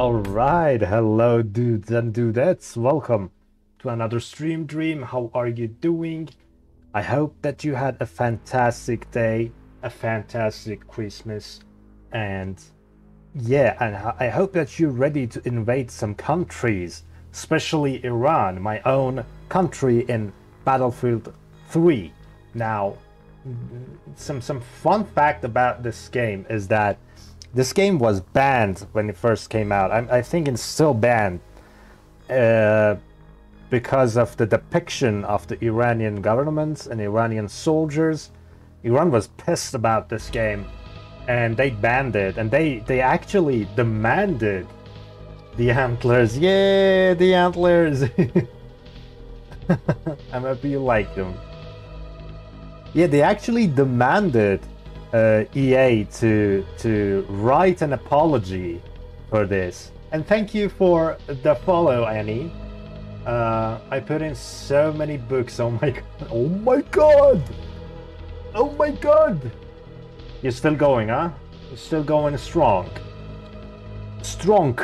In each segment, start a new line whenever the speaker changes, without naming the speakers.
All right, hello dudes and dudettes. Welcome to another stream dream. How are you doing? I hope that you had a fantastic day, a fantastic Christmas, and yeah, and I hope that you're ready to invade some countries, especially Iran, my own country in Battlefield 3. Now, mm, mm, some some fun fact about this game is that this game was banned when it first came out. I, I think it's still banned uh, because of the depiction of the Iranian government and Iranian soldiers. Iran was pissed about this game and they banned it and they, they actually demanded the antlers. Yeah, the antlers! I'm happy you like them. Yeah, they actually demanded uh, EA to to write an apology for this. And thank you for the follow, Annie. Uh, I put in so many books. Oh my god! Oh my god! Oh my god! You're still going, huh? You're still going strong. Strong.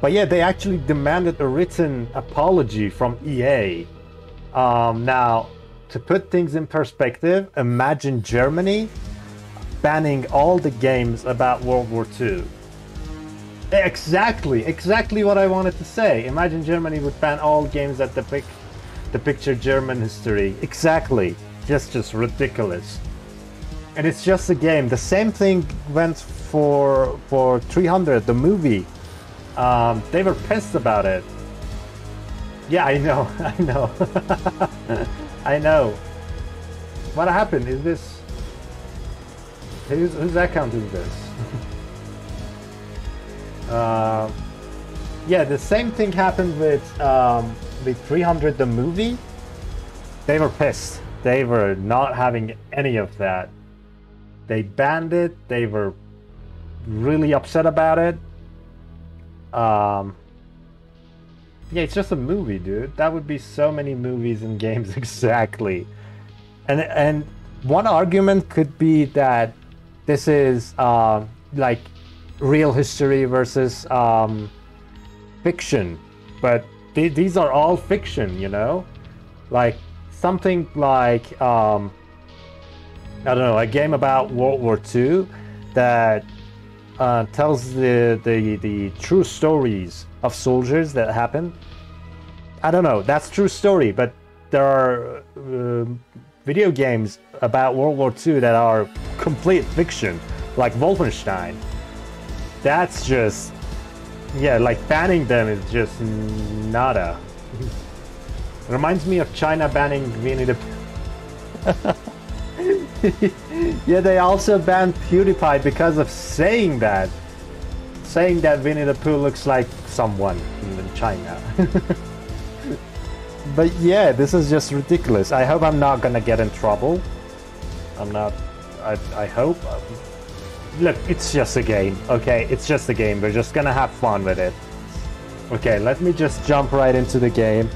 But yeah, they actually demanded a written apology from EA. Um, now, to put things in perspective, imagine Germany banning all the games about World War II. Exactly, exactly what I wanted to say. Imagine Germany would ban all games that depict the picture German history. Exactly. Just just ridiculous. And it's just a game. The same thing went for for 300, the movie. Um, they were pissed about it. Yeah, I know, I know. I know. What happened? Is this... Who's, whose account is this? Uh, yeah, the same thing happened with um, with 300 the movie. They were pissed. They were not having any of that. They banned it. They were really upset about it. Um, yeah, it's just a movie, dude. That would be so many movies and games exactly. And and one argument could be that this is uh, like real history versus um, fiction, but th- these are all fiction, you know, like something like um, I don't know, a game about World War II that uh, tells the, the the true stories of soldiers that happened. I don't know, that's true story, but there are uh, video games about World War II that are complete fiction, like Wolfenstein. That's just, yeah, like banning them is just nada. Reminds me of China banning Winnie the yeah, they also banned PewDiePie because of saying that. Saying that Winnie the Pooh looks like someone in China. but yeah, this is just ridiculous. I hope I'm not gonna get in trouble. I'm not. I, I hope. Look, it's just a game, okay? It's just a game. We're just gonna have fun with it. Okay, let me just jump right into the game.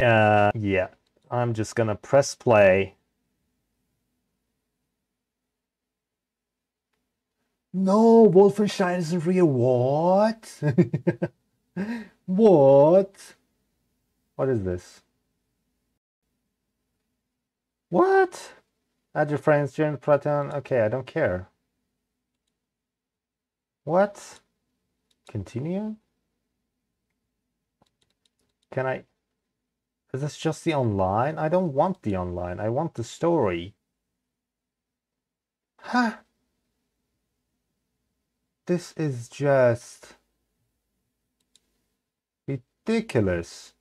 Uh, yeah. I'm just gonna press play. No, Wolfenstein isn't real. What? what? What is this? What? Add your friends, join Platoon. Okay, I don't care. What? Continue? Can I... Is this just the online? I don't want the online. I want the story. Huh? This is just ridiculous.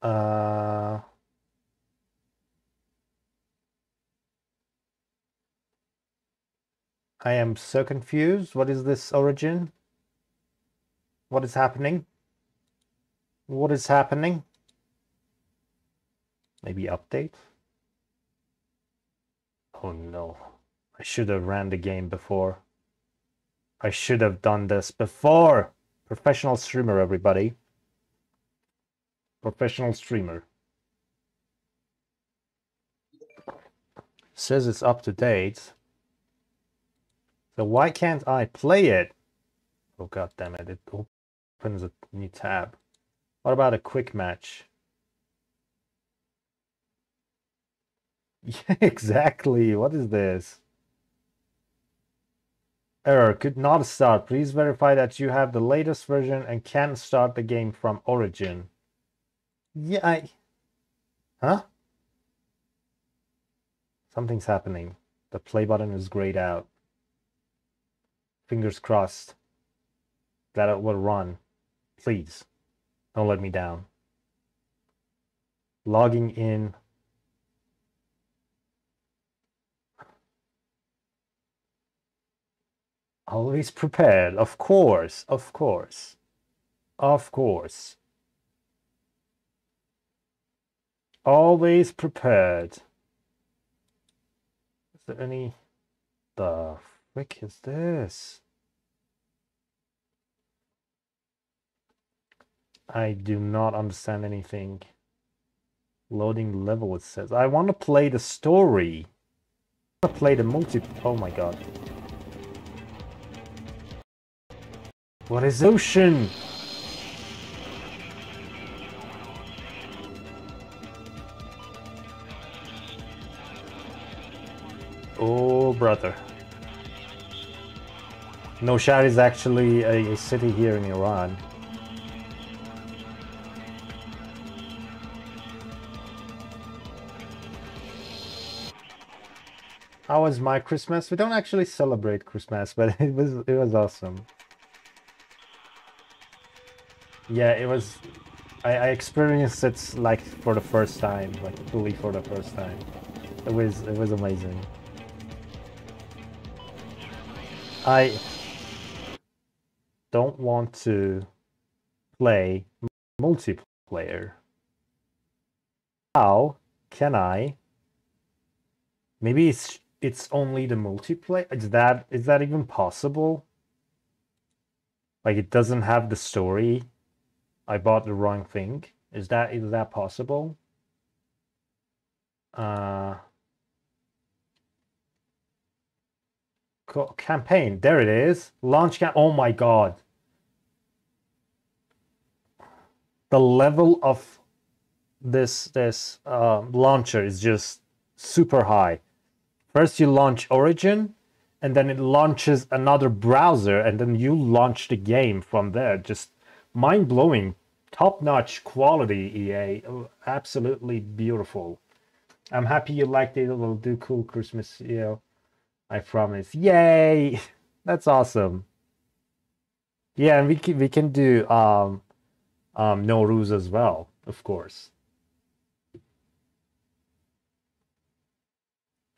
Uh... I am so confused. What is this origin? What is happening? What is happening? Maybe update? Oh no. I should have ran the game before. I should have done this before! Professional streamer, everybody. Professional streamer. Says it's up to date. So why can't I play it? Oh god damn it, it opens a new tab. What about a quick match? Yeah, exactly. What is this? Error could not start. Please verify that you have the latest version and can start the game from origin. Yeah, I... Huh? Something's happening. The play button is grayed out. Fingers crossed that it will run. Please. Don't let me down. Logging in. Always prepared. Of course. Of course. Of course. Always prepared. Is there any... The frick is this? I do not understand anything. Loading level, it says. I want to play the story. I want to play the multi... Oh my god. What is ocean? Oh, brother. Noshahr is actually a, a city here in Iran. How was my Christmas? We don't actually celebrate Christmas, but it was it was awesome. Yeah, it was. I, I experienced it like for the first time, like fully for the first time. It was it was amazing. I don't want to play multiplayer. How can I? Maybe it's it's only the multiplayer. Is that is that even possible? Like it doesn't have the story. I bought the wrong thing. Is that is that possible? Uh campaign. There it is. Launch cam. Oh my god. The level of this this uh, launcher is just super high. First you launch Origin, and then it launches another browser, and then you launch the game from there. Just mind blowing, top notch quality. EA, absolutely beautiful. I'm happy you liked it. We'll do cool Christmas, you know. I promise. Yay! That's awesome. Yeah, and we can we can do um um no rules as well, of course.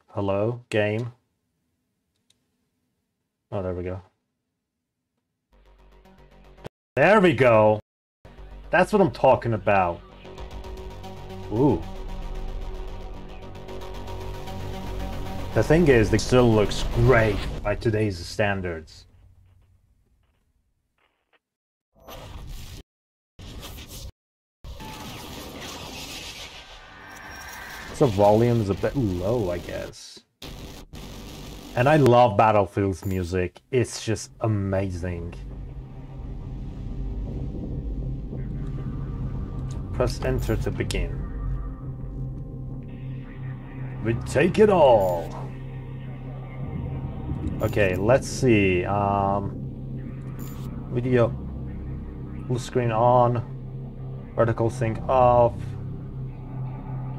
Hello, game. Oh, there we go. There we go. That's what I'm talking about. Ooh. The thing is, it still looks great by today's standards. So volume is a bit low, I guess. And I love Battlefield's music. It's just amazing. Press enter to begin. We take it all. Okay, let's see. Um, video full screen on, vertical sync off,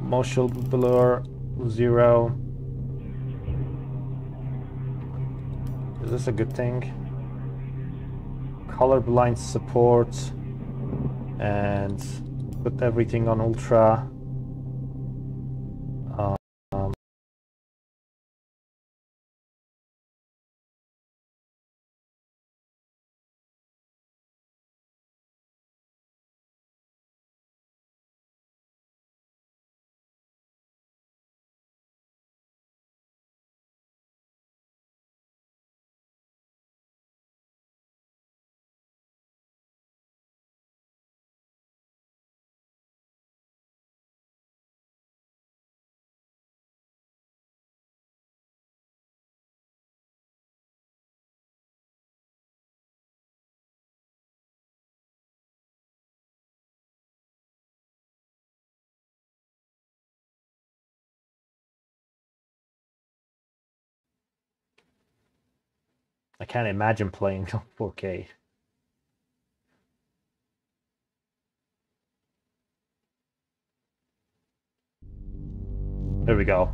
motion blur zero. Is this a good thing? Colorblind support and put everything on ultra. I can't imagine playing 4K. There we go.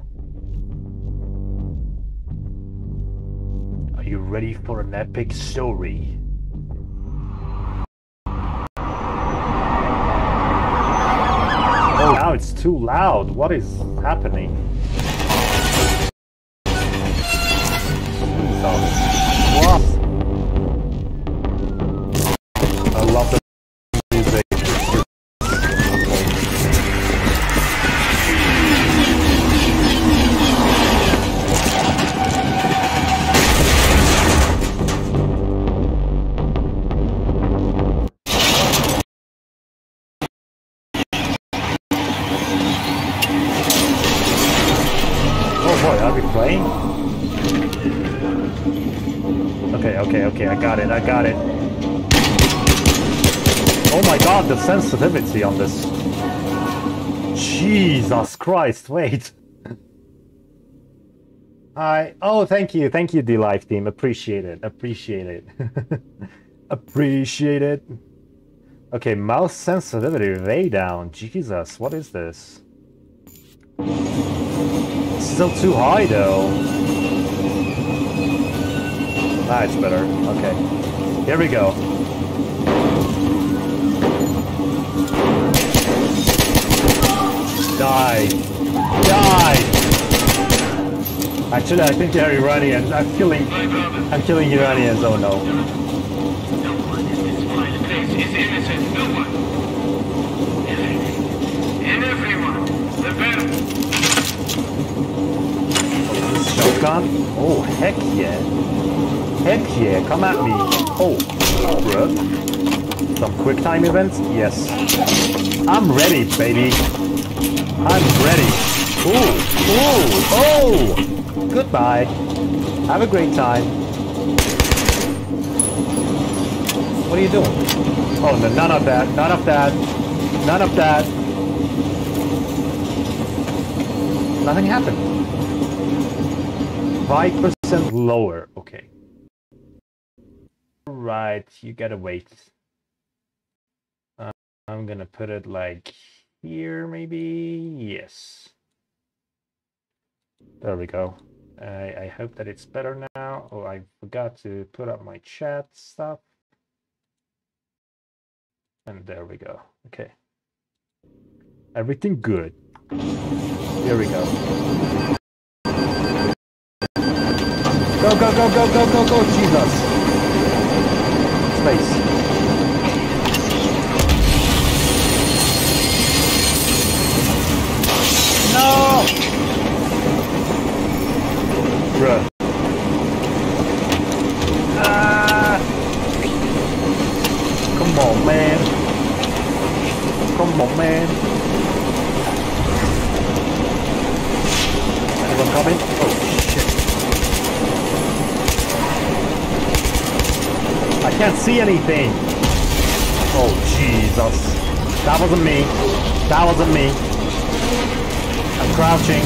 Are you ready for an epic story? Oh, now it's too loud. What is happening? Oh sensitivity on this. Jesus Christ, wait. Hi. Oh, thank you. Thank you, DLive team. Appreciate it. Appreciate it. Appreciate it. Okay, mouse sensitivity way down. Jesus, what is this? Still too high, though. It's better. Okay. Here we go. Die! Die! Actually, I think they're Iranians. I'm killing. I'm killing Iranians. Oh no. Shotgun? Oh, heck yeah. Heck yeah, come at me. Oh, bruh. Some quick time events? Yes. I'm ready, baby. I'm ready. Ooh, ooh, oh! Goodbye. Have a great time. What are you doing? Oh, no, none of that, none of that, none of that. Nothing happened. 5% lower. Okay. Right, you gotta wait. Uh, I'm gonna put it like here, maybe? Yes. There we go. I, I hope that it's better now. Oh, I forgot to put up my chat stuff. And there we go. Okay. Everything good. Here we go. Go, go, go, go, go, go, go, Jesus. Space. No! Bruh. Ah! Come on, man. Come on, man. Anyone coming? Oh, shit. I can't see anything. Oh, Jesus. That wasn't me. That wasn't me. I'm crouching.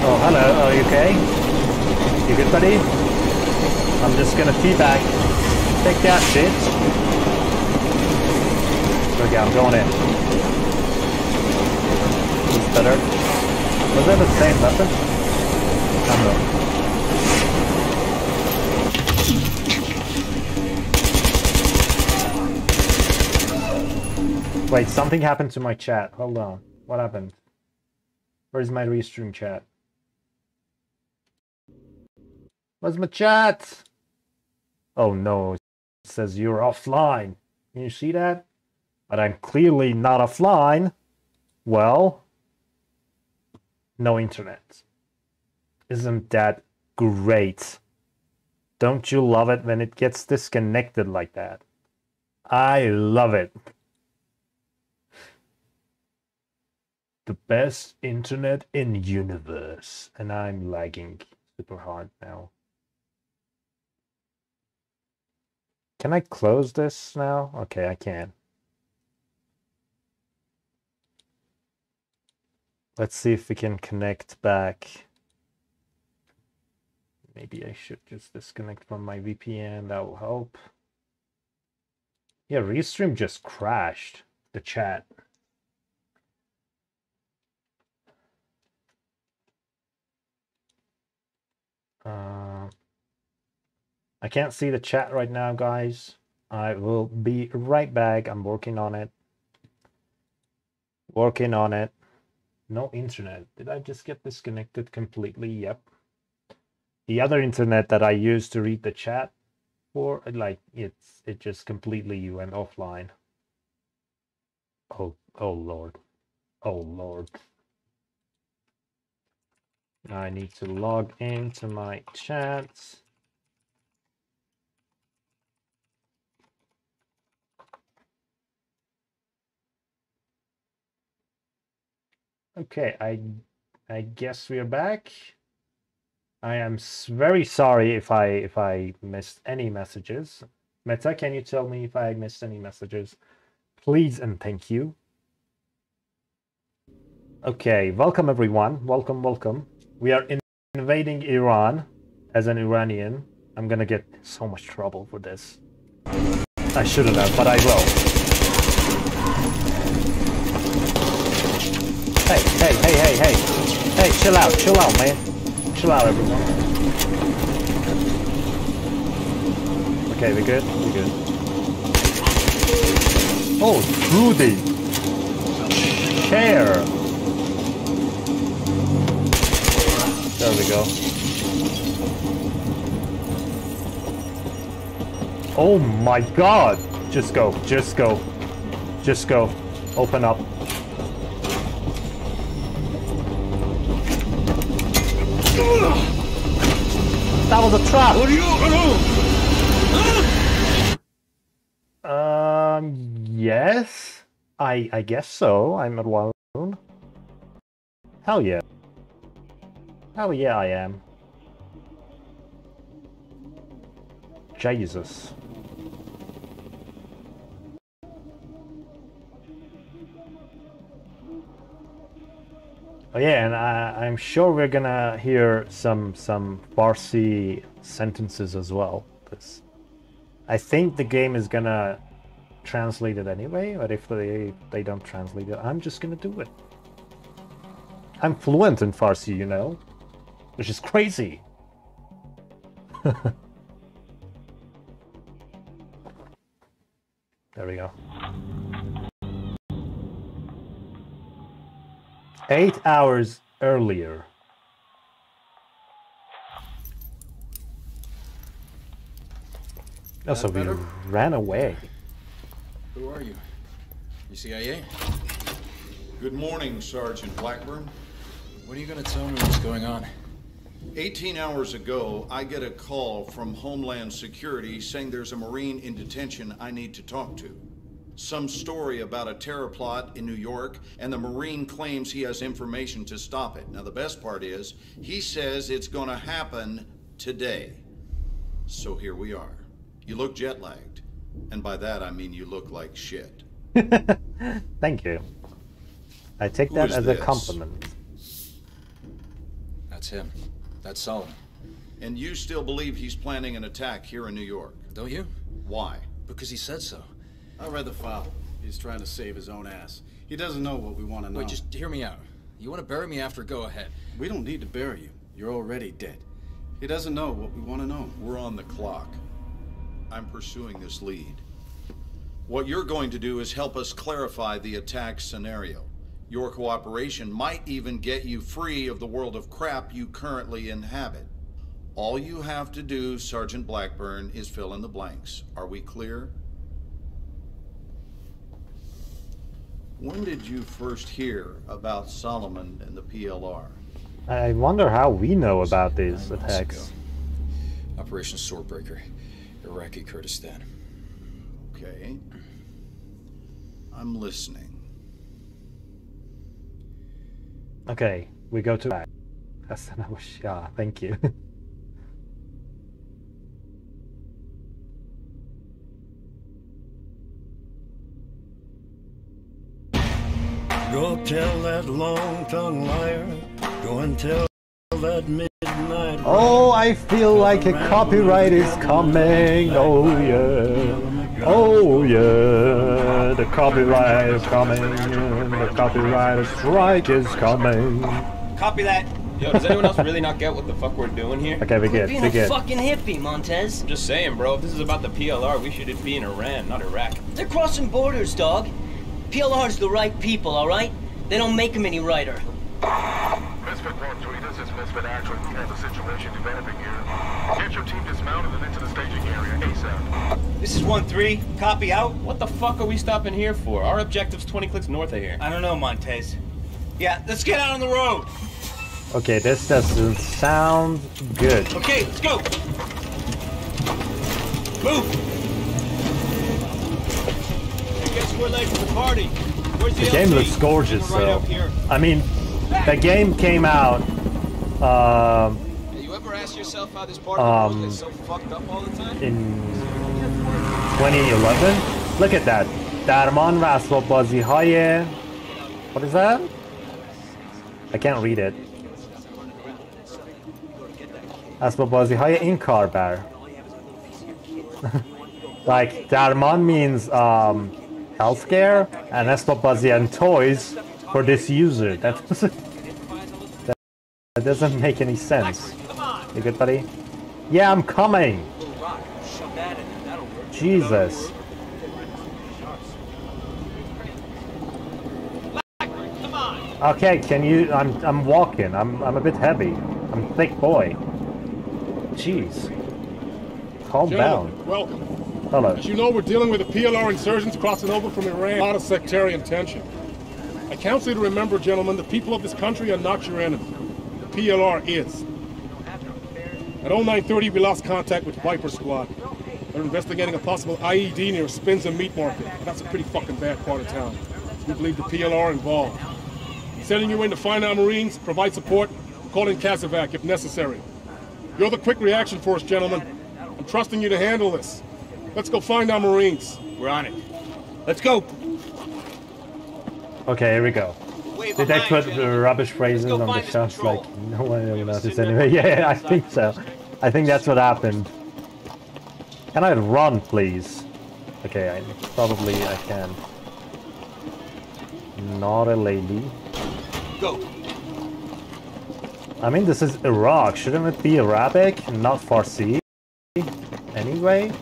Oh, hello. Are you okay? You good, buddy? I'm just gonna teabag. Take that, bitch. Okay, I'm going in. Who's better? Was that the same weapon? I don't know. Wait, something happened to my chat. Hold on. What happened? Where's my restream chat? Where's my chat? Oh no, it says you're offline. Can you see that? But I'm clearly not offline. Well, no internet. Isn't that great? Don't you love it when it gets disconnected like that? I love it. The best internet in universe and i'm lagging super hard now. Can i close this now? Okay i can. Let's see if we can connect back. Maybe i should just disconnect from my vpn that will help. Yeah restream just crashed the chat Uh, I can't see the chat right now, guys. I will be right back. I'm working on it. Working on it. No internet. Did I just get disconnected completely? Yep. The other internet that I used to read the chat for, like, it's it just completely went offline. Oh, oh Lord. Oh Lord. I need to log into my chat. Okay, I I guess we are back. I am very sorry if I if I missed any messages. Meta, can you tell me if I missed any messages? Please and thank you. Okay, welcome everyone. Welcome, welcome. We are in invading Iran as an Iranian. I'm gonna get so much trouble for this. I shouldn't have, but I will. Hey, hey, hey, hey, hey. Hey, chill out, chill out, man. Chill out, everyone. Okay, we good? We good. Oh, Rudy. Care. Go. Oh my god! Just go, just go. Just go. Open up. That was a trap! Um, yes? I, I guess so. I'm alone. Hell yeah. Hell yeah, I am. Jesus. Oh yeah, and I, I'm sure we're gonna hear some some Farsi sentences as well. Cause I think the game is gonna translate it anyway, but if they they don't translate it, I'm just gonna do it. I'm fluent in Farsi, you know, which is crazy. there we go. Eight hours earlier. Oh, so we
better?
ran away.
Who are you? You CIA?
Good morning, Sergeant Blackburn.
What are you gonna tell me what's going on?
18 hours ago, I get a call from Homeland Security saying there's a Marine in detention I need to talk to. Some story about a terror plot in New York, and the Marine claims he has information to stop it. Now, the best part is, he says it's gonna happen today. So here we are. You look jet lagged. And by that, I mean you look like shit.
Thank you. I take
Who
that
is
as a compliment.
That's him. That's Solomon.
And you still believe he's planning an attack here in New York.
Don't you?
Why?
Because he said so.
I read the file. He's trying to save his own ass. He doesn't know what we want to know.
Wait, just hear me out. You want to bury me after? Go ahead.
We don't need to bury you. You're already dead. He doesn't know what we want to know.
We're on the clock. I'm pursuing this lead. What you're going to do is help us clarify the attack scenario. Your cooperation might even get you free of the world of crap you currently inhabit. All you have to do, Sergeant Blackburn, is fill in the blanks. Are we clear? When did you first hear about Solomon and the PLR?
I wonder how we know about these
Nine
attacks.
Operation Swordbreaker, Iraqi Kurdistan.
Okay. I'm listening.
Okay, we go to back. Hassan Abu Shah, thank you.
Go tell that long-tongued liar. Go and tell that midnight.
oh, I feel like a copyright is coming. Oh yeah. Oh yeah. The copyright is coming. The copyright strike is coming.
Copy that.
Yo, does anyone else really not get what the fuck we're doing here?
Okay, we
Quit
get,
being
we
a
get.
fucking hippie, Montes.
I'm just saying, bro. If this is about the PLR, we should be in Iran, not Iraq.
They're crossing borders, dog. PLR's the right people, all right? They don't make them any righter.
Misfit 1-3, this is Misfit Actual. We have a situation developing here. Get your team dismounted and into the staging area ASAP.
This is 1-3. Copy out.
What the fuck are we stopping here for? Our objective's 20 clicks north of here.
I don't know, Montes. Yeah, let's get out on the road.
Okay, this doesn't sound good.
Okay, let's go. Move.
I guess we're late for the party. Where's the,
The game looks gorgeous,
Right
though.
here.
I mean, the game came out. Um,
Hey, you ever ask yourself how this part
Um,
of the world is so fucked up all the time?
in 2011 look at that درمان و اسباب بازی های what is that I can't read it اسباب بازی های این کاربر like درمان means um, healthcare and اسباب بازی and toys for this user that doesn't that, that doesn't make any sense you good buddy yeah I'm coming Jesus. Okay, can you? I'm I'm walking. I'm I'm a bit heavy. I'm a thick boy. Jeez. Calm
Gentlemen,
down.
welcome.
Hello.
As you know, we're dealing with the PLR insurgents crossing over from Iran. A lot of sectarian tension. I counsel you to remember, gentlemen, the people of this country are not your enemy. The PLR is. At 0930, we lost contact with Viper Squad. They're investigating a possible IED near Spinza Meat Market. That's a pretty fucking bad part of town. We believe the PLR are involved. Sending you in to find our Marines, provide support, call in CASEVAC if necessary. You're the quick reaction force, gentlemen. I'm trusting you to handle this. Let's go find our Marines.
We're on it. Let's go.
Okay, here we go.
Way
Did they put the rubbish phrases on the
find
shelves? Like, no one will notice anyway. Yeah, I think so. I think that's what happened. Can I run, please? Okay, I probably I can. Not a lady.
Go.
I mean, this is Iraq. Shouldn't it be Arabic, not Farsi? Anyway?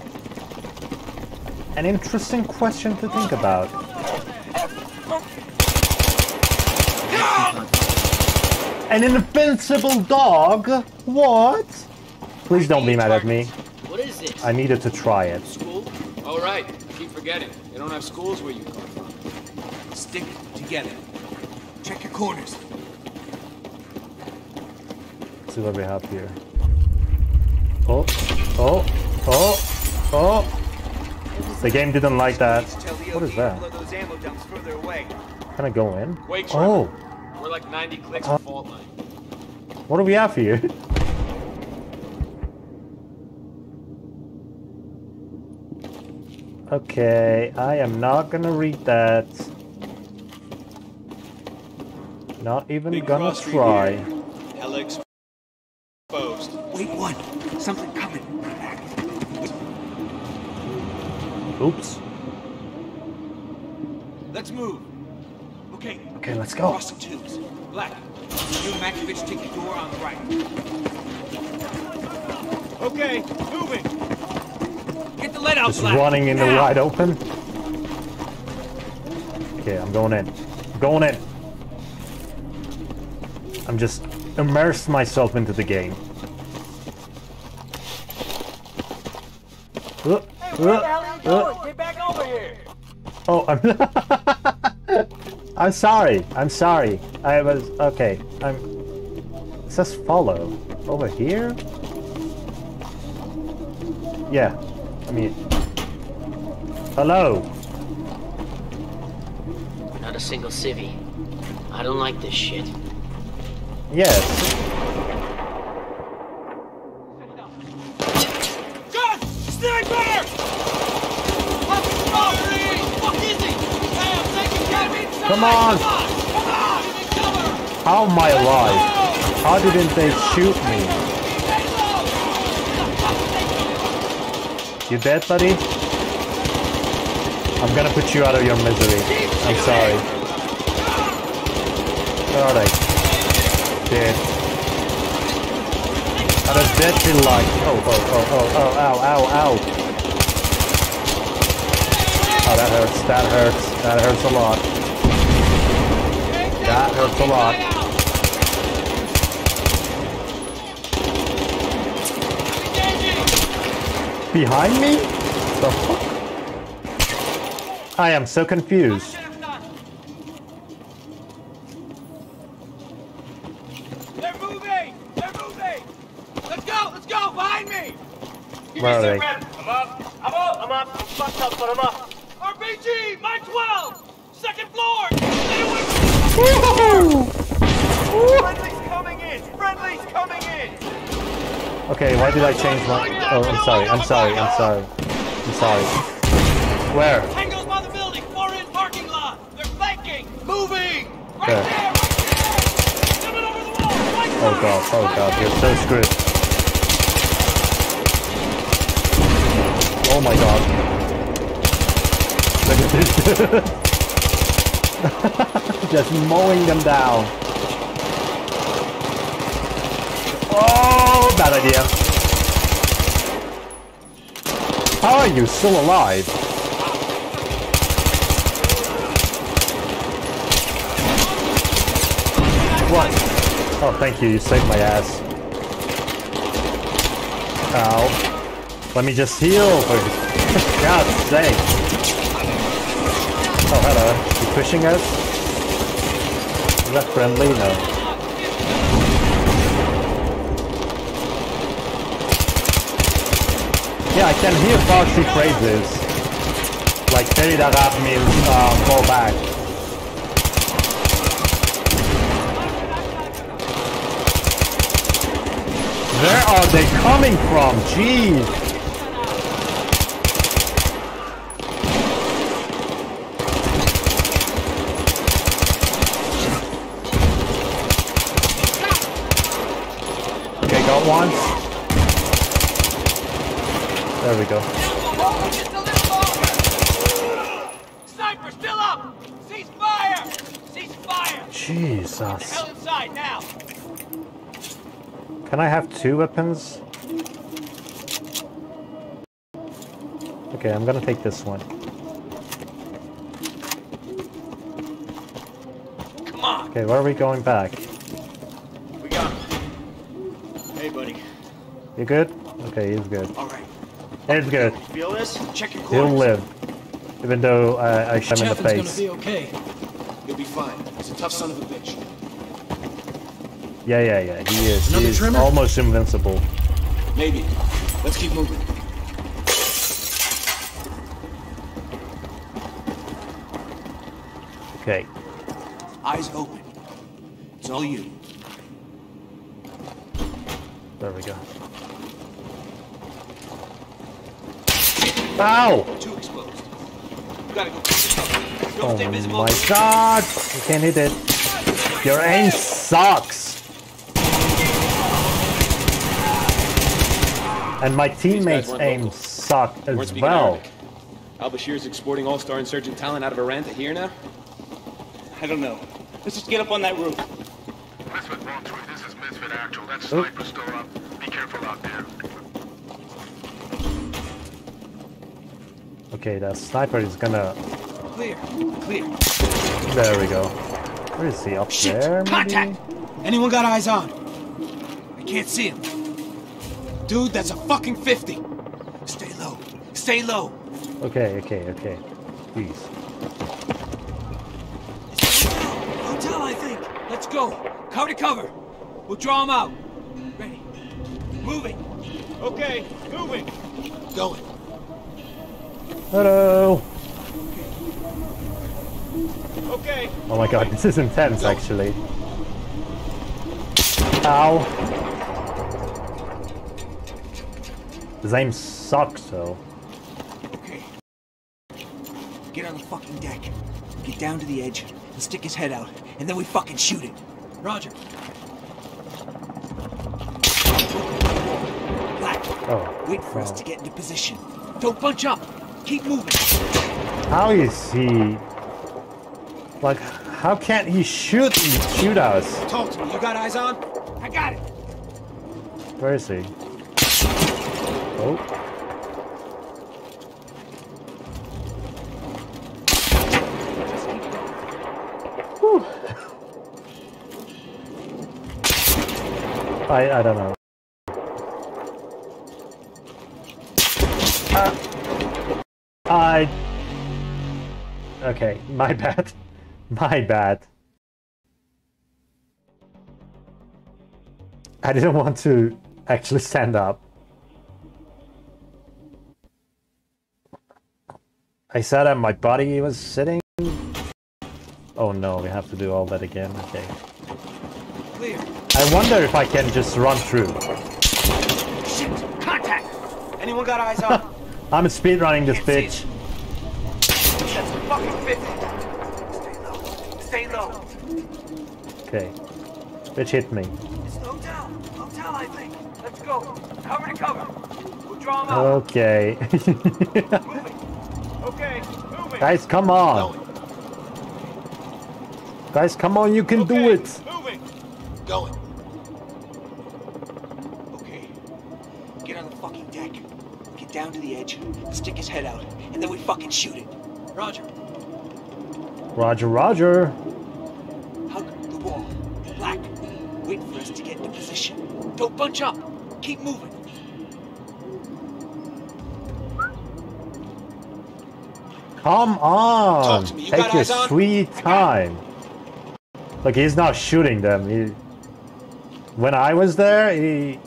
An interesting question to think about. An invincible dog? What? Please don't be mad at me.
What is this?
I needed to try it.
School? Oh, right. Keep forgetting. They don't have schools where you come from.
Stick together. Check your corners.
Let's see what we have here. Oh, oh, oh, oh. The game didn't like that. What is that?
Those ammo dumps.
Can I go in?
Wait,
Oh,
We're like 90 clicks
Uh,
fault line.
what do we have here? Okay, I am not gonna read that. Not even
Big
gonna
cross
try.
here. Exposed.
Wait one. Something coming.
Oops.
Let's move. Okay.
Okay, let's go.
Cross the tubes. Black. You and Matkovic take the door on the right.
Okay, moving.
Get the lead out,
Just
Black.
running in the wide open. Okay, I'm going in. I'm going in. I'm just immersed myself into the game. Uh, uh, uh.
Get back over here!
Oh, I'm. I'm sorry. I'm sorry. I was okay. I'm. It says follow over here. Yeah. I mean. Hello.
Not a single civvy. I don't like this shit.
Yes.
Gun! Sniper! Fuck is he? Hey, I'm taking care!
Come on.
Come on! Cover!
How am I alive? How didn't they shoot me? You dead, buddy? I'm gonna put you out of your misery. I'm sorry. Are they? Dead. How does dead feel like? Oh, oh, oh, oh, oh, ow, ow, ow. Oh, that hurts, that hurts, that hurts a lot. That hurts a lot. Behind me? The fuck? I am so confused.
They're moving! They're moving! Let's go! Let's go! Behind me!
Where are they?
I'm up! I'm up! I'm up! I'm fucked up, but I'm up! RPG! My 12! Second floor! Stay away Friendly's coming in! Friendly's coming in!
Okay, why did I change my... Oh, I'm sorry, I'm sorry, I'm sorry. Where?
Tango's by the building! Far in parking lot! They're flanking! Moving! Right
There.
there! Right there! Coming over the wall! Right
Oh
side!
god, oh god, you're so screwed. Oh my god. Look at this. Just mowing them down. Oh, bad idea. How are you still alive? What? Oh, thank you. You saved my ass. Ow. Let me just heal for God's sake. Oh, hello. You pushing us? Is that friendly? No. Yeah, I can hear Farsi phrases. Like, Terry Darab means, uh, fall back. Where are they coming from? Jeez. Okay, got one. There we go.
Sniper still up! Cease fire! Cease fire!
Jesus.
Hell inside now!
Can I have two weapons? Okay, I'm gonna take this one.
Come on!
Okay, where are we going back?
We got him. Hey, buddy.
You good? Okay, he's good.
All right.
He's good.
Feel this? Check your
He'll live. Even though uh, I shot him in the
Chaffin's
face.
gonna be okay. You'll be fine. He's a tough son of a bitch.
Yeah, yeah, yeah, he is.
Another
He's
trimmer?
almost invincible.
Maybe. Let's keep moving.
Okay.
Eyes open. It's all you.
There we go. Ow!
Too exposed. You gotta go. Don't oh stay
Oh
visible.
my god! You can't hit it. Your aim sucks! And my teammates' aim
local.
suck as well.
Arabic. Al Bashir's exporting all-star insurgent talent out of Iran to here now?
I don't know. Let's just get up on that roof.
Misfit 1-2, this is Misfit Actual. That sniper's still up. Be careful out there.
Okay, that sniper is gonna...
Clear. Clear.
There we go. Where is he? Up
Shit!
there, maybe?
Contact! Anyone got eyes on? I can't see him. Dude, that's a fucking 50. Stay low. Stay low.
Okay, okay, okay. Please.
Hotel, I think. Let's go. Cover to cover. We'll draw him out. Ready. Moving.
Okay, moving.
Going.
Hello!
Okay.
Oh my god, this is intense actually. Ow! His aim sucks though.
Okay. Get on the fucking deck. Get down to the edge and stick his head out, and then we fucking shoot it. Roger. Black.
Oh.
Wait for us
oh.
to get into position. Don't bunch up. Keep moving.
How is he... Like, how can't he shoot shoot us?
Talk to me. You got eyes on? I got it.
Where is he? Oh. I I don't know. Uh, I. Okay, my bad. My bad. I didn't want to actually stand up. I said that my body was sitting. Oh no, we have to do all that again. Okay.
Clear.
I wonder if I can just run through.
Shit. Contact. Anyone got eyes on?
I'm speedrunning this bitch.
That's fucking 50. Stay low. Stay low.
Okay. Bitch hit me.
It's hotel. Hotel, I think. Let's go. Cover to cover. We'll draw him out.
Okay.
Moving.
Okay, moving.
Guys, come on.
Going.
Guys, come on, you can do it.
Moving.
Going. Okay. Get on the fucking deck. Get down to the edge. Stick his head out. And then we fucking shoot it. Roger.
Roger, Roger.
Hug the wall. Black. Wait for us to get into position. Don't bunch up. Keep moving.
Come on!
Talk to me. You
Take your
on?
sweet time. Look, he's not shooting them. He, when I was there, he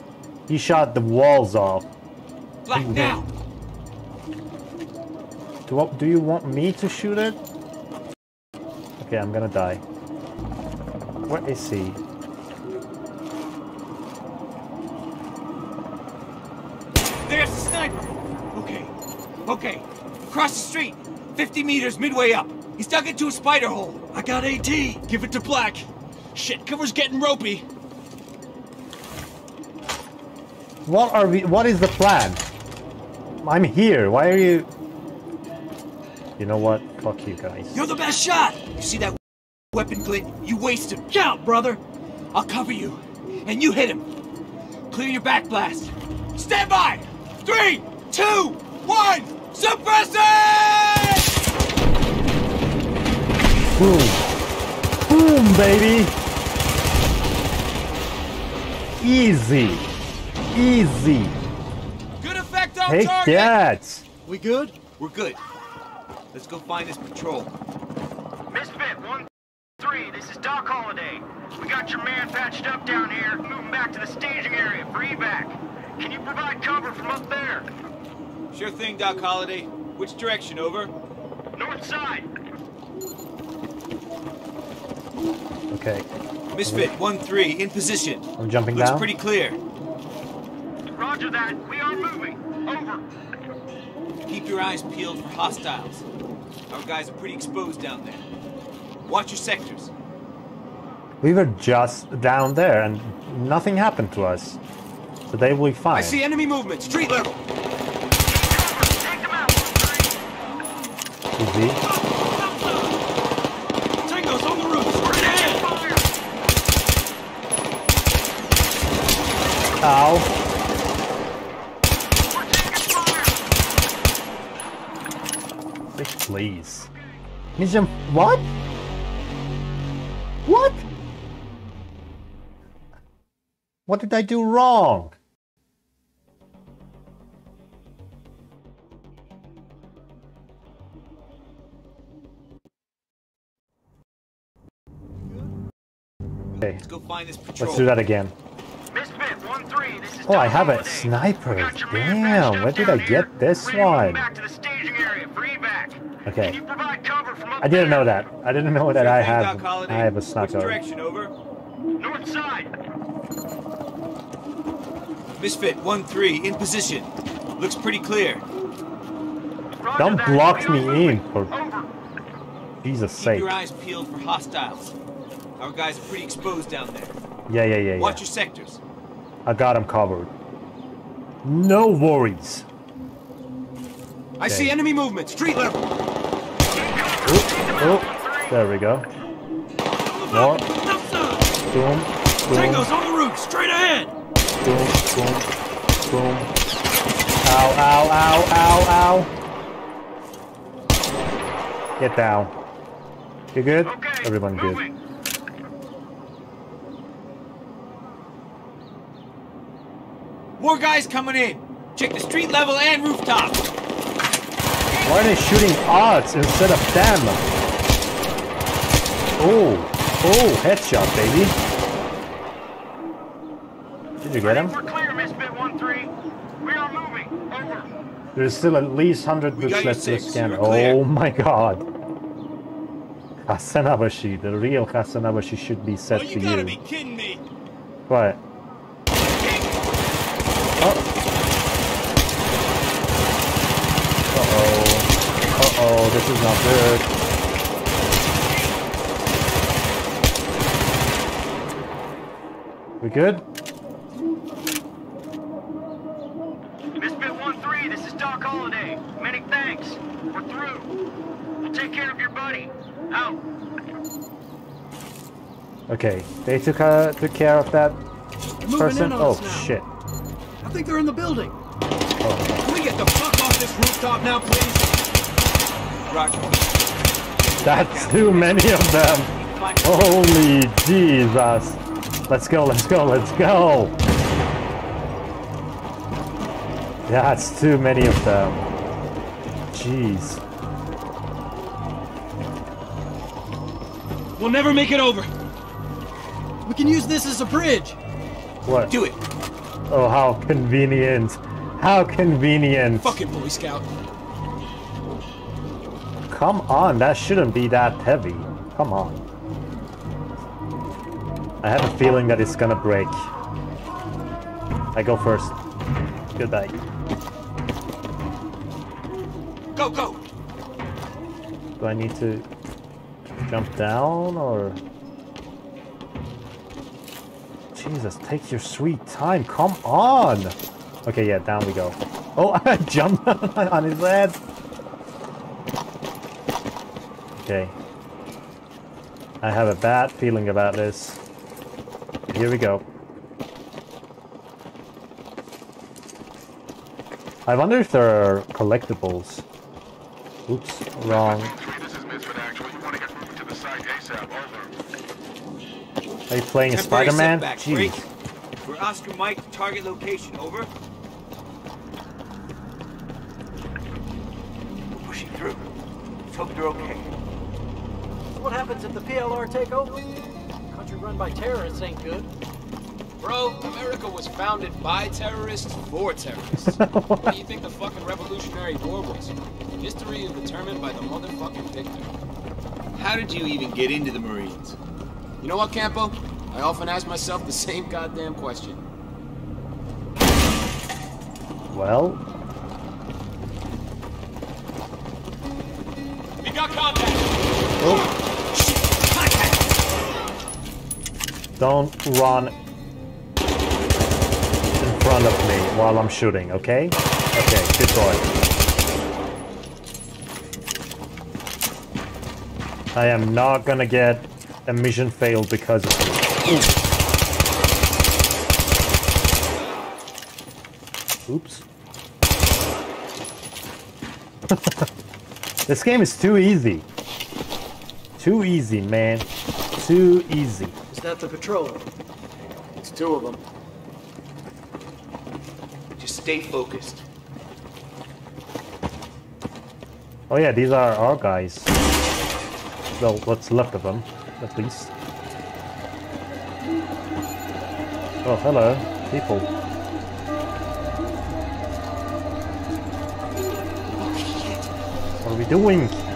he shot the walls off.
Black now.
Do, what, do you want me to shoot it? Okay, I'm gonna die. Where is he?
There's the sniper. Okay. Okay. Across the street. 50 meters midway up. He's dug into a spider hole.
I got AT. Give it to Black. Shit, cover's getting ropey.
What are we? What is the plan? I'm here. Why are you? You know what? Fuck you guys.
You're the best shot. You see that weapon glint? You wasted him. Count, brother. I'll cover you. And you hit him. Clear your back blast. Stand by. Three, two, one. Suppress it!
Boom. Boom, baby. Easy. Easy.
Good effect on
Take
target.
that.
We good? We're good. Let's go find this patrol.
Misfit 1-3, this is Doc Holliday. We got your man patched up down here, moving back to the staging area for evac. Can you provide cover from up there?
Sure thing, Doc Holliday. Which direction, over?
North side.
Okay.
Misfit 1-3, in position.
I'm jumping
Looks
down.
pretty clear.
Roger that. We are moving. Over.
Keep your eyes peeled for hostiles. Our guys are pretty exposed down there. Watch your sectors.
We were just down there and nothing happened to us. So they will be fine.
I see enemy movement, street level.
Easy.
Tango's on the roof.
Ow. Bitch, please. Mission. What? What? What did I do wrong? Okay,
Let's go find this patrol.
let's do that again.
Misfit 1-3, this is
Oh, I have a sniper.
We got your man patched
Damn, where did I
down here,
get this
ready
one?
Back to the staging area for evac. Can
Okay.
you provide cover from up
I didn't know that. I didn't know that I have I have a
Which
sniper.
direction, over?
North side.
Misfit 1-3, in position. Looks pretty clear.
Roger
Don't block me in for
Over.
Jesus
Keep
sake.
your eyes peeled for hostiles. Our guys are pretty exposed down there.
Yeah, yeah, yeah, yeah.
Watch your sectors.
I got them covered. No worries.
I
Okay.
see enemy movement, street level.
Oh, oh, there we go. More. Boom, boom,
Tango's on the roof. Straight ahead.
boom, boom, boom. Ow, ow, ow, ow, ow. Get down. You good?
Okay.
Everyone good.
More guys coming in. Check the street level and rooftop.
Why are they shooting odds instead of them? Oh, oh, headshot, baby. Did you get him?
We're clear, Misfit 1-3. We are moving. Over.
There's still at least 100
We
books
got you
left to scan. Oh my god. Hasanabashi, the real Hasanabashi should be set
Oh,
to
you gotta
you.
be kidding me.
What? Oh. Uh-oh. Uh-oh, this is not good. We good?
Misfit 1-3, this is Doc Holliday. Many thanks. We're through. We'll take care of your buddy. Out.
Okay, they took uh, took care of that
moving
person.
in on
Oh
us now.
shit.
I think they're in the building.
Oh,
Can we get the fuck off this rooftop now, please?
That's too many of them. Holy Jesus. Let's go, let's go, let's go. That's too many of them. Jeez.
We'll never make it over.
We can use this as a bridge.
What?
Do it.
Oh, how convenient. How convenient.
Fucking Boy Scout.
Come on, that shouldn't be that heavy. Come on. I have a feeling that it's gonna break. I go first. Goodbye.
Go, go.
Do I need to jump down or? Jesus, take your sweet time. Come on. Okay, yeah, down we go. Oh, I jumped on his head. Okay. I have a bad feeling about this. Here we go. I wonder if there are collectibles. Oops, wrong. Are you playing a Spider-Man?
setback, break.
Jeez.
We're Oscar Mike, target location, over. We're pushing through. Let's hope they're okay.
What happens if the PLR take over? Country run by terrorists ain't good.
Bro, America was founded by terrorists for terrorists. what do you think the fucking Revolutionary War was? History is determined by the motherfucking victor.
How did you even get into the Marines?
You know what, Campo? I often ask myself the same goddamn question.
Well,
We got contact! Oh.
Don't run in front of me while I'm shooting, okay? Okay, good boy. I am not gonna get a mission failed because of you. Oops. this game is too easy. Too easy, man. Too easy.
That the patrol?
It's two of them.
Just stay focused.
Oh yeah, these are our guys. Well, what's left of them, at least. Oh, hello, people. What are we doing?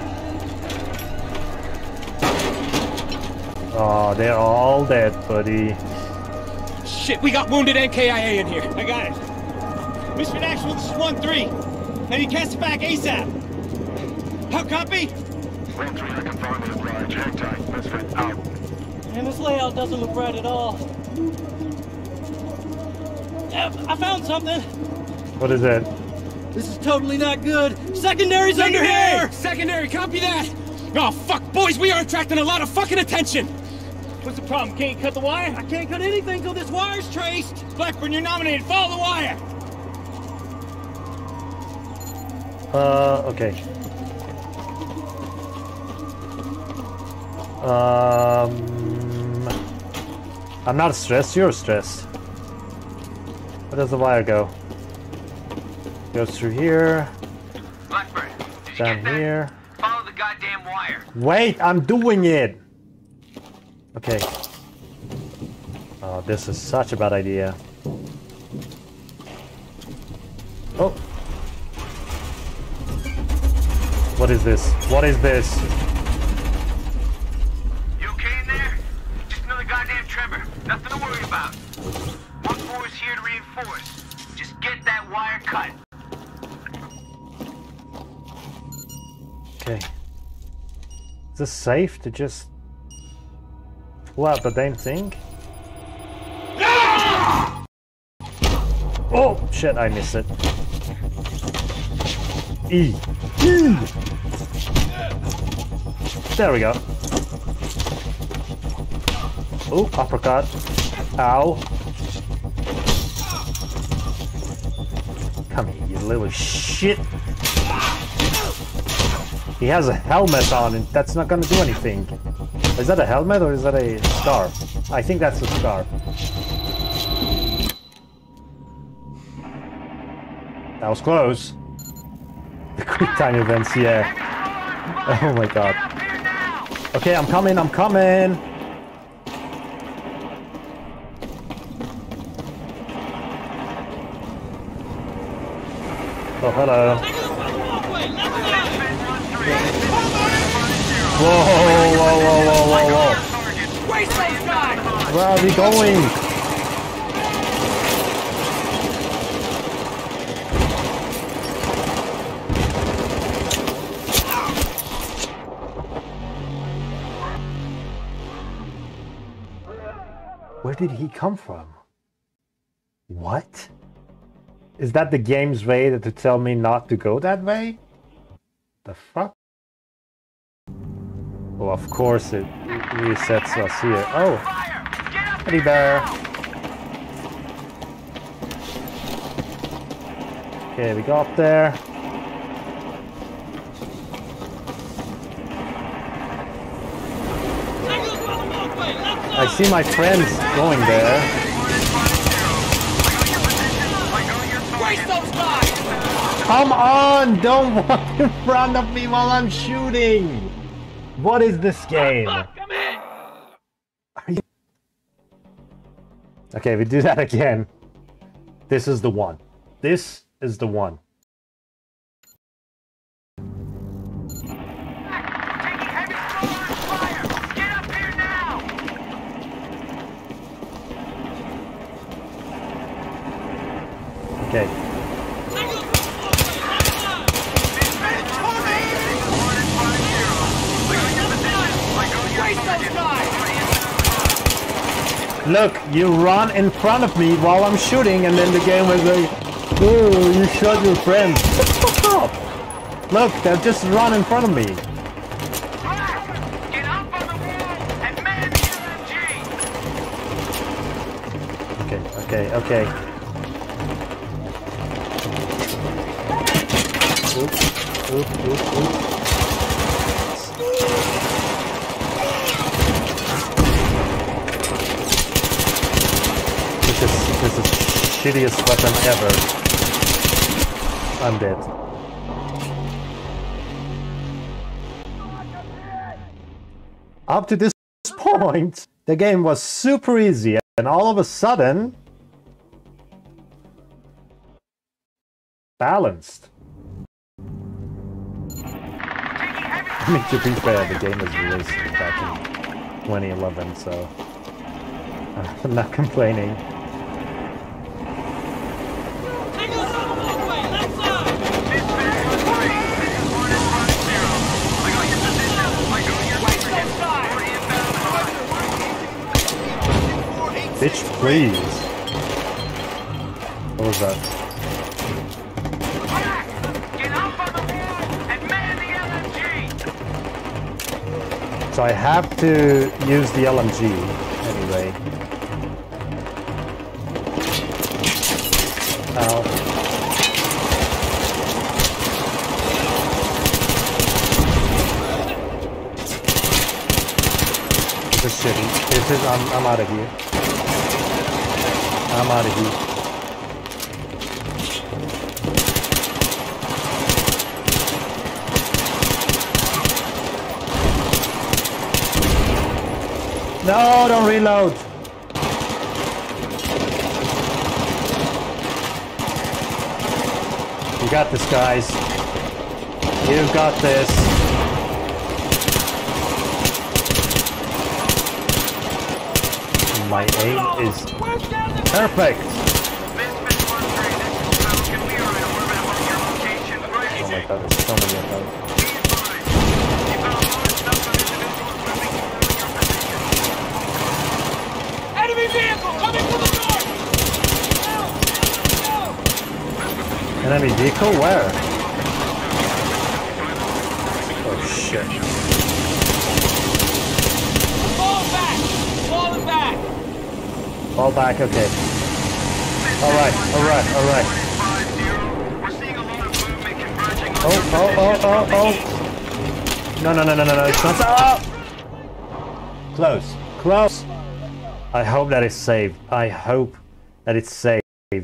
Oh, they're all dead, buddy.
Shit, we got wounded NKIA in here. I got it. Misfit Actual, this is 1-3. I need CASEVAC ASAP. How copy?
Man, this layout doesn't look right at all. Yeah, I found something.
What is it?
This is totally not good. Secondary's under here!
Secondary, copy that! Oh, fuck, boys, we are attracting a lot of fucking attention! What's the problem? Can't you cut the wire?
I can't cut anything till this wire's traced.
Blackburn, you're nominated. Follow the wire!
Uh, okay. Um, I'm not stressed, you're stressed. Where does the wire go? Goes through here,
Blackburn, did you
down
get that?
here.
Follow the goddamn wire.
Wait, I'm doing it! Okay. Oh, this is such a bad idea. Oh. What is this? What is this?
You okay in there? Just another goddamn tremor. Nothing to worry about. One four is here to reinforce. Just get that wire cut.
Okay. Is this safe to just out the damn thing? Ah! Oh shit, I missed it. E. E. There we go. Oh, uppercut. Ow. Come here, you little shit. He has a helmet on and that's not gonna do anything. Is that a helmet or is that a scarf? I think that's a scarf. That was close. The quick time events, yeah. Oh my god. Okay, I'm coming, I'm coming. Oh, hello. Whoa, whoa, whoa, whoa, whoa, whoa. Where are we going? Where did he come from? What? Is that the game's way to tell me not to go that way? The fuck? Oh, of course it resets us here. Oh! Teddy bear! Okay, we got there. I see my friends going there. Come on! Don't walk in front of me while I'm shooting! What is this game? You- Okay, we do that again. This is the one. This is the one. Okay. Look, you run in front of me while I'm shooting, and then the game was like, "Oh, you shot your friend." Shut the fuck up! Look, they've just run in front of me. Okay, okay, okay. Oop, oop, oop, oop. This is this is shittiest weapon ever. I'm dead. Up to this point, the game was super easy, and all of a sudden, balanced. I mean, to be fair, the game was released back in 2011, so I'm not complaining. Bitch, please. What was that? So I have to use the LMG anyway. Ow. This is shitty. This is I'm I'm out of here. I'm out of here. No, don't reload. You got this, guys. You've got this. My aim is perfect. Oh my god, there's so many of them.
Enemy vehicle coming from the north!
Enemy vehicle? Where? Oh shit.
Fall back! Falling back!
Fall back, okay. Alright, alright, alright. Oh, oh, oh, oh, oh! No, no, no, no, no, no, it's not. Oh! Close, close! I hope that is saved. I hope that it's saved.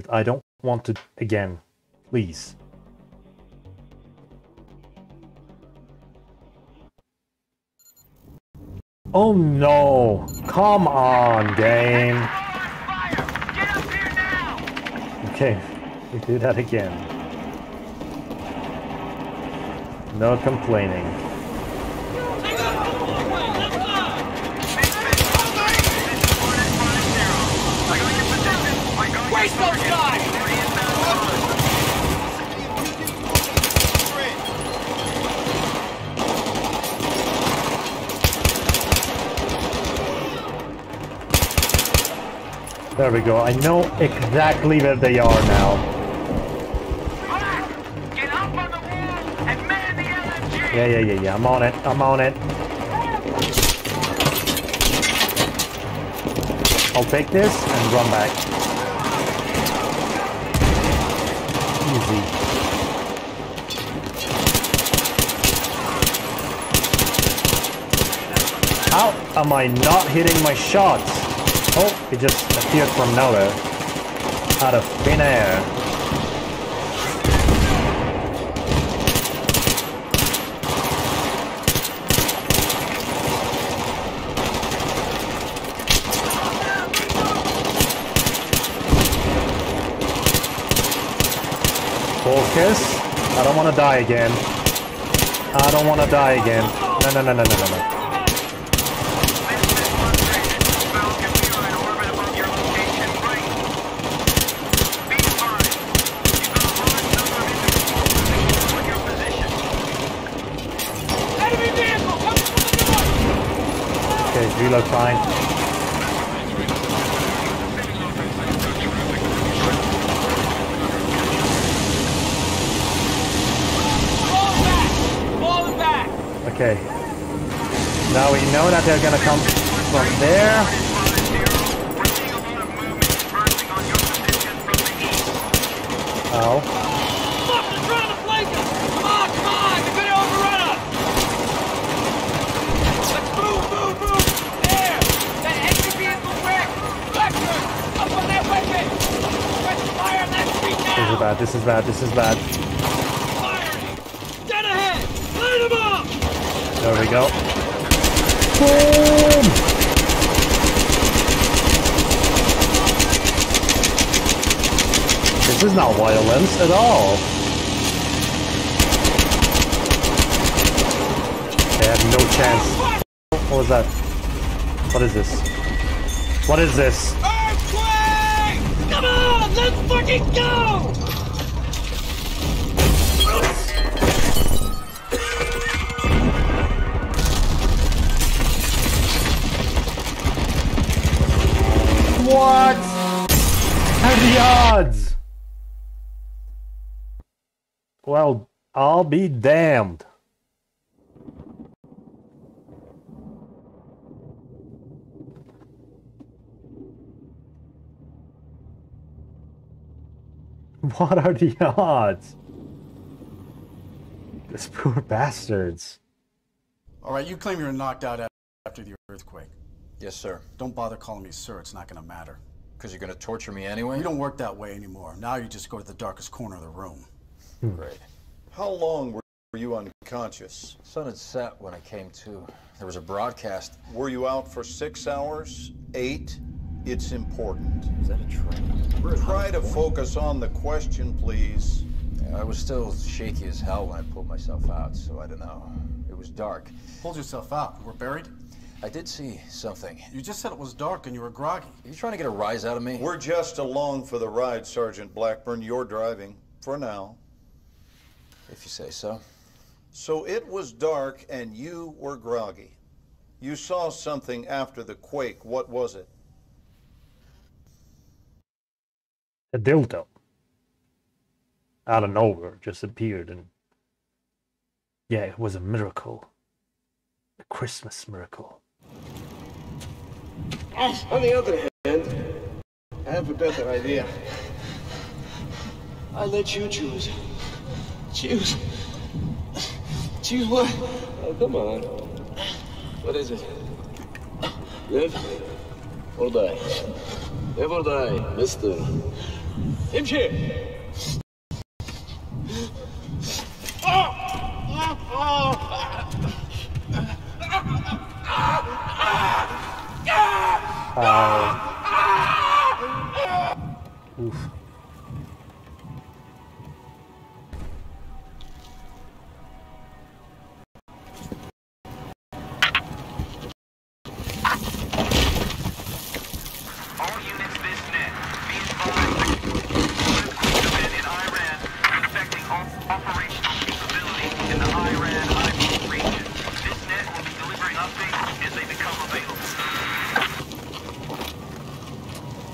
I don't want to again. Please. Oh no! Come on, game. Okay, we do that again. No complaining.
Waste those guys!
There we go. I know exactly where they are now. Yeah, yeah, yeah, yeah. I'm on it. I'm on it. I'll take this and run back. Easy. How am I not hitting my shots? Oh, it just appeared from nowhere. Out of thin air. Focus. I don't want to die again. I don't want to die again. No, no, no, no, no, no, no.
Enemy vehicle coming from the north!
Okay, Okay. Now we know that they're gonna come from there. Oh.
Fuck, they're trying to flank us! Come on, come on! They're gonna overrun us! Let's move, move, move! There! That enemy vehicle wrecked! Lecter! Up on that weapon! Let's fire on that street
This is
now!
bad, this is bad, this is bad.
Firing! Dead ahead! Light them up!
There we go. Boom! This is not violence at all. They have no chance. What was that? What is this? What is this?
Earthquake! Come on, let's fucking go!
I'll be damned. What are the odds? These poor bastards.
All right, you claim you were knocked out after the earthquake.
Yes, sir.
Don't bother calling me sir, it's not gonna matter.
Because you're gonna torture me anyway?
You don't work that way anymore. Now you just go to the darkest corner of the room.
Great.
How long were were you unconscious?
Sun had set when I came to. There was a broadcast.
Were you out for six hours? Eight? It's important.
Is that a train?
Try to focus on the question, please.
Yeah, I was still shaky as hell when I pulled myself out, so I don't know. It was dark.
Pulled yourself out. You were buried?
I did see something.
You just said it was dark and you were groggy.
Are you trying to get a rise out of me?
We're just along for the ride, Sergeant Blackburn. You're driving. For now.
If you say so.
So it was dark and you were groggy. You saw something after the quake. What was it?
A dildo. Out of nowhere, just appeared and. Yeah, it was a miracle. A Christmas miracle.
On the other hand, I have a better idea. I let you choose. Choose. Choose what? Oh, come on. What is it? Live or die? Live or die, mister. Hemşire!
Oof.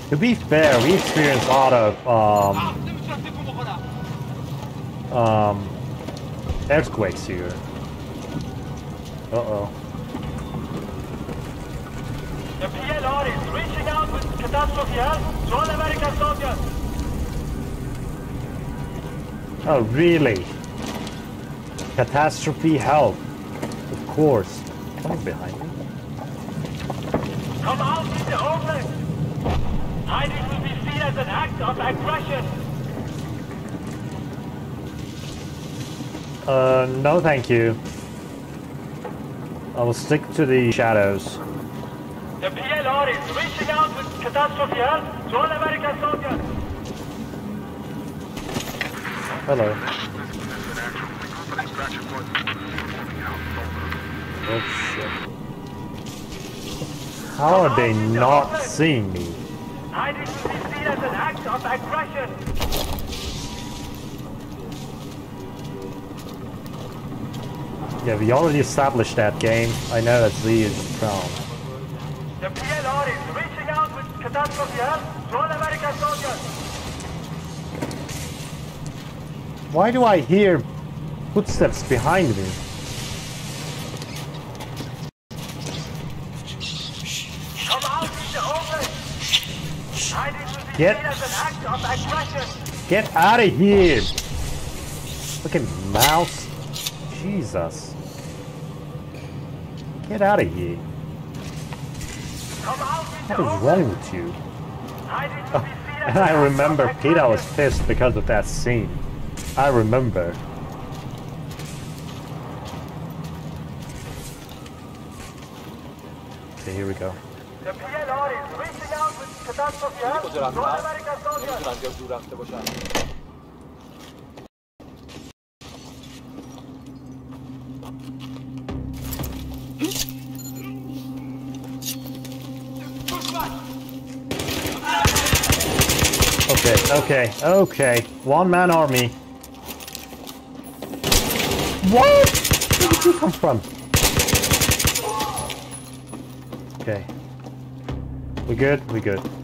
To be fair, we experience a lot of um, um, earthquakes here. Uh oh.
The PLR is reaching out with catastrophe help to all American soldiers.
Oh, really? Catastrophe help. Of course. Coming behind me.
Come out in the open. Hiding will be seen as an act of aggression.
Uh, no thank you. I will stick to the shadows.
The PLR is reaching out with catastrophe help to all American soldiers.
Hello. Oh shit. How are they not seeing me?
Hiding will be seen as an act of aggression.
Yeah, we already established that game. I know that Z is prone.
The PLR is reaching out with catastrophe help to all American soldiers.
Why do I hear footsteps behind me?
Come out in the open. Hiding will be
Get-. Get out of here! Fucking mouse. Jesus. Get out of here. What is wrong with you? Oh, and I remember Peter was pissed because of that scene. I remember. Okay, here we go.
The PLR is reaching out with catastrophe help to all
Okay, okay, okay. One man army. What? Where did you come from? Okay. We good? We good.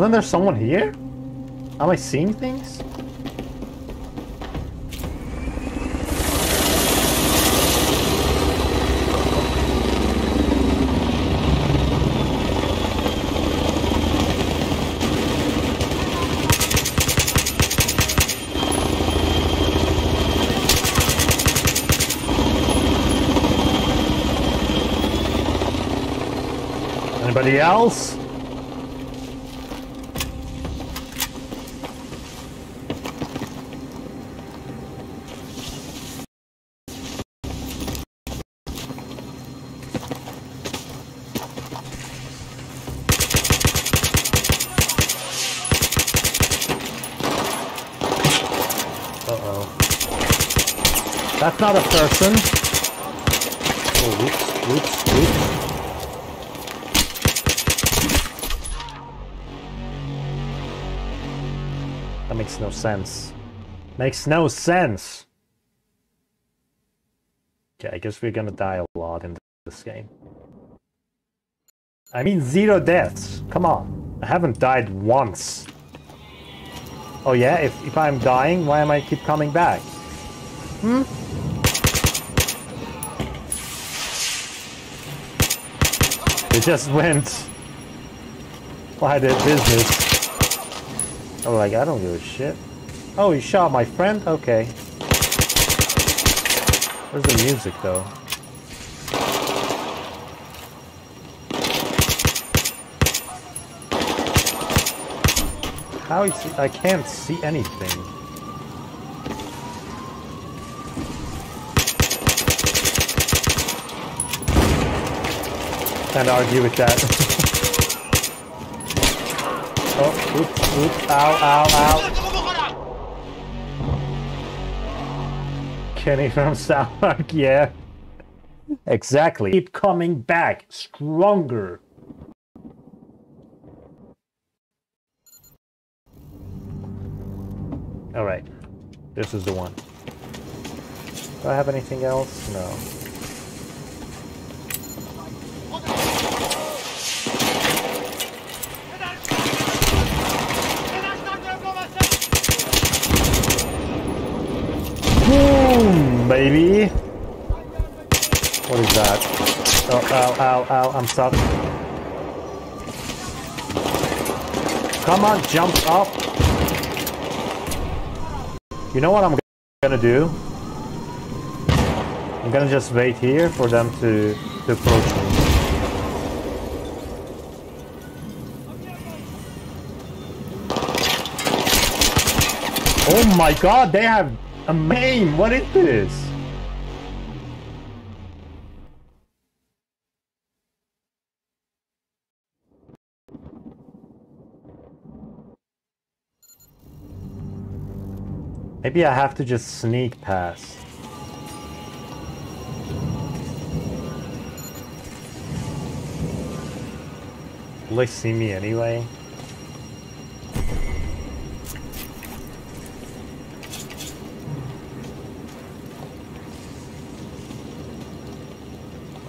Well, then there's someone here? Am I seeing things? Anybody else? Uh-oh. That's not a person. Oh, whoops, whoops, whoops. That makes no sense. Makes no sense! Okay, I guess we're gonna die a lot in this game. I mean, zero deaths. Come on. I haven't died once. Oh yeah, if, if I'm dying, why am I keep coming back? Hmm? It just went by their business. I'm like, I don't give a shit. Oh, he shot my friend? Okay. Where's the music, though? How is I can't see anything. Can't argue with that. oh, oops, oops, ow, ow, ow. Kenny from South Park, yeah. Exactly. Keep coming back stronger. Alright. This is the one. Do I have anything else? No. Boom, baby. What is that? Oh, ow, ow, ow, I'm stuck. Come on, jump up. You know what I'm gonna do? I'm gonna just wait here for them to, to approach me. Oh my god, they have a maim! What is this? Maybe I have to just sneak past. Will they see me anyway?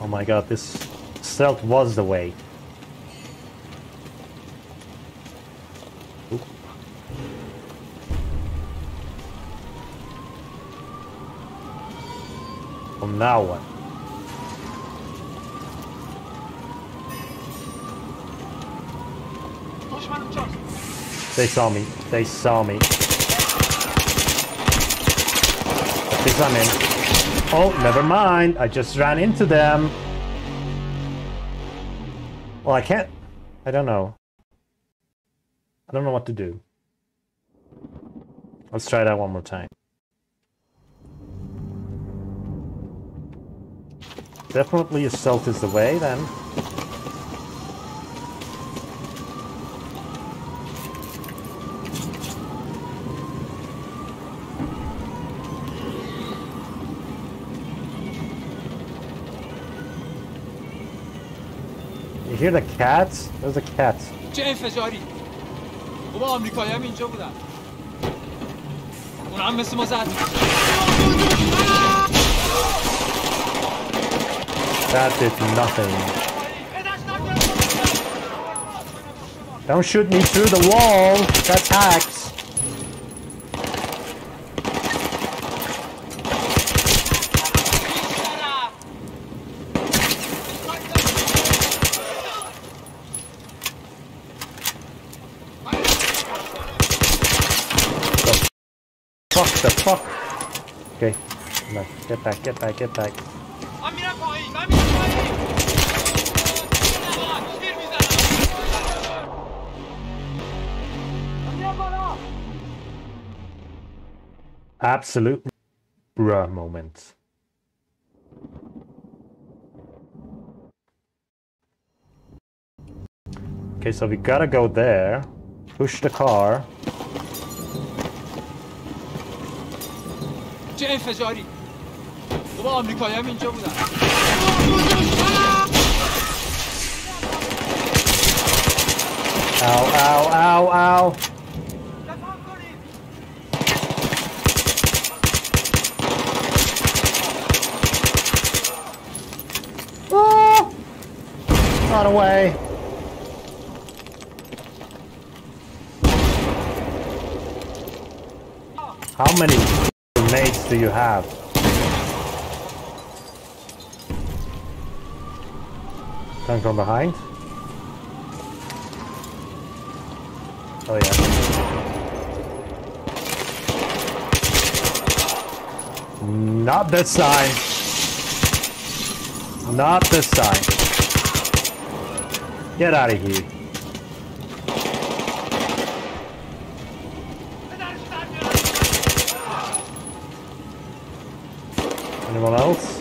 Oh my god, this stealth was the way. Oop. Well, now what? They saw me. They saw me. At least I'm in. Oh, never mind. I just ran into them. Well, I can't... I don't know. I don't know what to do. Let's try that one more time. Definitely assault is the way, then. hear the cats? There's a cat.
چه انفجاری بابا آمریکایی هم اینجا بودن اونا هم مثل ما زد
That did nothing. Don't shoot me through the wall. That's hacks. get back, get back, get back.
من میرم پایین من میرم پایین شیر میزنم من میرم بالا
Absolute bruh moment. Okay, so we gotta go there, push the car.
چه انفجاری بابا آمریکایی هم اینجا بودن
Ow, ow, ow, ow. Oh! Run away. How many mates do you have? Tank from behind. Oh yeah. Not this time. Not this time. Get out of here. Anyone else?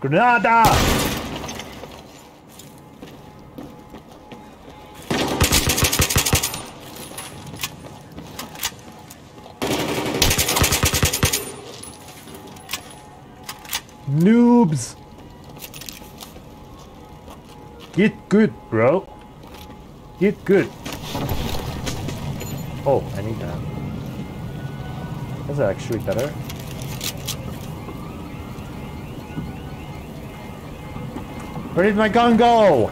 Granada! Noobs! Get good, bro. Get good. Oh, I need that. Is that. Actually better. Where did my gun go?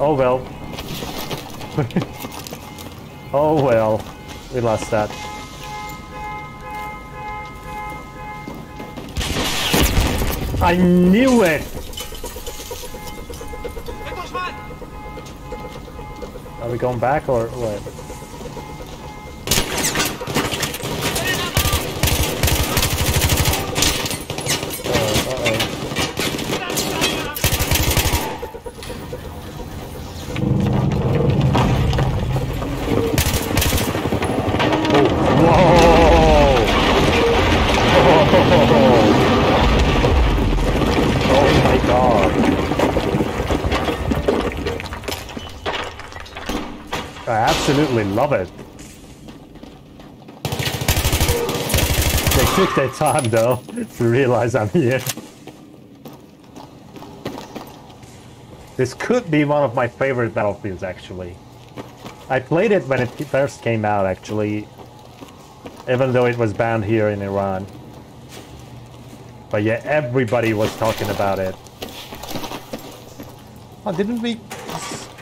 Oh well. oh well. We lost that. I knew it! Are we going back or what? Absolutely love it. They took their time though to realize I'm here. This could be one of my favorite battlefields actually. I played it when it first came out actually, even though it was banned here in Iran. But yeah, everybody was talking about it. Oh, didn't we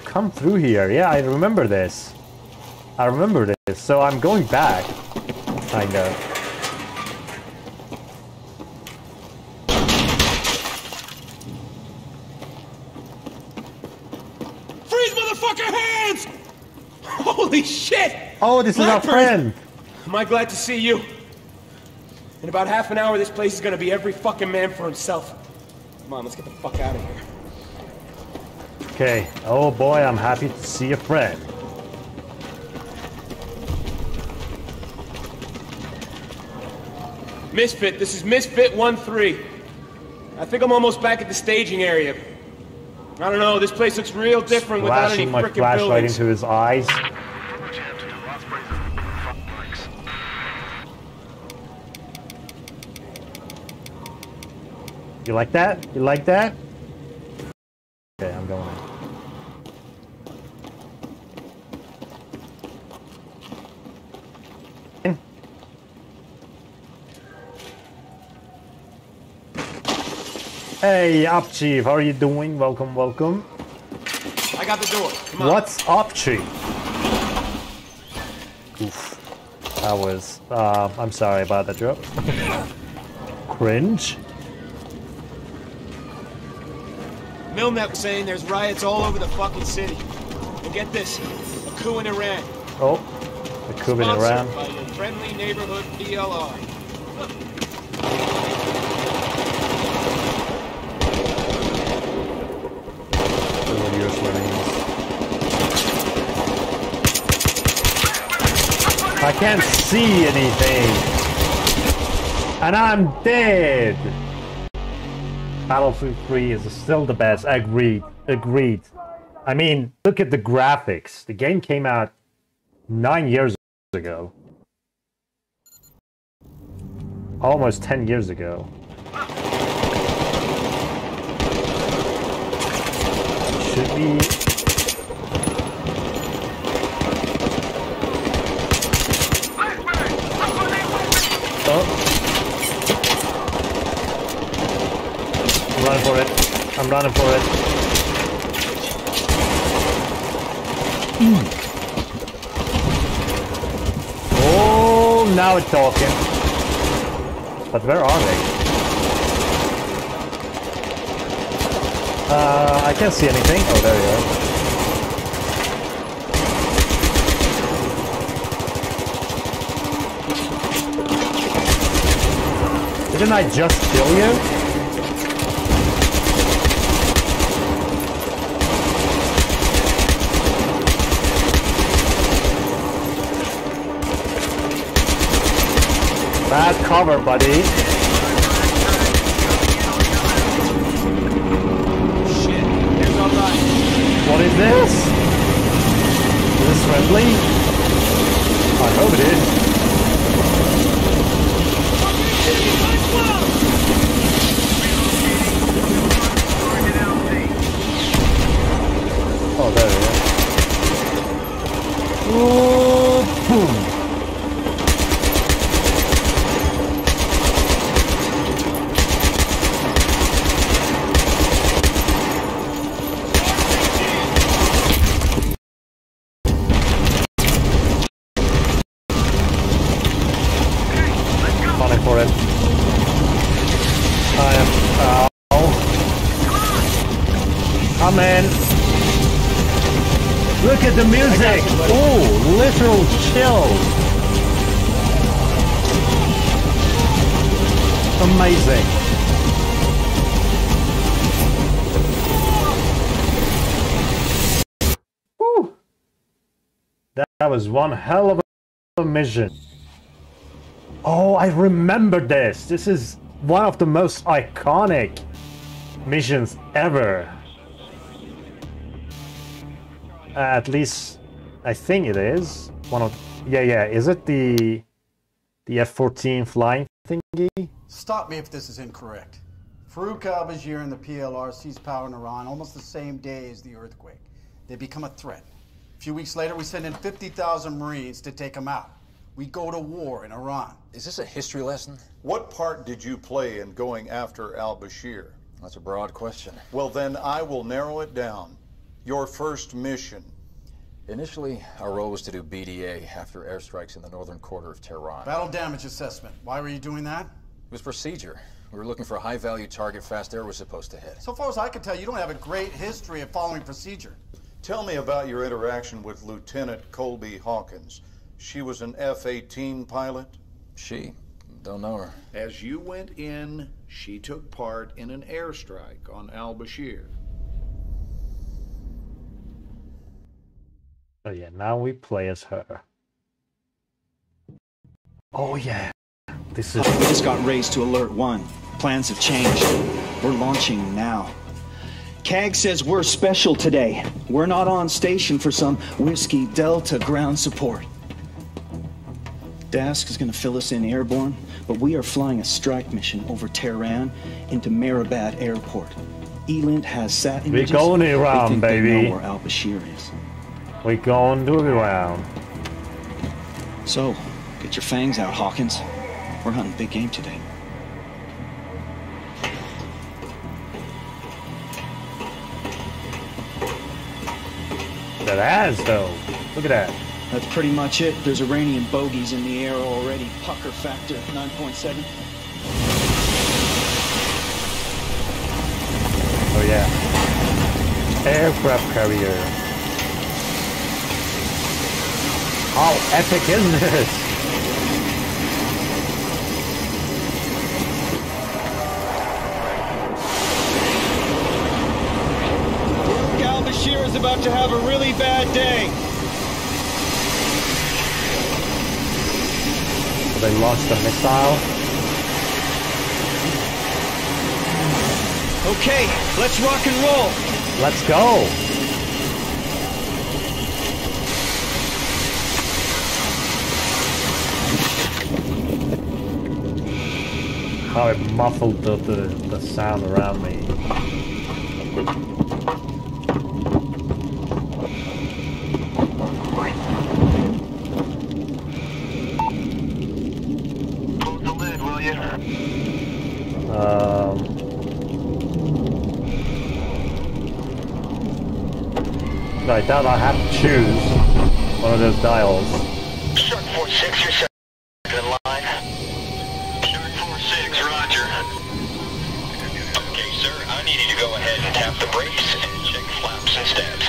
come through here? Yeah, I remember this. I remember this, so I'm going back. Kind of.
Freeze, motherfucker, hands! Holy shit!
Oh, this is our friend!
Am I glad to see you? In about half an hour, this place is gonna be every fucking man for himself. Come on, let's get the fuck out of here.
Okay. Oh boy, I'm happy to see a friend.
Misfit, this is Misfit 1-3. I think I'm almost back at the staging area. I don't know, this place looks real different without any frickin'
flashlight
buildings.
into his eyes. You like that? You like that? Okay, I'm going in. Hey, up chief, how are you doing? Welcome, welcome.
I got the door.
What's up, chief? Oof. That was. Uh, I'm sorry about that joke. Cringe.
Milnet was saying there's riots all over the fucking city. And get this, a coup in Iran.
Oh, a coup in Iran.
by your friendly neighborhood PLR.
I can't see anything. And I'm dead. Battlefield 3 is still the best. Agreed. Agreed. I mean, look at the graphics. The game came out nine years ago. Almost 10 years ago. Should be Oh. I'm running for it. I'm running for it. Oh, now it's talking. But where are they? Uh, I can't see anything. Oh, there you are. Didn't I just kill you? Bad cover, buddy. Was one hell of a mission. Oh, I remember this. This is one of the most iconic missions ever. Uh, at least, I think it is. One of yeah, yeah. Is it the the F-14 flying thingy?
Stop me if this is incorrect. Farouk al-Bashir and the PLR seized power in Iran almost the same day as the earthquake. They become a threat. A few weeks later, we send in 50,000 Marines to take them out. We go to war in Iran.
Is this a history lesson?
What part did you play in going after al Bashir?
That's a broad question.
Well, then I will narrow it down. Your first mission.
Initially, our role was to do BDA after airstrikes in the northern quarter of Tehran.
Battle damage assessment. Why were you doing that?
It was procedure. We were looking for a high-value target fast air was supposed to hit.
So far as I can tell, you don't have a great history of following procedure.
Tell me about your interaction with Lieutenant Colby Hawkins. She was an F 18 pilot?
She? Don't know her.
As you went in, she took part in an airstrike on al Bashir.
Oh yeah, now we play as her. Oh yeah, this is.
We just got raised to alert one. Plans have changed. We're launching now. CAG says we're special today. We're not on station for some Whiskey Delta ground support. Dask is going to fill us in airborne, but we are flying a strike mission over Tehran into Mehrabad Airport. Elint has sat
in.
We're
going
think they
baby.
where Al Bashir is.
We're going to round.
So, get your fangs out, Hawkins. We're hunting big game today.
That has though. Look at that.
That's pretty much it. There's Iranian bogeys in the air already. Pucker factor 9.7.
Oh yeah. Aircraft carrier. How epic is this?
Is about to have a really bad day.
They launched a missile.
Okay, let's rock and roll.
Let's go. How it muffled the, the, the sound around me. I doubt I'll have to choose one of those dials.
Shark 46, you're in line. Shark 46, roger.
Okay, sir, I need you to go ahead and tap the brakes and check flaps and stabs.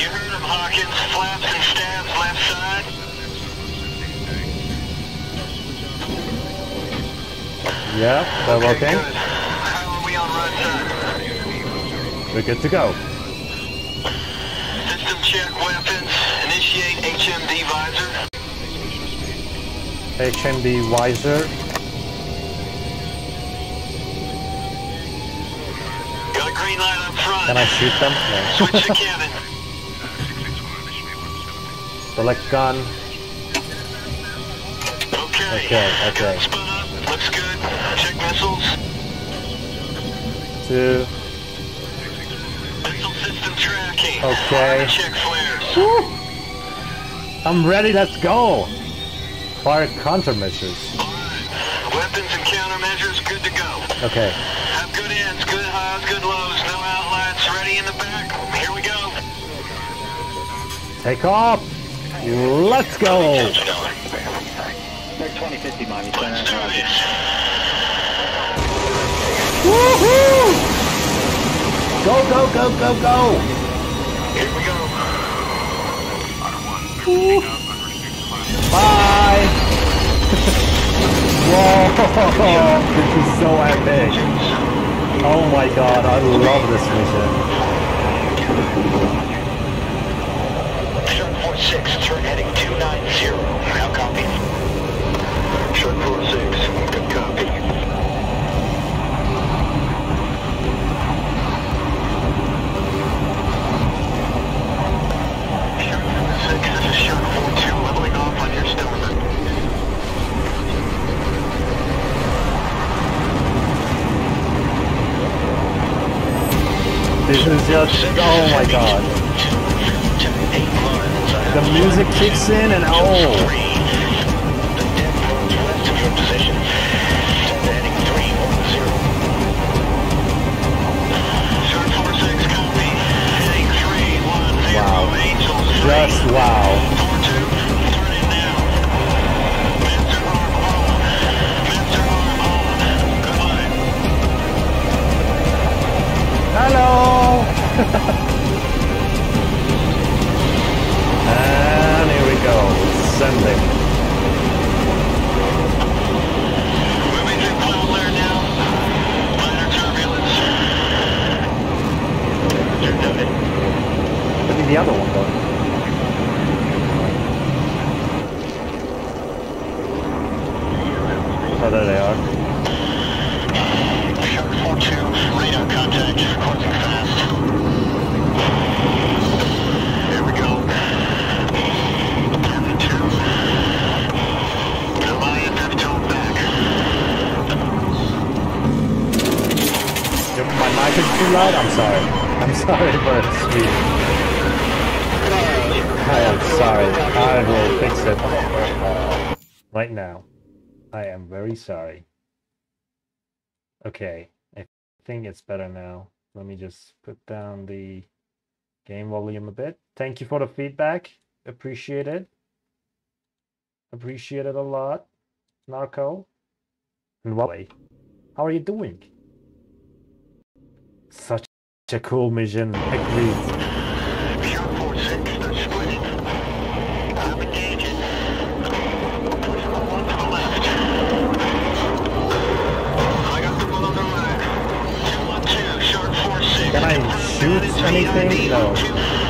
You heard him, Hawkins. Flaps and stabs, left side.
Yeah, they're okay. okay. Good.
How are we on right side?
We're good to go.
HMD visor. Got a green light up front.
Can I shoot them?
Switch to
No.
cabin.
Select gun.
Okay.
Okay, okay.
Spun up. Looks good. Check missiles.
Two.
Missile system tracking.
Okay.
Check flares.
I'm ready, let's go! Fire countermeasures.
Weapons and countermeasures good to go.
Okay.
Have good ends, good highs, good lows. No outlets. Ready in the back. Here we go.
Take off! Let's go!
2050, Mommy. Let's do this.
Woohoo! Go, go, go, go, go!
Here we go.
Bye! Whoa! This is so epic! Oh my god, I love this mission.
Shark 46, turn heading 290. Now copy. Shark 46, good copy. Shark 46, this is Shark 42, leveling off on your starboard.
This is just, oh my god. The music kicks in and oh! Wow. Just wow. Hello! and here we go. Sending. I think the other one though. Oh, there they are.
Shark 42, radar contact, closing fast. There we go. Cabin 2. Goliath towed back.
Yep, My mic is too loud? I'm sorry. I'm sorry for the speed. I am sorry. I will fix it. Right now. I am very sorry. Okay, I think it's better now. Let me just put down the game volume a bit. Thank you for the feedback. Appreciate it. Appreciate it a lot. Narco. And what? How are you doing? Such a cool mission. Agreed.
Shark 46, they're splitting. I'm engaging. Push the one to the left. I got the one on the right. 212, Shark 46.
Can I shoot anything? No.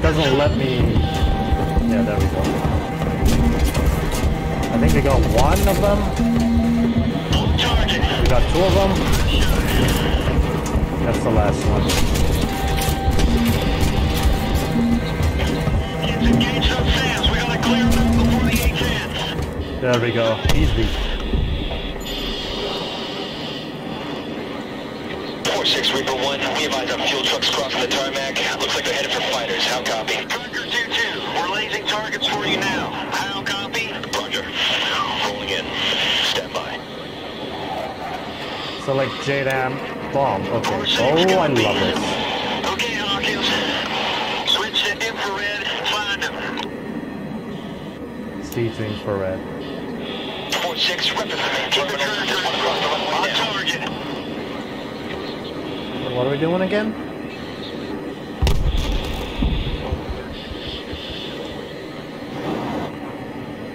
It doesn't let me... Yeah, there we go. I think we got one of them. We got two of them. That's the last one. There we Sands. JDAM bomb. Okay. Oh, oh I love this.
Okay, Hawkins. Switch to infrared. Find him.
C to infrared.
4-6, represent the terminal. Just one across the runway now.
Target.
What are we doing again?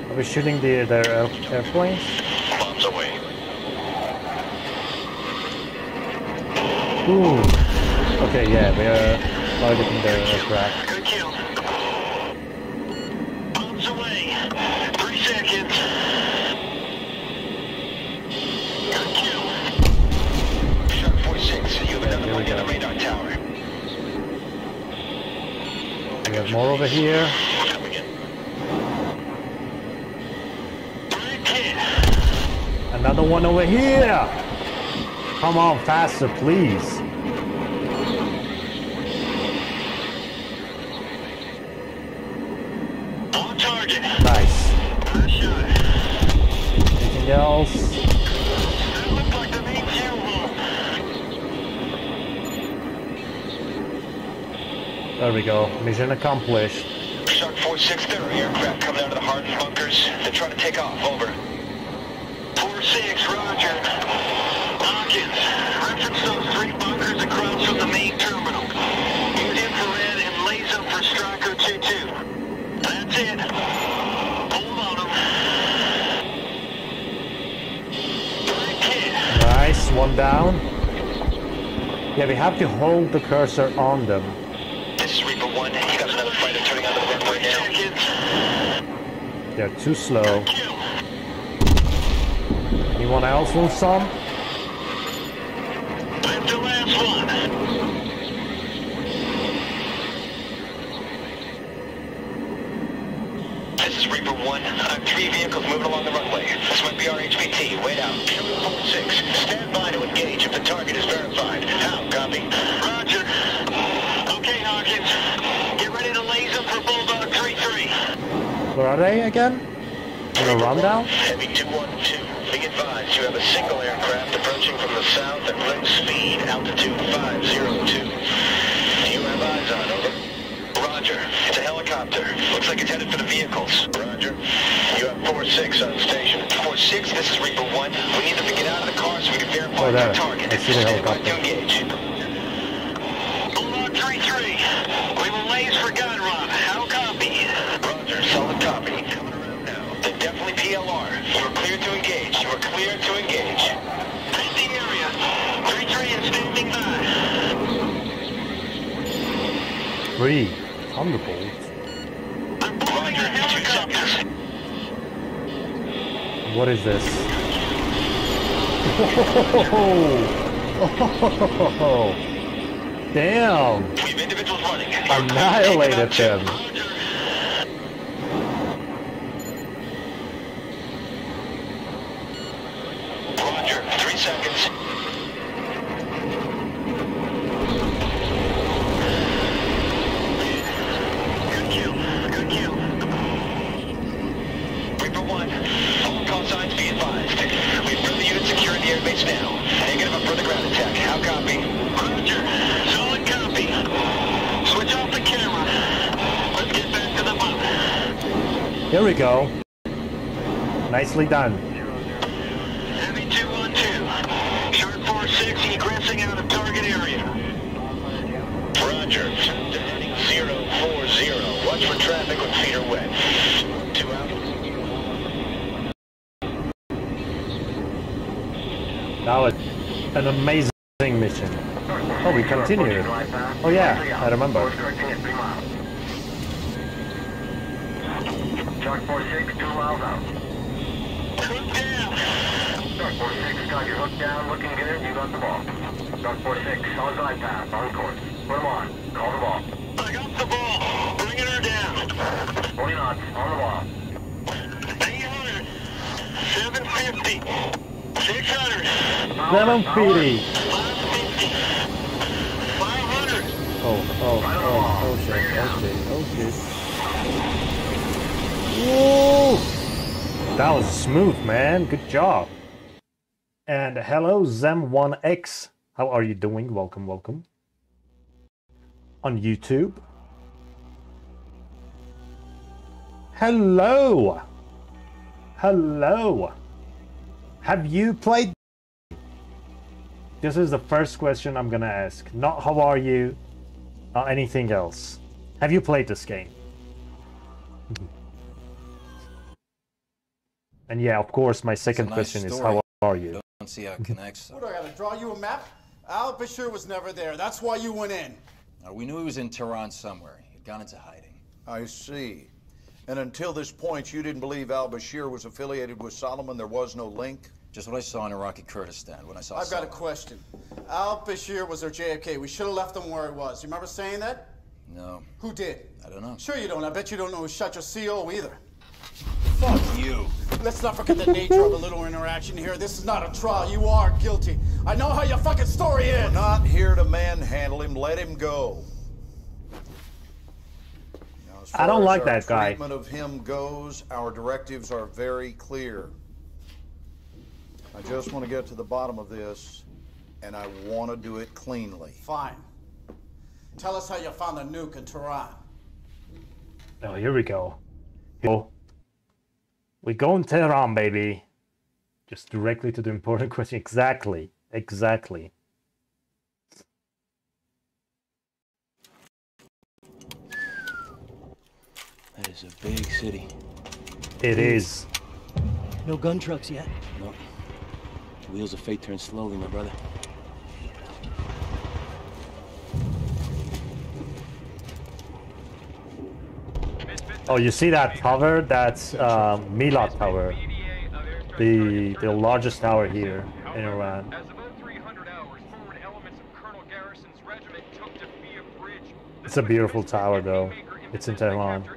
Are we shooting the their air, airplanes?
Bombs away.
Ooh. Okay, yeah, we are targeting their aircraft.
Good kill. Bombs away. Three seconds. Good kill.
Shark 4-6, you have another one in the radar tower.
We have more over here. Another one over here. Come on, faster, please.
On target.
Nice. Anything else?
That looked like the main fuel hole.
There we go. Mission accomplished.
Shark 4-6, there are aircraft coming out of the hardened bunkers. They're trying to take off. Over.
4-6, roger. Hawkins, reference those three bunkers from the main terminal. Use infrared and laser for Striker 2-2. That's it. Hold on them.
Nice, one down. Yeah, we have to hold the cursor on them.
This is Reaper 1. You got another fighter turning onto the runway now.
They're too slow. Anyone else want some?
That's the last one.
This is Reaper 1. I have three vehicles moving along the runway. This might be our HPT. Wait out. Shark 6, stand by to engage if the target is verified. How? Copy.
Roger. Okay, Hawkins. Get ready to laser for Bulldog 3-3.
Again? Rundown?
Heavy 212. Be advised, you have a single aircraft approaching from the south at low speed, altitude 502. Do you have eyes on, over? Roger. It's a helicopter. Looks like it's headed for the vehicles. Roger. You have 4-6 on station. 4-6, this is Reaper 1. We need them to get out of the car so we can verify
Oh,
their target.
I see the
Stand by to engage.
Bulldog 3-3. We will laze for gun run. How copy?
Roger, solid copy. Coming around now. They're definitely PLR. You are clear to engage. You are clear to engage.
Hit the area. 3-3 is standing by.
Three. Thunderbolt.
Roger, two seconds.
What is this? Oh, Damn.
We have individuals running.
Annihilated them.
Roger, three seconds. Good kill, good kill. Reaper 1, all call signs be advised. We've further units securing the airbase now. Negative a further ground attack. How copy? Roger, solid copy. Switch off the camera. Let's get back to the boat.
Here we go. Nicely done.
Heavy 212. Shark 46 egressing out of target area. Roger. Heading 040. Watch for traffic when feet are wet. Two out.
That was an amazing mission. Oh, we continued. Oh yeah, I remember.
Shark 46, two miles out. Shark 46, got your hook down, looking good, you got the ball. Shark 46, on glide path, on course. Put him on, call the ball.
I got the ball. Bringing her down.
40 knots, on the ball.
800. 750. 600.
750.
500.
Oh, oh, oh, oh shit, oh shit, oh shit. Whoa! That was smooth, man. Good job. And hello, Zem1X. How are you doing? Welcome, welcome. On YouTube. Hello! Hello! Have you played? This is the first question I'm gonna ask. Not how are you, not anything else. Have you played this game? And yeah, of course, my second
nice
question is how are you?
Don't see how it connects.
What do I gotta draw you a map? Al Bashir was never there. That's why you went in.
Uh, we knew he was in Tehran somewhere. He'd gone into hiding.
I see. And until this point, you didn't believe al Bashir was affiliated with Solomon? There was no link?
Just what I saw in Iraqi Kurdistan when I saw
I've got a question. Al Bashir was our JFK. We should have left him where he was. You remember saying that?
No,
Who did?
I don't know.
Sure you don't. I bet you don't know who shot your CO either.
Fuck you.
Let's not forget the nature of a little interaction here. This is not a trial. You are guilty. I know how your fucking story is.
We're not here to manhandle him. Let him go. Now,
I don't like that guy.
treatment of him goes, our directives are very clear. I just want to get to the bottom of this, and I want to do it cleanly.
Fine. Tell us how you found the nuke in Tehran.
Oh, here we go. Oh, we go in Tehran, baby. Just directly to the important question. Exactly. Exactly.
That is a big city.
It hmm. is.
No gun trucks yet? No. Wheels of fate turn slowly, my brother.
Oh, you see that tower? That's uh, Milad Tower, the the largest tower here in Iran. It's a beautiful tower, though. It's in Tehran.
Your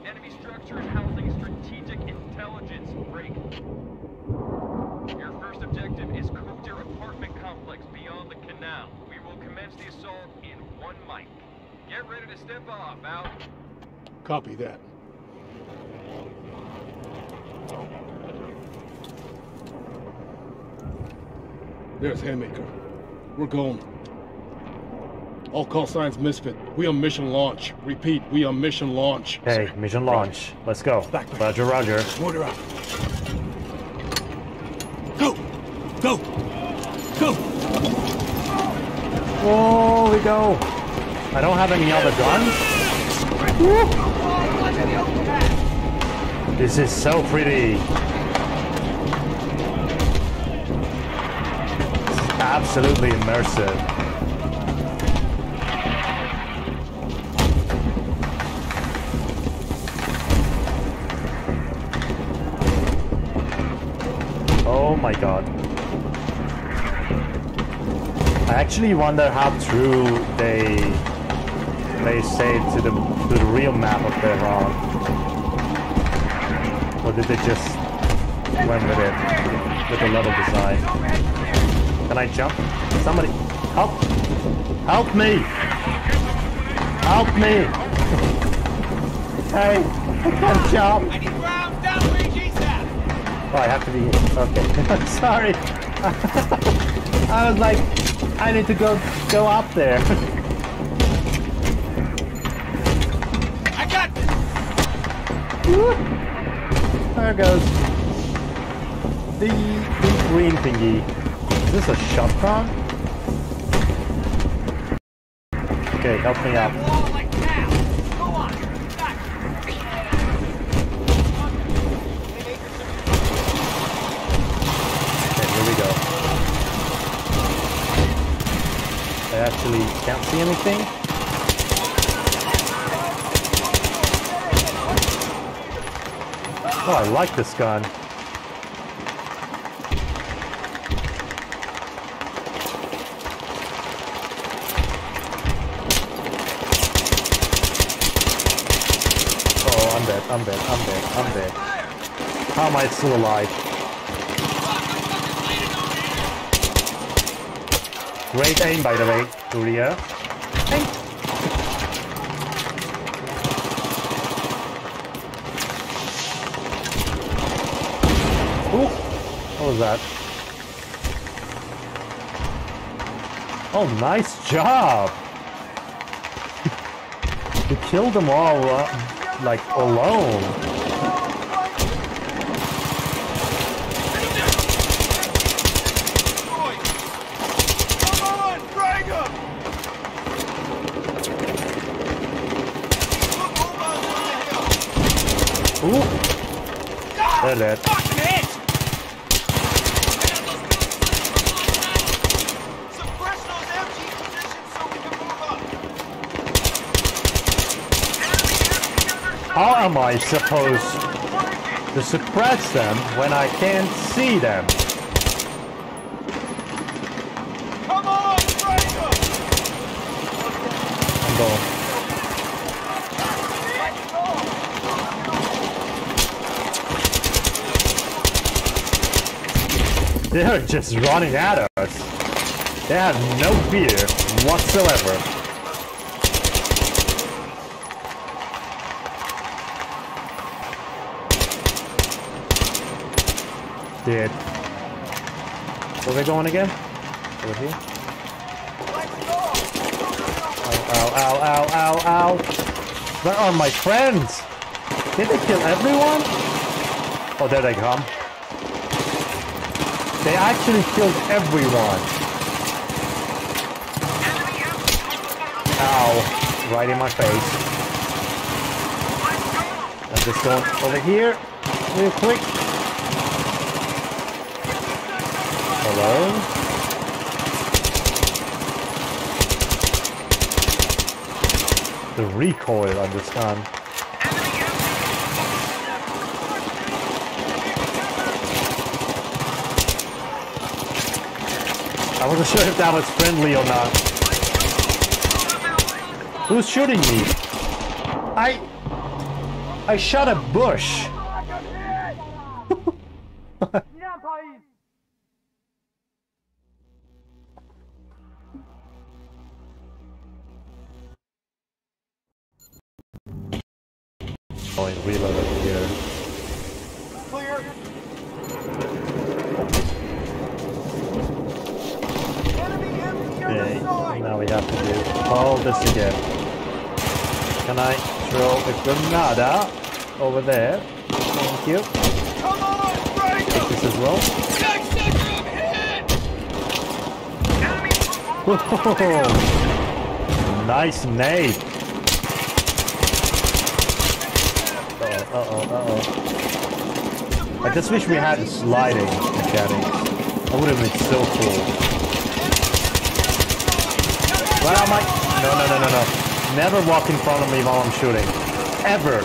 first objective is Kopter apartment complex beyond the canal. We will commence the assault in one mic. Get ready to step off, out.
Copy that. There's Haymaker. We're going. All call signs Misfit. We on mission launch. Repeat, we on mission launch.
Okay, mission launch. Let's go. Roger, Roger.
Mortar out. Go! Go! Go!
Oh, we go. I don't have any other guns. This is so pretty. It's absolutely immersive. Oh my god. I actually wonder how true they they saved to the to the real map of Tehran? Or did they just went with it with the level design? Can I jump? Somebody help! Help me! Help me! hey, I can't jump.
I need rounds down ASAP.
Oh, I have to be okay. Sorry. I was like, I need to go go up there.
I got this.
There goes the the green thingy. Is this a shotgun? Okay, help me out. I actually can't see anything. Oh, I like this gun. Oh, I'm dead, I'm dead, I'm dead, I'm dead. How am I still alive? Great aim, by the way, Korea. That? Oh, nice job! you killed them all, uh, like, alone.
Come on, drag him.
Ooh! They're dead.
Fucking hit. Suppress those MG positions so we can move up.
How am I supposed to suppress them when I can't see them?
Come on, drag.
I'm going. They're just running at us. They have no fear whatsoever. Dead. Where are they going again? Over here? Ow, ow, ow, ow, ow. Where are my friends? Did they kill everyone? Oh, there they come. They actually killed everyone. Ow. Right in my face. I'm just going over here real quick. The recoil gun. I wasn't sure if that was friendly or not. Who's shooting me? I... I shot a bush. Over there? Thank you.
Come on.
Take this as well. nice nade. Uh-oh, uh-oh, uh-oh. I just wish we had sliding mechanics. That would have been so cool. Where am I? No, no, no, no, no. Never walk in front of me while I'm shooting. Ever.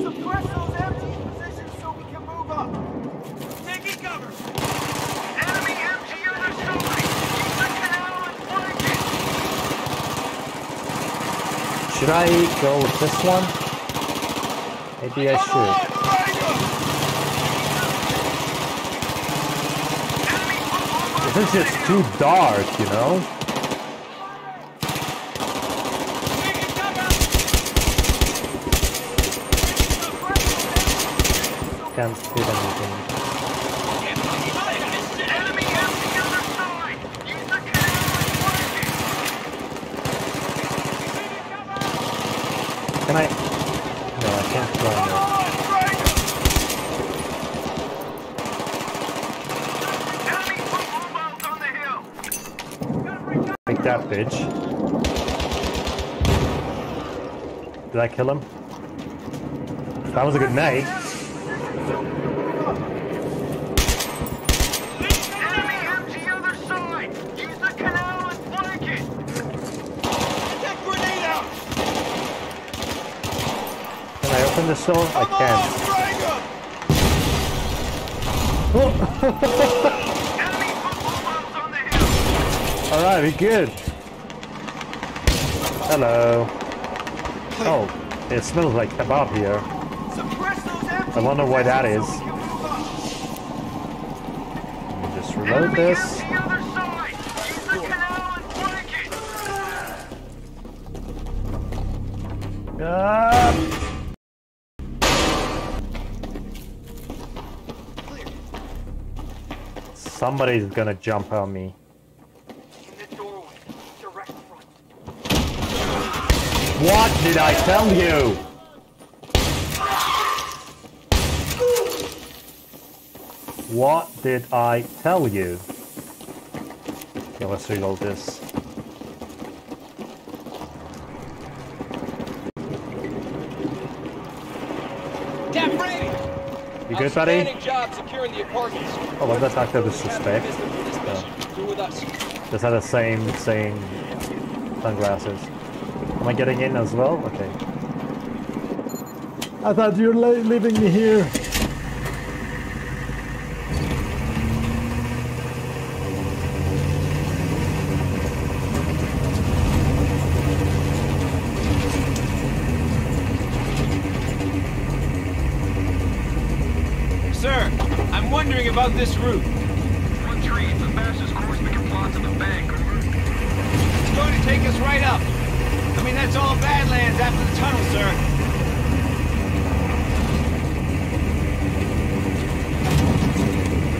Suppress those empty positions so we can move up. Taking cover. Enemy MG on the side. Use the canal and flank it.
Should I go with this one? Maybe I should. This is just too dark, you know? Can't hit anything. Can I? No, I can't climb it. Take that bitch. Did I kill him? That was a good night. Can I open this door? I can't. Alright, we good. Hello. Oh, it smells like kebab here. I wonder why that is. Let me just reload this. Ah! Somebody's gonna jump on me. What did I tell you? What did I tell you? Okay, let's reload this.
Brady!
You good, buddy?
Job securing the apartments.
Oh, well, that's the disrespect.
Do.
Just had the same, same sunglasses. Am I getting in as well? Okay. I thought you were leaving me here.
Sir, I'm wondering about this route.
One tree, it's the fastest course we can plot to the bank.
It's going to take us right up. I mean, that's all Badlands after the tunnel, sir.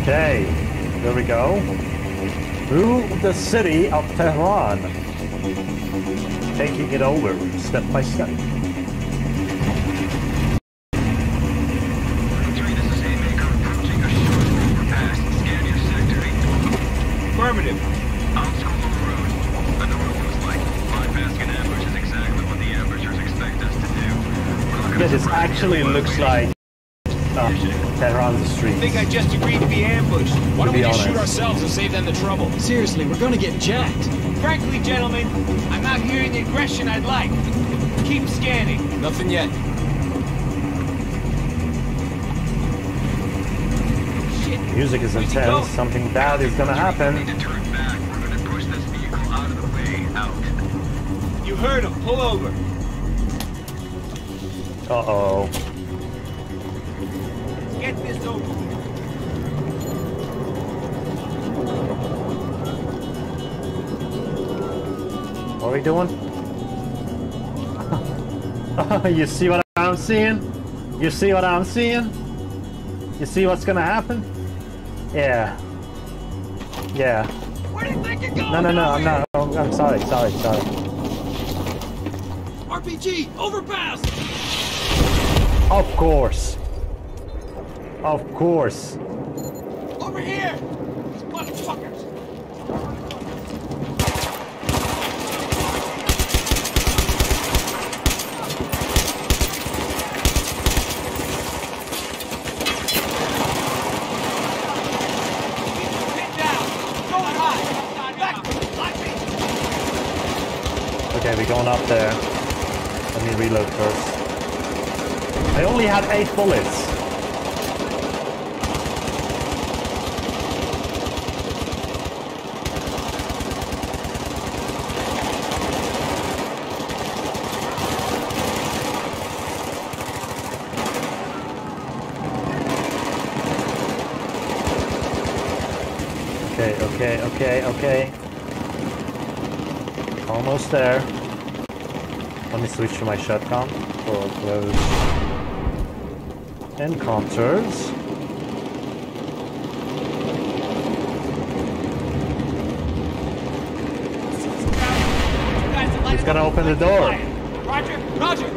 Okay, there we go. Through the city of Tehran. Taking it over step by step.
Affirmative.
Yeah, this actually looks like uh, Tehran's
I
street.
think I just agreed to be ambushed.
Why don't
be
we just shoot
honest.
ourselves and save them the trouble? Seriously, we're gonna get jacked.
Frankly, gentlemen, I'm not hearing the aggression I'd like. Keep scanning.
Nothing yet.
Music is intense. Something bad is gonna happen.
Gonna You heard him. Pull over.
Uh we doing? you see what I'm seeing? You see what I'm seeing? You see what's gonna happen? Yeah. Yeah.
Where do you think you're going?
No, no, no, I'm not. oh, I'm sorry, sorry, sorry.
RPG, overpass!
Of course. Of course.
Over here! These motherfuckers!
Okay, we're going up there. Let me reload first. I only had eight bullets. Okay, okay, okay, okay. Almost there. Let me switch to my shotgun for encounters. He's gonna open the door.
Roger, Roger!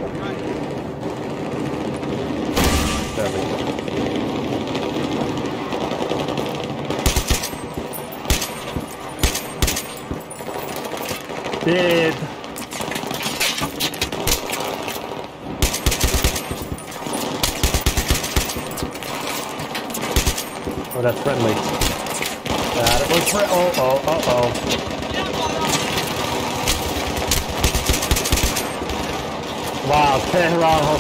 There we go. Dead. Oh, that's friendly. That was fri- oh, oh, oh, oh. Wow,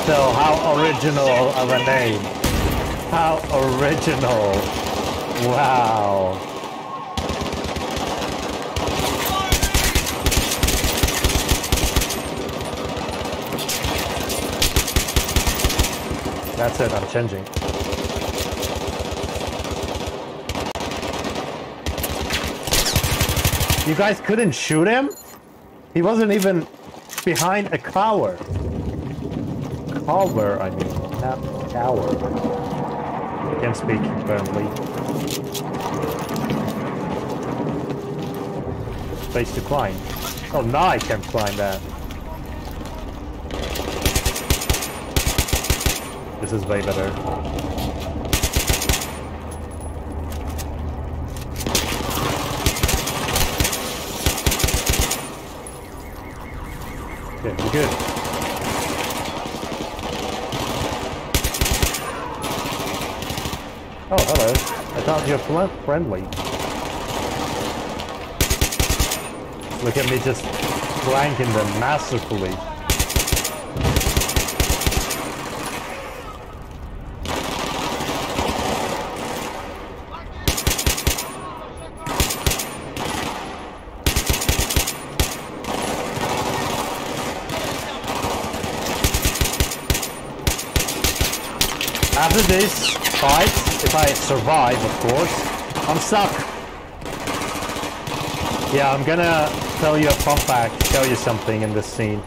Hotel, how original of a name. How original. Wow. That's it, I'm changing. You guys couldn't shoot him? He wasn't even behind a cower. Cover, I mean, not cower. Can't speak, apparently. Space to climb. Oh, now I can climb that. This is way better. Okay, we're good. Oh, hello. I thought you were friendly. Look at me just flanking them masterfully. After this fight, if I survive, of course, I'm stuck. Yeah, I'm gonna tell you a fun fact, tell you something in this scene.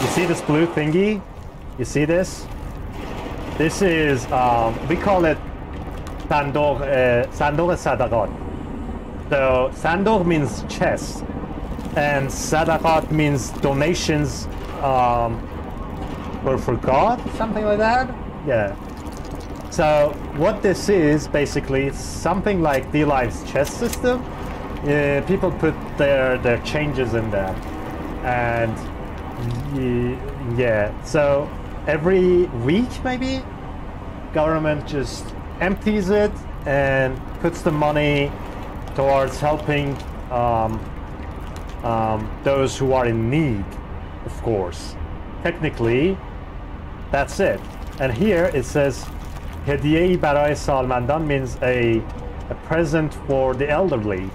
You see this blue thingy? You see this? This is, um, we call it Sandor, uh, Sandor Sadaqat. So, Sandor means chest, and Sadaqat means donations um, or for God, something like that. Yeah. So what this is basically it's something like DLive's chest system. Uh, people put their their changes in there, and yeah. So every week maybe, government just empties it and puts the money towards helping um, um, those who are in need, of course. Technically, that's it. And here it says, هدیه‌ای برای سالمندان means a, a present for the elderly.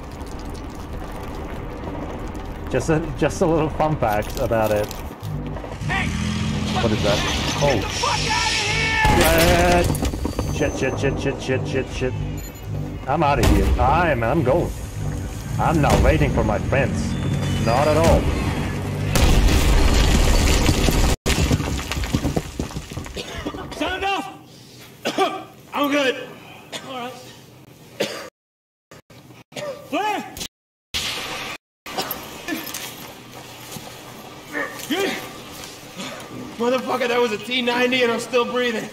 Just a, just a little fun fact about it. What is that? Oh, shit. Shit, shit, shit, shit, shit, shit, shit. I'm out of here. I'm, I'm going. I'm not waiting for my friends. Not at all.
I'm good. All right. Flair! Good.
Motherfucker, that was a T90 and I'm still breathing.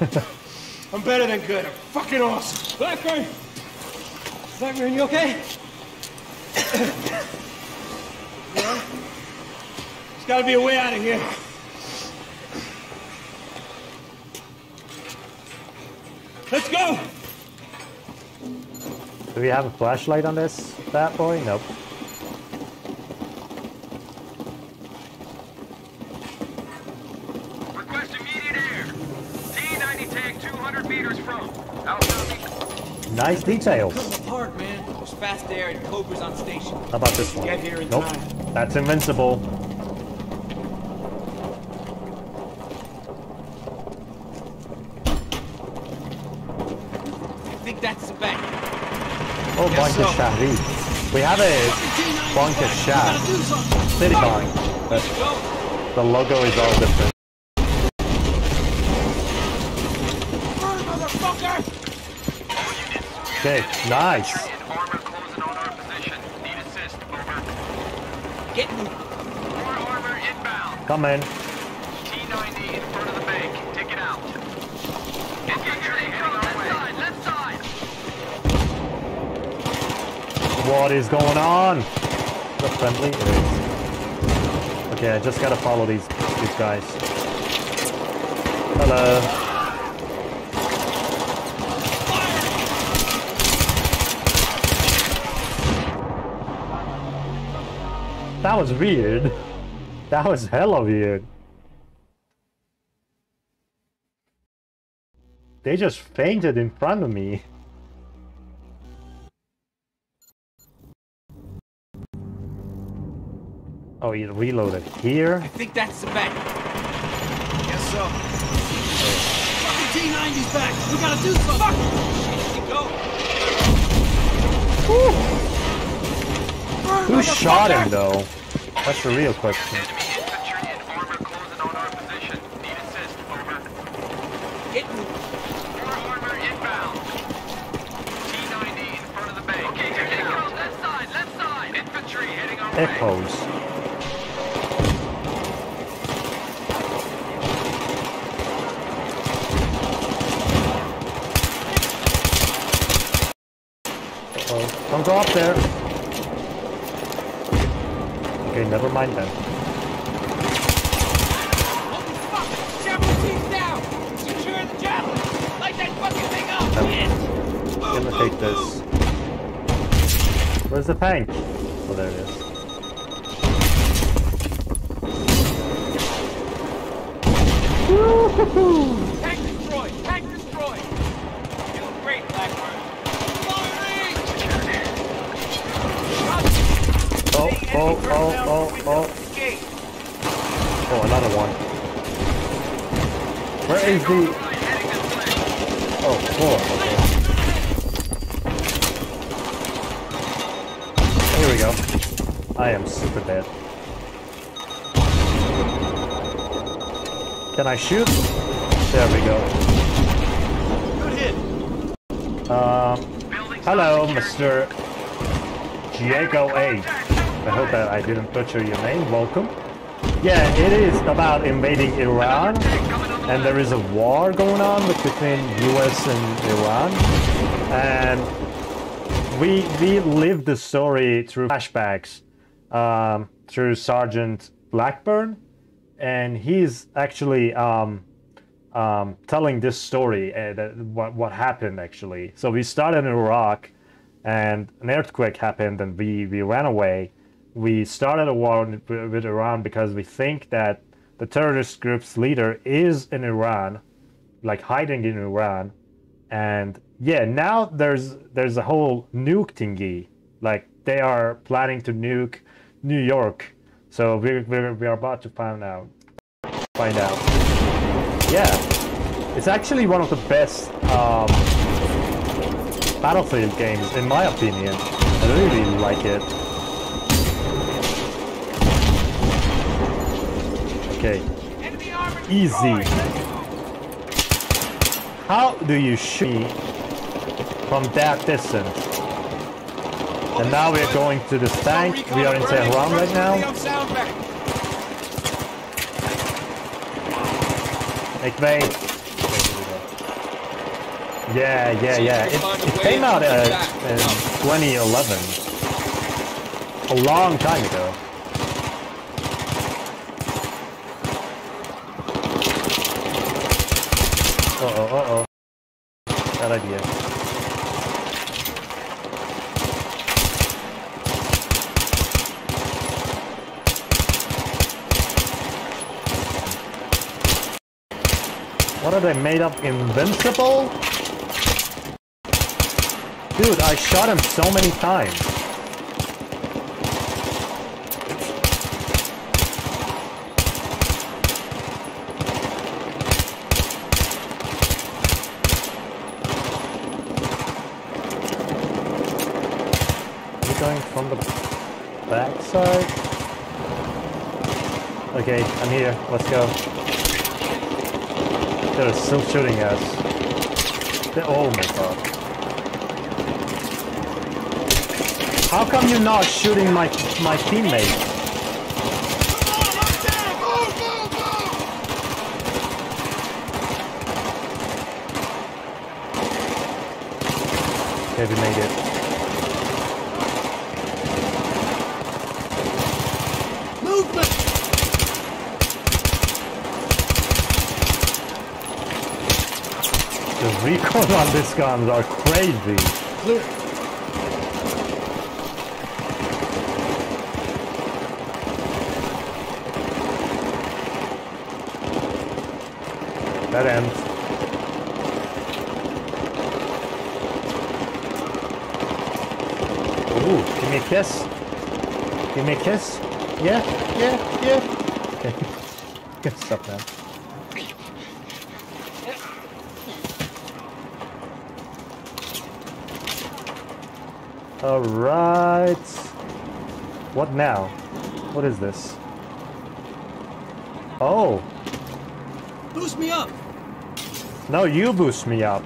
I'm better than good. I'm fucking awesome.
Blackburn! Blackburn, you okay? yeah?
There's gotta be a way out of here. Let's go!
Do we have a flashlight on this bad boy? Nope.
Request immediate air. T-90 tag 200 meters from. Out southeast.
Nice details.
Apart, man. There's fast air and Cobras on station.
How about this one?
Get here in
Nope.
time.
That's invincible.
I think that's the bank. Yes,
bunker
sir.
We have a bunker shot. City bank. But the logo is all different. Okay, nice.
Get moving.
More armor inbound.
Come in.
T-90 in front of the bank. Take it out. Infantry heading our way. Left side, left side.
What is going on? Is that friendly? It is. Okay, I just gotta follow these these guys. Hello. That was weird. That was hella weird. They just fainted in front of me. Oh, he reloaded here.
I think that's the bank. Guess so. Fucking T-90's back. We gotta do something. Fuck! Here we go.
Who shot him though? That's the real question.
Get moving.
More armor inbound. T-90 in front of the bank. Okay, here it goes. Left side, left side. Infantry heading our way.
Echoes. Uh-oh. Don't go up there. Okay, never mind then. I'm gonna take this. Where's the tank? Oh, there it is. Woo-hoo-hoo!
Tank destroyed. Tank destroyed. You're doing great, Blackburn.
Oh, oh, oh, oh, oh. Oh, another one. Where is the... Oh, four. Okay. Here we go. I am super dead. Can I shoot? There we go.
Good hit.
Um, hello, Mr. Diego A. I hope that I didn't butcher your name. Welcome. Yeah, it is about invading Iran, and there is a war going on between U.S. and Iran, and we we lived the story through flashbacks um, through Sergeant Blackburn, and he's actually um, um, telling this story, uh, that what what happened actually. So we started in Iraq, and an earthquake happened, and we we ran away. We started a war with Iran because we think that the terrorist group's leader is in Iran, like hiding in Iran, and yeah, now there's there's a whole nuke thingy. Like they are planning to nuke New York. So we're we're, we're about to find out. Find out. Yeah, it's actually one of the best um, Battlefield games in my opinion. I really like it. Okay. Easy. How do you shoot from that distance? And now we're going to this tank. We are in Tehran right now. Make way. Yeah, yeah, yeah. It, it came out uh, in 2011. A long time ago. Uh-oh, uh-oh. Idea. What are they made of? Invincible? Dude, I shot him so many times. Are going from the backside? Okay, I'm here. Let's go. They're still shooting us. They- oh my god. How come you're not shooting my my teammate? Okay, we made it.
Movement!
The recoil on these guns are crazy. That ends. Ooh, give me a kiss. Give me a kiss. Yeah, yeah, yeah. Okay. Good stuff, man. Alright. What now? What is this? Oh,
Boost me up!
no, you boost me up.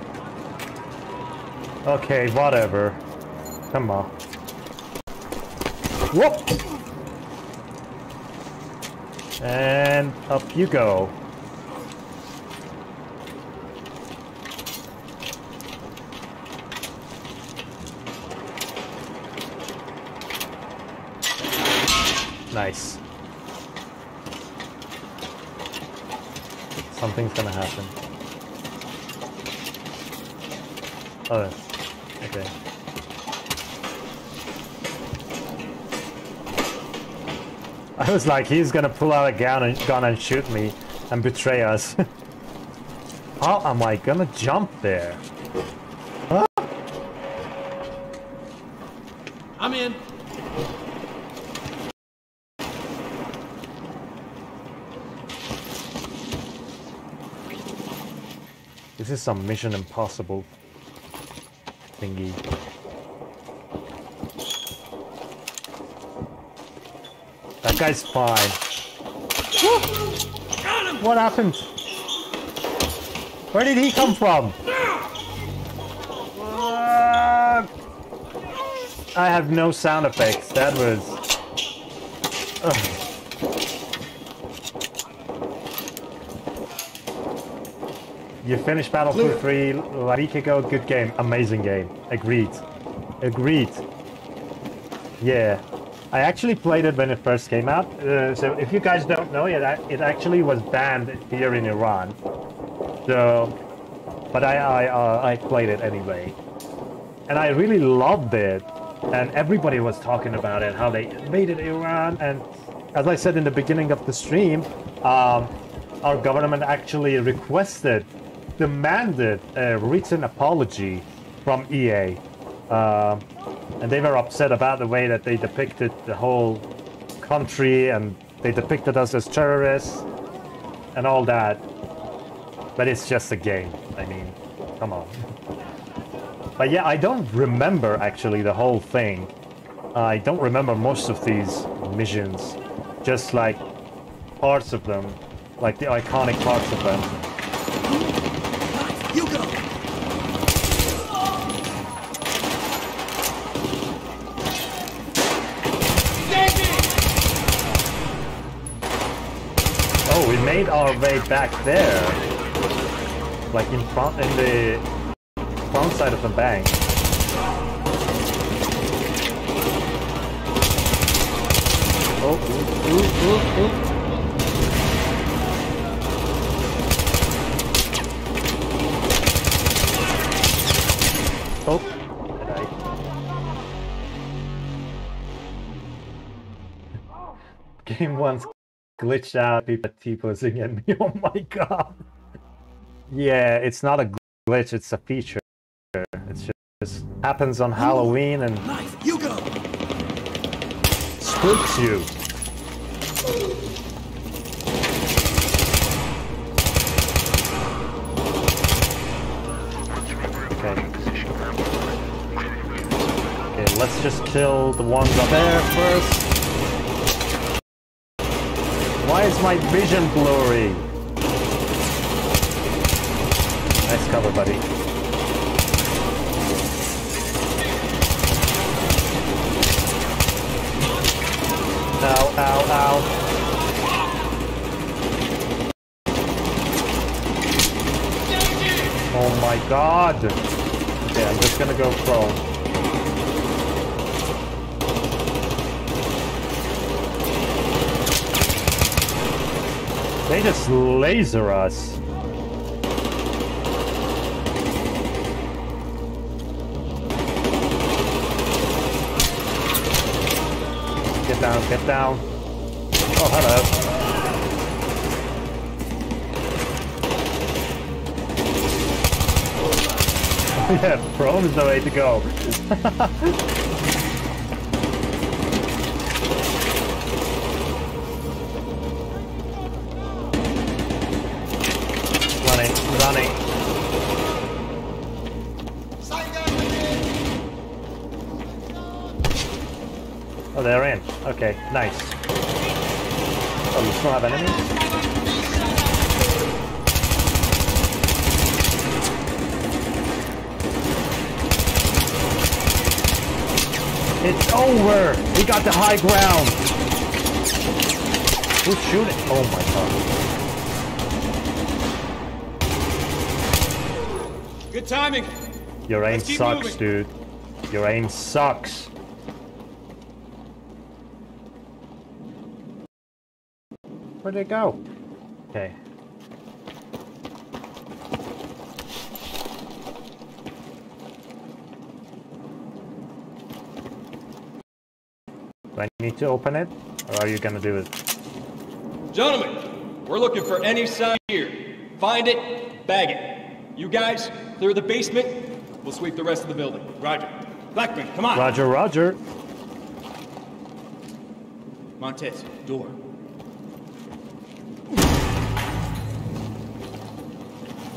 Okay, whatever. Come on. Whoop! And up you go. Nice. Something's gonna happen. Oh, okay. I was like, he's gonna pull out a gun and, gun and shoot me and betray us. How am I gonna jump there? Huh?
I'm in.
This is some Mission Impossible thingy. That guy's fine. What happened? Where did he come from? Uh, I have no sound effects. That was. Ugh. You finished Battlefield 3, Larikiko, good game, amazing game. Agreed. Agreed. Yeah. I actually played it when it first came out. Uh, so if you guys don't know, it, it actually was banned here in Iran. So, but I, I, uh, I played it anyway. And I really loved it. And everybody was talking about it, how they invaded Iran. And as I said in the beginning of the stream, um, our government actually requested, demanded a written apology from EA. Um, and they were upset about the way that they depicted the whole country and they depicted us as terrorists and all that. But it's just a game. I mean, come on. But yeah, I don't remember actually the whole thing. I don't remember most of these missions. Just like parts of them. Like the iconic parts of them. Our way back there. like in front, in the front side of the bank. Oh, ooh, ooh, ooh. Oh? Game one's glitched out, people T-posing at me. Oh my god. Yeah, it's not a glitch, it's a feature. It's just happens on Halloween and
You go.
spooks you. Okay. Okay, let's just kill the ones up there first. Why is my vision blurry? Nice cover, buddy. Ow, ow, ow. Oh my god! Okay, I'm just gonna go prone. They just laser us. Get down, get down. Oh, hello. yeah, prone is the way to go. Okay, nice. Oh, you still have enemies? It's over! We got the high ground! Who's shooting? Oh my god.
Good timing.
Your aim sucks,
moving.
dude. Your aim sucks. Where'd it go? Okay. Do I need to open it? Or are you gonna do it?
Gentlemen, we're looking for any sign here. Find it, bag it. You guys, clear the basement. We'll sweep the rest of the building. Roger. Blackburn, come on.
Roger, roger.
Montes, door.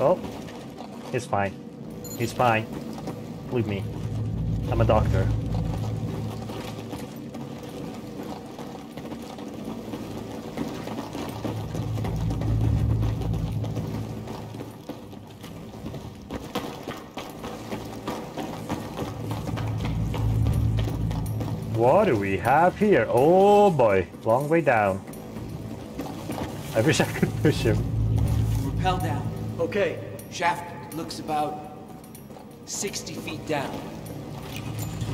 Oh, he's fine. He's fine. Believe me. I'm a doctor. What do we have here? Oh boy, long way down. I wish I could push him.
Rappel down.
Okay.
Shaft looks about 60 feet down.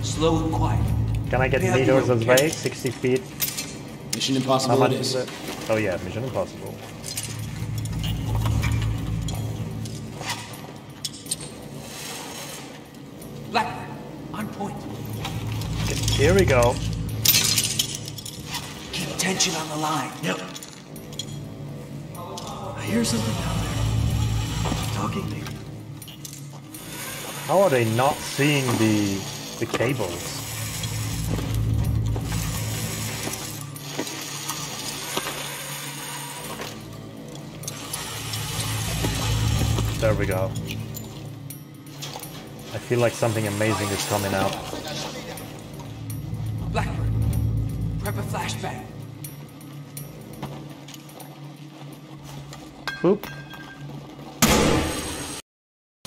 Slow and quiet.
Can I get
Yeah,
meters
you're
of
okay.
way? 60 feet?
Mission Impossible
How
Impossible
much
it
is
is.
it? Oh yeah, Mission Impossible.
Blackburn, on point.
Here we go.
Keep tension on the line.
Yep. I hear something down there. Talking to me.
How are they not seeing the the cables? There we go. I feel like something amazing is coming out.
Blackburn, prep a flashbang.
Boop.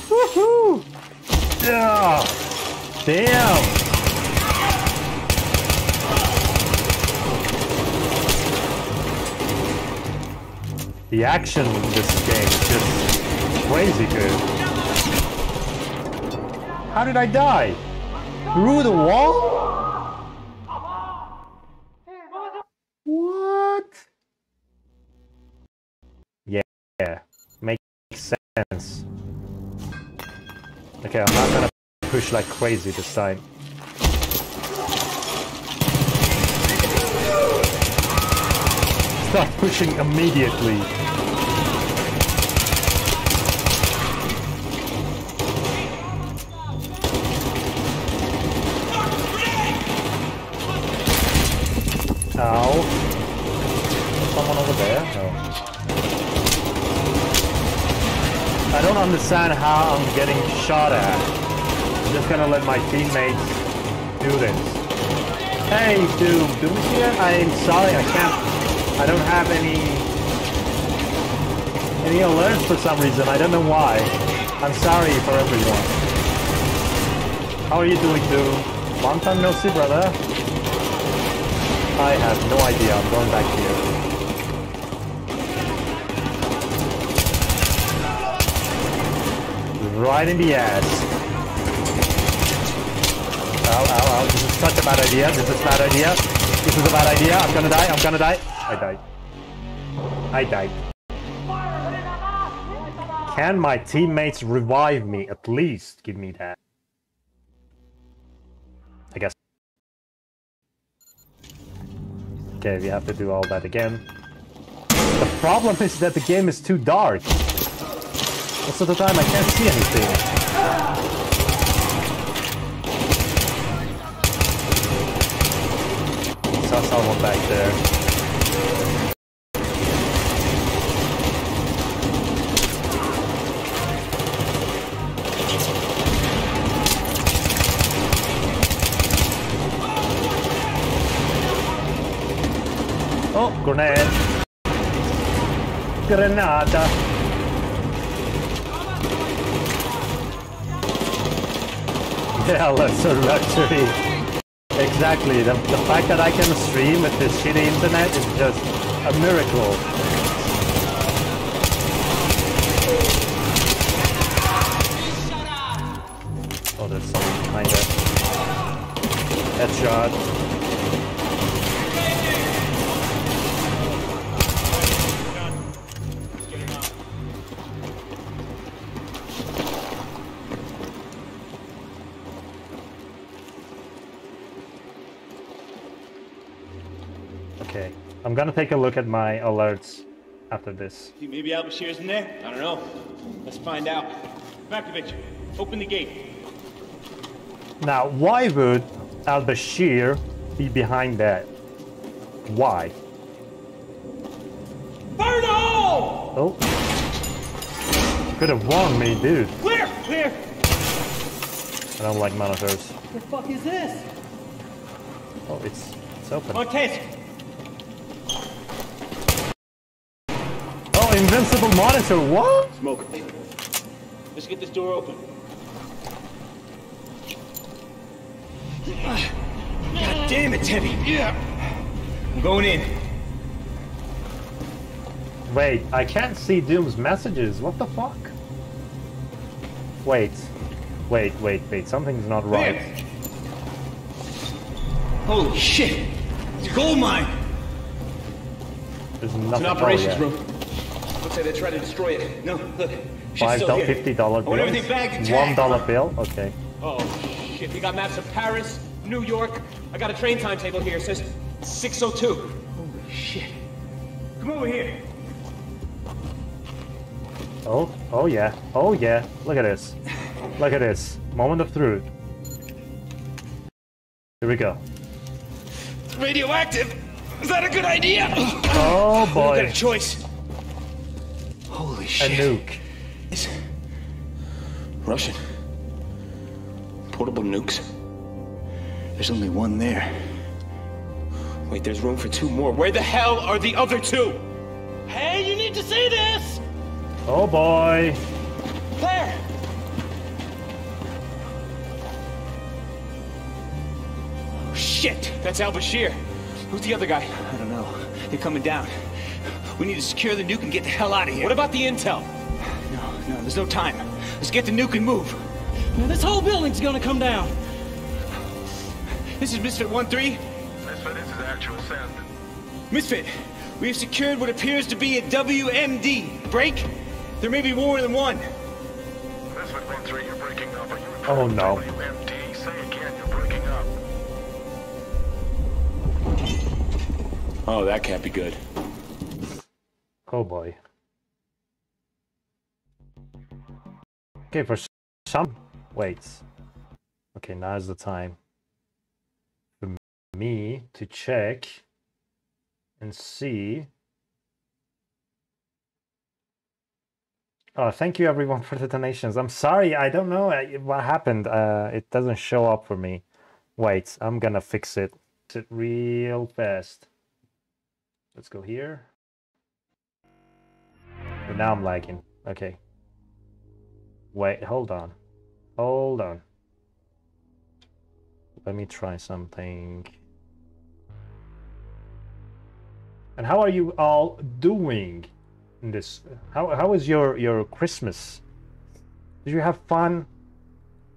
Woohoo! Yeah! Damn! The action in this game is just crazy good. How did I die? Through the wall? Yeah. Makes sense. Okay, I'm not gonna push like crazy this time. Start pushing immediately. Understand how I'm getting shot at. I'm just gonna let my teammates do this. Hey, Doom. Doom's here? I'm sorry, I can't... I don't have any... Any alerts for some reason. I don't know why. I'm sorry for everyone. How are you doing, Doom? Long time no see, brother. I have no idea. I'm going back here. Right in the ass. Ow, ow, ow. This is such a bad idea. This is a bad idea. This is a bad idea. I'm gonna die. I'm gonna die. I died. I died. Can my teammates revive me? At least give me that. I guess. Okay, we have to do all that again. The problem is that the game is too dark. Most of the time I can't see anything. Saw someone back there. Oh, grenade. Granada. Yeah, lesser luxury. Exactly. The, the fact that I can stream with this shitty internet is just a miracle. Oh, there's someone behind. Headshot. Gonna take a look at my alerts after this.
Maybe Al Bashir's in there? I don't know. Let's find out. Matkovic, open the gate.
Now, why would Al Bashir be behind that? Why?
Fire in the hole!
Oh. Could have warned me, dude.
Clear! Clear!
I don't like monitors.
What the fuck is this?
Oh, it's it's open.
On case.
Oh, invincible monitor. What?
Smoke. Let's get this door open. God damn it, Teddy. Yeah. I'm going in.
Wait, I can't see Doom's messages. What the fuck? Wait. Wait, wait, wait. Something's not right.
There. Holy shit! It's a gold mine!
There's
It's an oh, operations
oh,
room. Looks like they tried to destroy it. No, look. She's
Five
here.
fifty dollar bill.
everything and
One bill. Okay.
Oh, shit. We got maps of Paris, New York. I got a train timetable here. It says 602. Holy shit. Come over here.
Oh, oh yeah. Oh yeah. Look at this. Look at this. Moment of truth. Here we go.
Radioactive. Is that a good idea?
Oh boy.
got a choice. Holy
A
shit.
nuke.
Russian. Portable nukes. There's only one there. Wait, there's room for two more. Where the hell are the other two?
Hey, you need to see this!
Oh boy.
There!
Shit! That's Al Bashir. Who's the other guy? I don't know. They're coming down. We need to secure the nuke and get the hell out of here. What about the intel? No, No, there's no time. Let's get the nuke and move.
Now this whole building's gonna come down.
This is Misfit 1-3.
Misfit, this is actual send.
Misfit, we have secured what appears to be a WMD. Break? There may be more than one.
Misfit 1-3, you're breaking up. Are you
Oh no.
WMD? Say again, you're breaking up.
Oh, that can't be good.
Oh boy. Okay, for some. Wait. Okay, now's the time for me to check and see. Oh, thank you everyone for the donations. I'm sorry, I don't know uh, what happened. Uh, it doesn't show up for me. Wait, I'm gonna fix it. Fix it real fast. Let's go here. But now I'm lagging. Okay. Wait, hold on. Hold on. Let me try something. And how are you all doing in this? How how is your your Christmas? Did you have fun?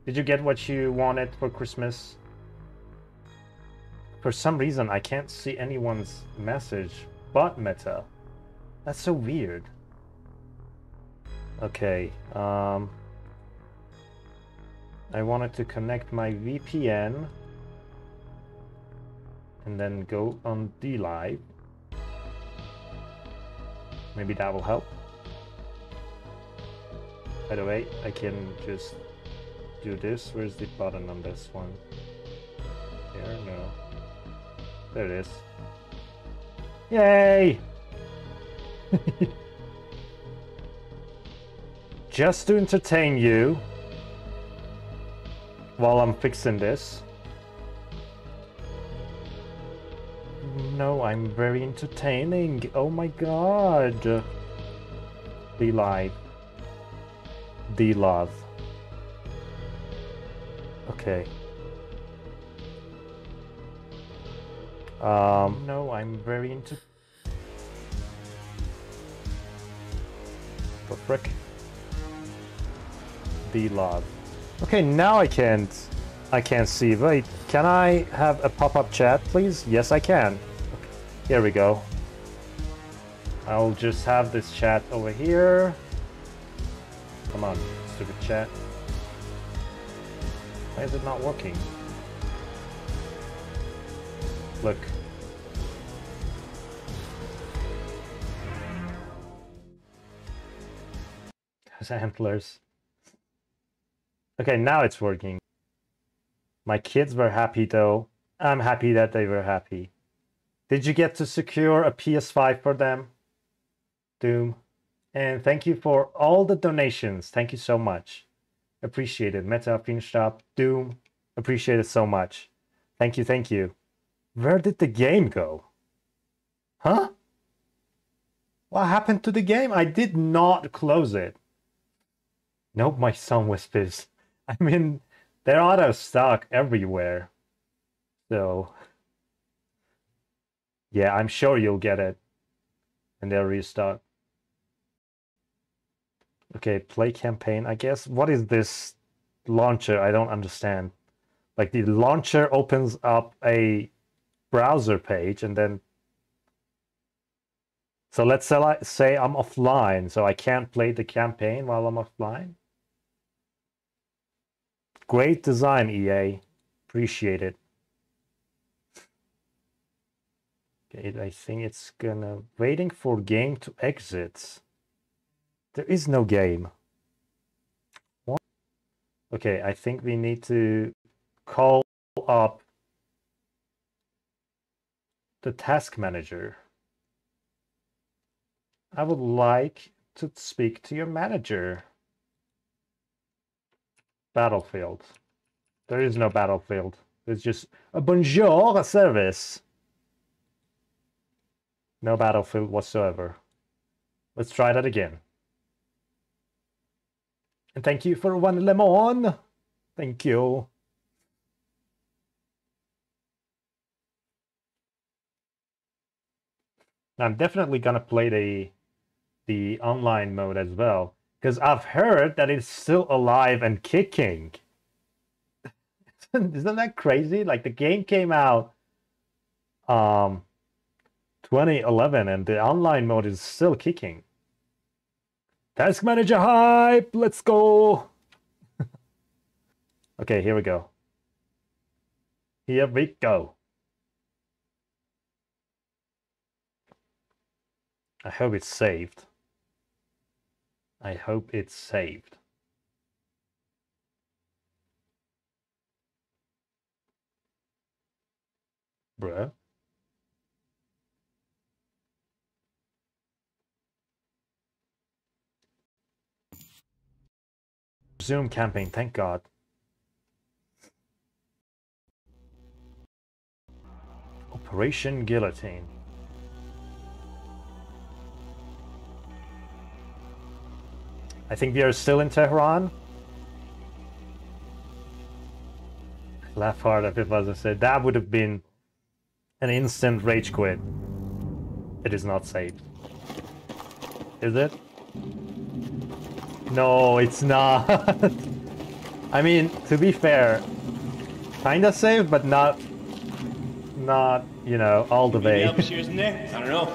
Did you get what you wanted for Christmas? For some reason, I can't see anyone's message but Meta. That's so weird. Okay, um... I wanted to connect my VPN and then go on DLive. Maybe that will help. By the way, I can just do this. Where's the button on this one? Here? No. There it is. Yay! Just to entertain you while I'm fixing this. No, I'm very entertaining. Oh my god. Be live. The love. Okay. Um, no, I'm very into. The frick? The love. Okay, now I can't. I can't see. Wait, can I have a pop-up chat, please? Yes, I can. Here we go. I'll just have this chat over here. Come on, stupid chat. Why is it not working? Look. Those antlers. Okay, now it's working. My kids were happy though. I'm happy that they were happy. Did you get to secure a PS5 for them? Doom. And thank you for all the donations. Thank you so much. Appreciate it. Meta, finished up. Doom. Appreciate it so much. Thank you, thank you. Where did the game go? Huh? What happened to the game? I did not close it. Nope, my son whispers. I mean, they're out of stock everywhere. So, yeah, I'm sure you'll get it. And they'll restock. Okay, play campaign, I guess. What is this launcher? I don't understand. Like the launcher opens up a browser page and then so let's say, I- say I'm offline, so I can't play the campaign while I'm offline. Great design, EA. Appreciate it. Okay, I think it's gonna waiting for game to exit. There is no game. What? Okay, I think we need to call up the task manager. I would like to speak to your manager. Battlefield. There is no battlefield. It's just a bonjour service. No battlefield whatsoever. Let's try that again. And thank you for one lemon. Thank you. I'm definitely gonna play the the online mode as well. Because I've heard that it's still alive and kicking. Isn't that crazy? Like the game came out um 2011 and the online mode is still kicking. Task manager hype, let's go. okay, here we go. Here we go. I hope it's saved. I hope it's saved. Bruh. Zoom campaign, thank God. Operation Guillotine. I think we are still in Tehran. Laugh hard if it wasn't said. That would have been an instant rage quit. It is not saved. Is it? No, it's not. I mean, to be fair, kinda saved, but not, not, you know, all the way.
Al Bashir's in there? I don't know.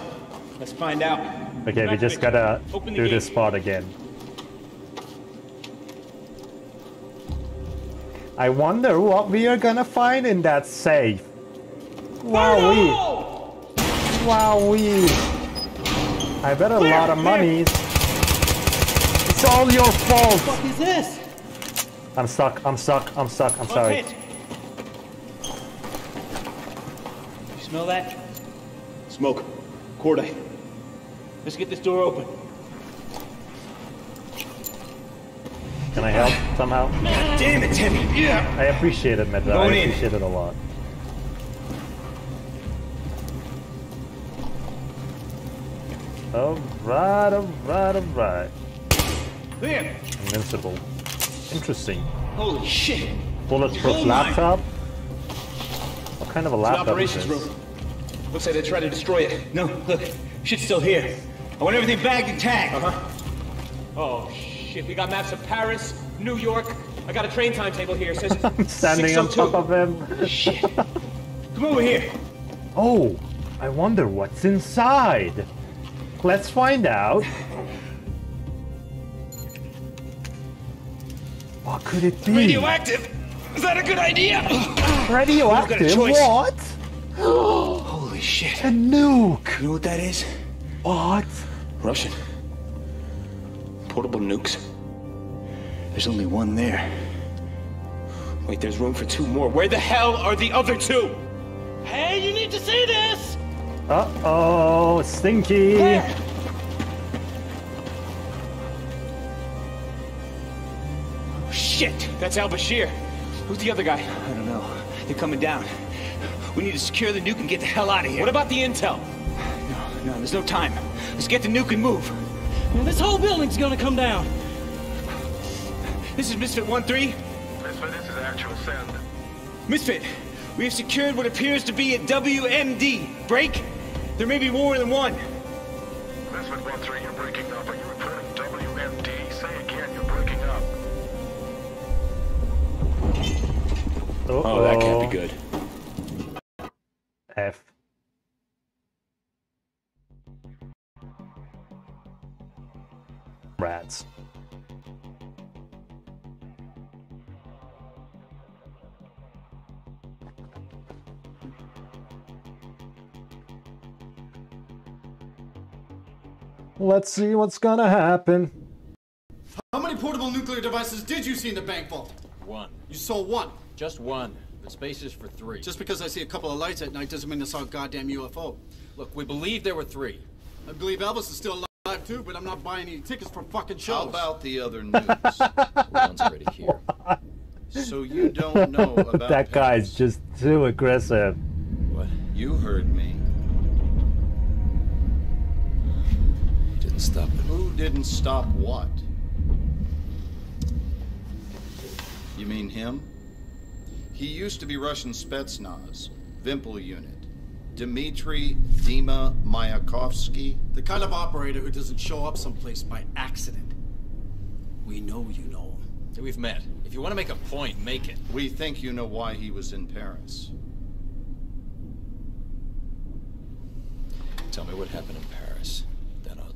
Let's find out.
Okay, we just gotta do
gate.
this part again. I wonder what we are gonna find in that safe. Wowee! Wowee! I bet a lot of money. It's all your fault!
What is this?
I'm stuck, I'm stuck, I'm stuck, I'm sorry.
You smell that?
Smoke. Corday.
Let's get this door open.
Can I help somehow?
Damn it, Timmy. Yeah.
I appreciate it, Medra. I
Going in.
appreciate it a lot. Alright, alright, alright.
There.
Invincible. Interesting.
Holy shit.
Bulletproof
Gold mine.
laptop? What kind of a
It's the
laptop is
operations
this?
room. Looks like they tried to destroy it. No, look. Shit's still here. I want everything bagged and tagged. Uh-huh. Oh, shit. We got maps of Paris, New York. I got a train timetable here. It says
I'm standing on top of him.
Shit. Come over here.
Oh, I wonder what's inside. Let's find out. What could it be?
Radioactive. Is that a good idea?
Radioactive?
We've got a choice.
What?
Holy shit.
A nuke.
You know what that is?
What?
Russian. Portable nukes. There's only one there. Wait, there's room for two more. Where the hell are the other two?
Hey, you need to see this!
Uh oh, stinky.
Shit! That's Al Bashir. Who's the other guy? I don't know. They're coming down. We need to secure the nuke and get the hell out of here. What about the intel? No, no, there's no time. Let's get the nuke and move.
This whole building's gonna come down.
This is Misfit 1-3.
Misfit, this is actual send.
Misfit, we have secured what appears to be a WMD. Break? There may be more than one.
Misfit 1-3, you're breaking up. Are you reporting WMD? Say again, you're breaking up.
Oh, that can't be good.
F. Rats. Let's see what's gonna happen.
How many portable nuclear devices did you see in the bank vault?
One.
You saw one.
Just one. But space is for three.
Just because I see a couple of lights at night doesn't mean I saw a goddamn UFO.
Look, we believe there were three.
I believe Elvis is still alive too, but I'm not buying any tickets for fucking shows.
How about the other news? One's already here. So you don't know about
that guy's just too aggressive.
What? You heard me.
Didn't stop it.
Who didn't stop what? You mean him? He used to be Russian Spetsnaz, Vimpel unit. Dmitry Dima Mayakovsky.
The kind of operator who doesn't show up someplace by accident.
We know you know him.
Hey, we've met. If you want to make a point, make it.
We think you know why he was in Paris.
Tell me what happened in Paris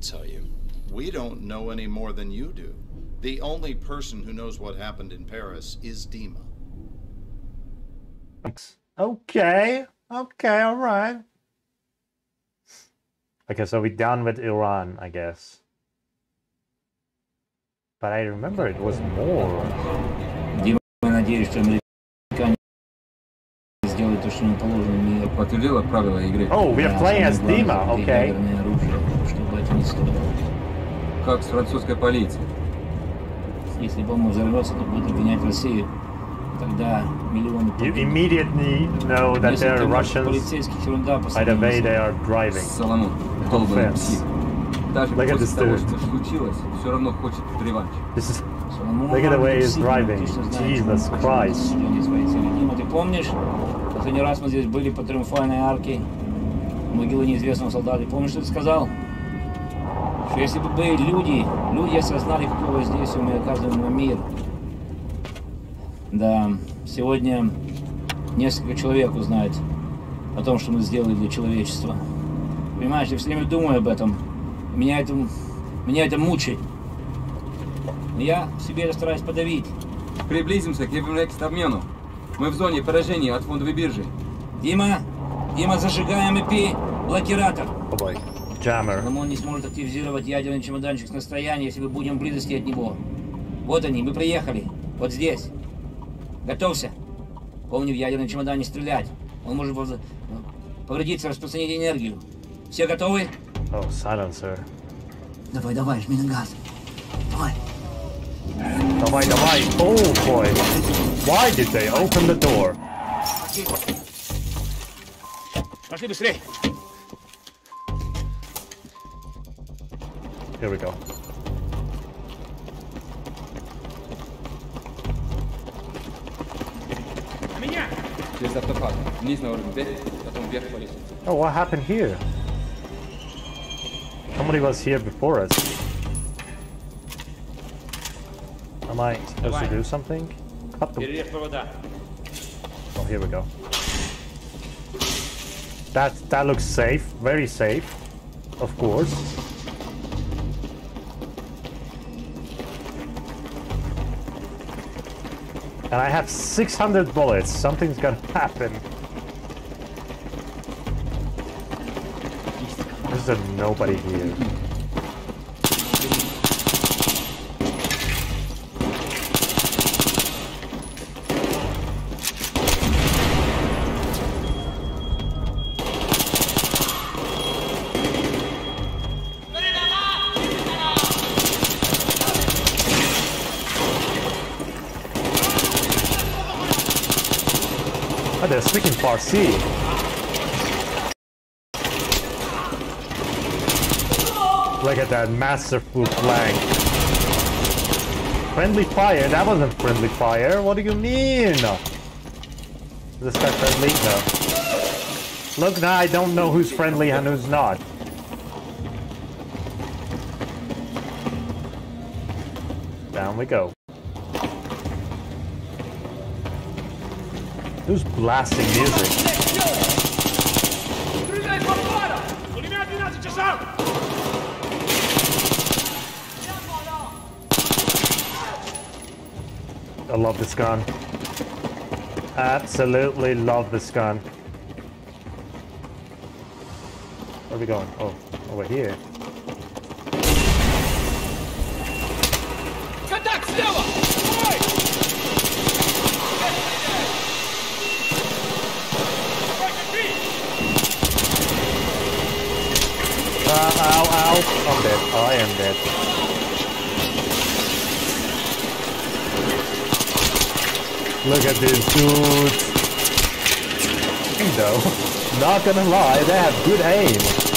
Then I'll tell you.
We don't know any more than you do. The only person who knows what happened in Paris is Dima.
Okay. Okay, alright. Okay, so we're done with Iran, I guess. But I remember it was more.
Дима, я надеюсь, что американцы сделают то, что им положено мир.
Подтвердила правила игры.
Oh, we are playing as Dima, okay.
Стоило.
Как с французской полицией.
Если бомба взорвется, то будет обвинять Россию. Тогда миллионы
You immediately know that
ты можешь
Russians
полицейских ерунда по
by the way they are driving.
Соломон, долбанный псих. Даже
Look
после того, что случилось, все равно хочет реванш.
This is look at the way he's driving. Jesus Christ.
ты помнишь, последний раз мы здесь были по Триумфальной арке, могилы неизвестного солдата. Помнишь, что ты сказал? Что если бы были люди, люди осознали, какое воздействие мы оказываем на мир. Да, сегодня несколько человек узнает о том, что мы сделали для человечества. Понимаешь, я все время думаю об этом. Меня это, меня это мучает. Но я себе это стараюсь подавить.
Приблизимся к обмену. Мы в зоне поражения от фондовой биржи.
Дима, Дима, зажигаем EP блокиратор.
Oh boy. Jammer.
Но он не сможет активизировать ядерный чемоданчик с настояния, если мы будем в близости от него. Вот они, мы приехали. Вот здесь. Готовься. Помни, в ядерном чемодане стрелять. Он может повредиться, распространить энергию. Все готовы?
Oh, silencer.
Давай, давай, жми на газ. Давай.
Давай, давай. Oh boy. Why did they open the door?
Пошли быстрее.
Here we go. Oh, what happened here? Somebody was here before us. Am I supposed to do something? Cut the... Oh, here we go. That, that looks safe. Very safe. Of course. And I have 600 bullets. Something's gonna happen. There's a nobody here. Farsi. Look at that masterful flank. Friendly fire? That wasn't friendly fire. What do you mean? Is this guy friendly? No. Look, now I don't know who's friendly and who's not. Down we go. Who's blasting music? I love this gun. Absolutely love this gun. Where are we going? Oh, oh over here. Dead. Oh, I am dead. Look at these dudes. Though, not gonna lie, they have good aim.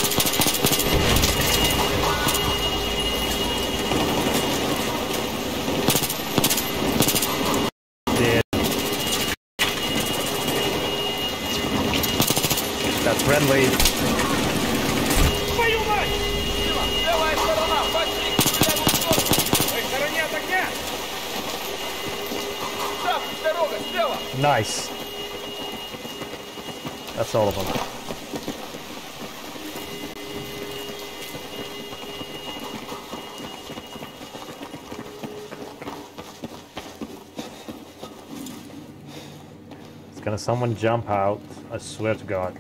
someone jump out. I swear to God.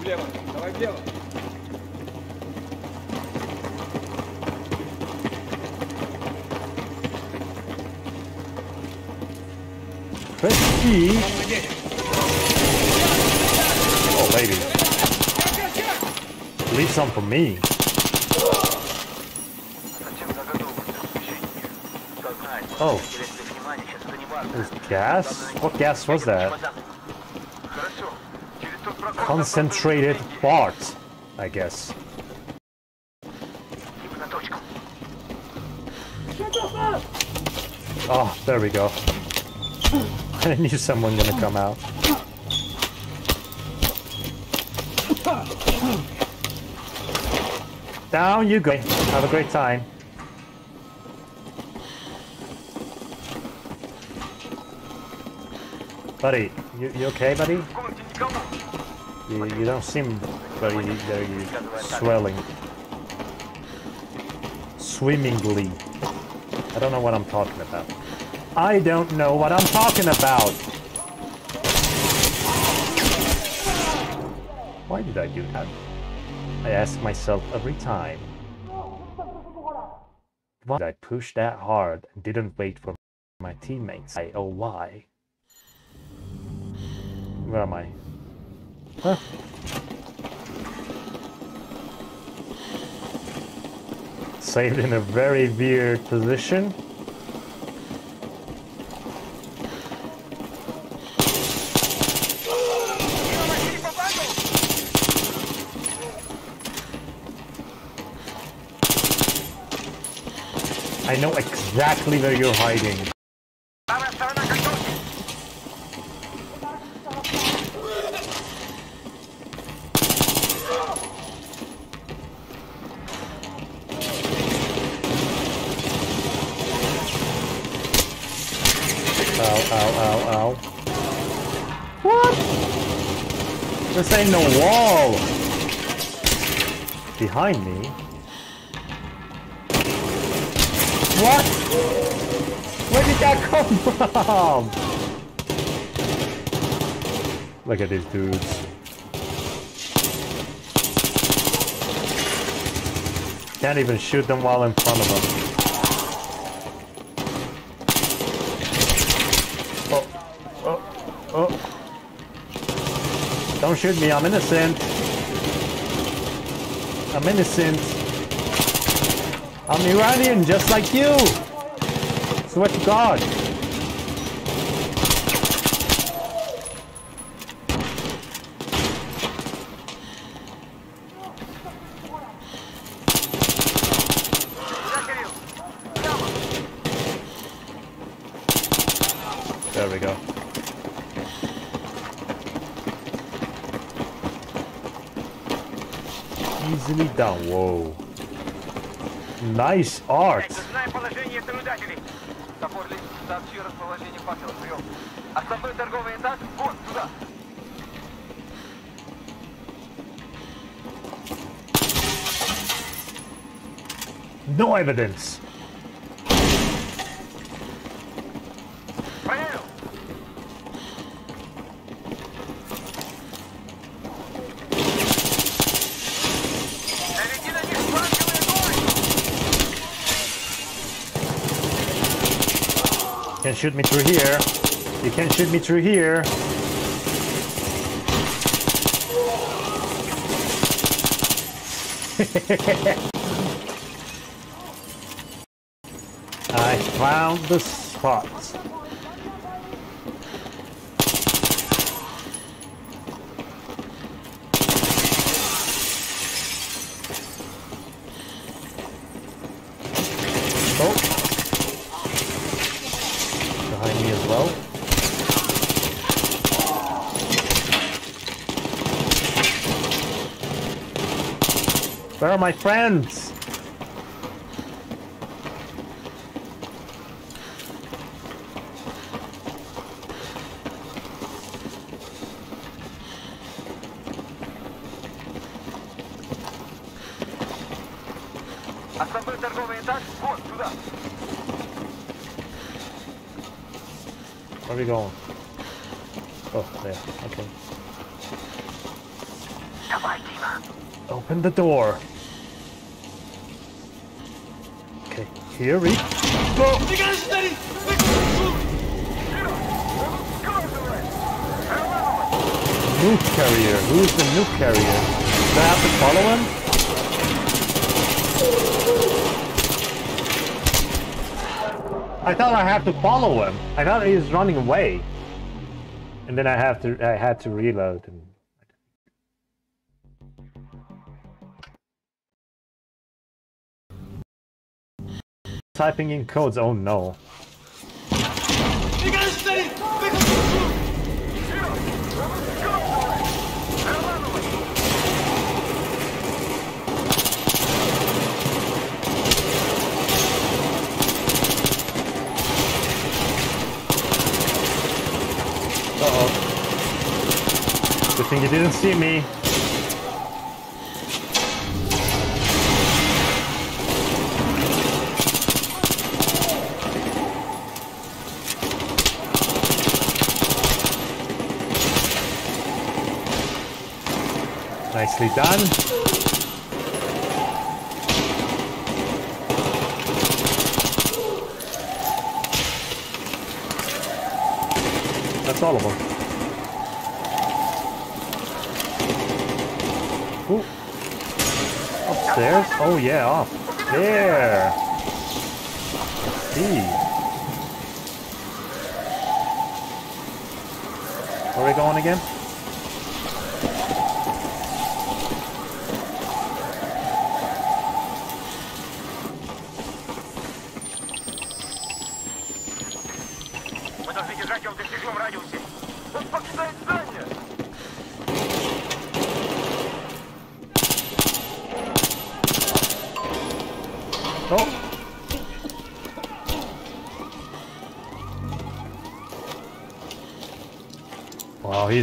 Влево, давай влево.
Press E. Oh, baby. Leave some for me. Oh. There's gas? What gas was that? Concentrated fart, I guess. Oh, there we go. I knew someone gonna come out. Down you go. Have a great time. Buddy, you, you okay, buddy? You, you don't seem very, very swelling. Swimmingly. I don't know what I'm talking about. I don't know what I'm talking about! Why did I do that? I ask myself every time. Why did I push that hard and didn't wait for my teammates? I oh why? Where am I? Huh? Saved in a very weird position. I know exactly where you're hiding. Ow, ow, ow, ow. What? Ain't no wall! Behind me? What? Where did that come from? Look at these dudes. Can't even shoot them while in front of them. Oh, oh, oh. Don't shoot me, I'm innocent. I'm innocent. I'm Iranian, just like you. Swear to God. down. Whoa. Nice art. No evidence. Shoot me through here. You can't shoot me through here. I found the spot. my friends! Where are we going? Oh, there. Okay. Open the door. Here we go. Nuke carrier. Who's the nuke carrier? Do I have to follow him? I thought I had to follow him. I thought he was running away. And then I have to I had to reload typing in codes. Oh no. Good thing you didn't see me. Nicely done. That's all of them. Ooh. Upstairs? Oh yeah, up there. Let's see. Where are we going again?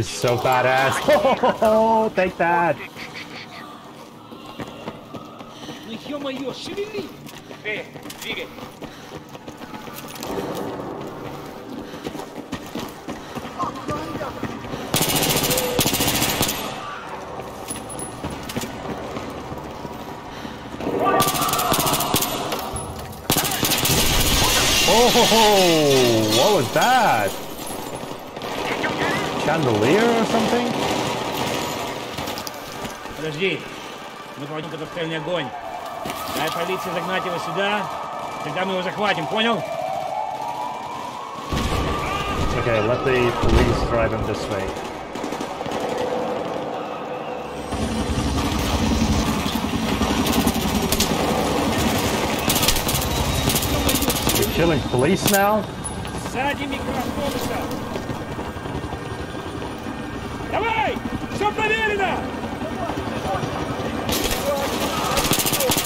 Wow, he's so badass. Oh, take that.
Ну ё-моё, шевели! Эй, двигай!
Катастрофный огонь. Дай полиции загнать его сюда, тогда мы его захватим, понял?
Okay, let the police drive him this way. You're killing police now?
Сзади микроавтобуса! Давай! Все проверено!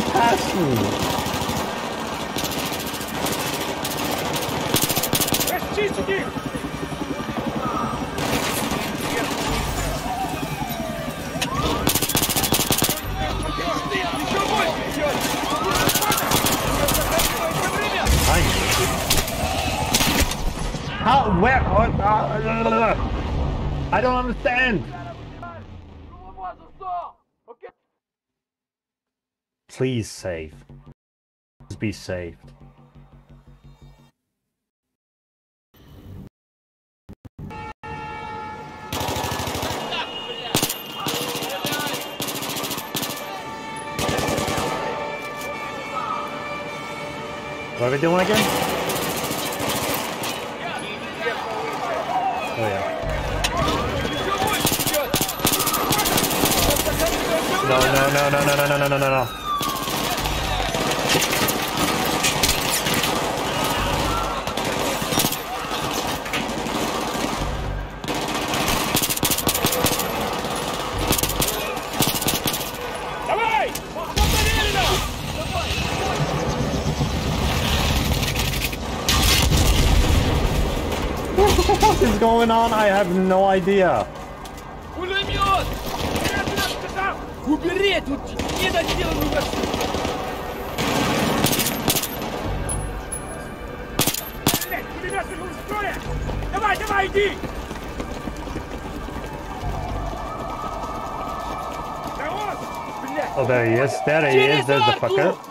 Pass me. Please save. Please be saved. What are we doing again? idea.
Пулемет! Убери тут недоделанную машину! Блядь, пулемет вышел из строя! Давай, давай, иди! Да вот! Блядь!
Oh, there he is. There he is. There's the fucker.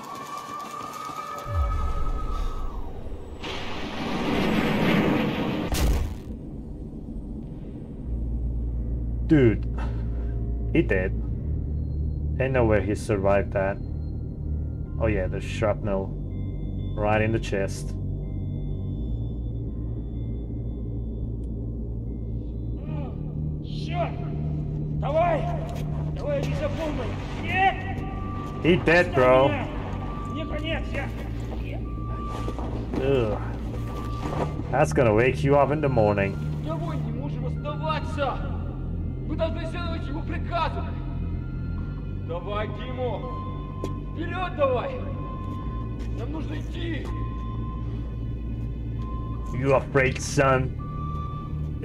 know where he survived that. Oh yeah, the shrapnel. Right in the chest. He dead, bro. Ugh. That's gonna wake you up in the morning.
Давай, Димо! Вперед давай! Нам нужно идти!
You afraid, son?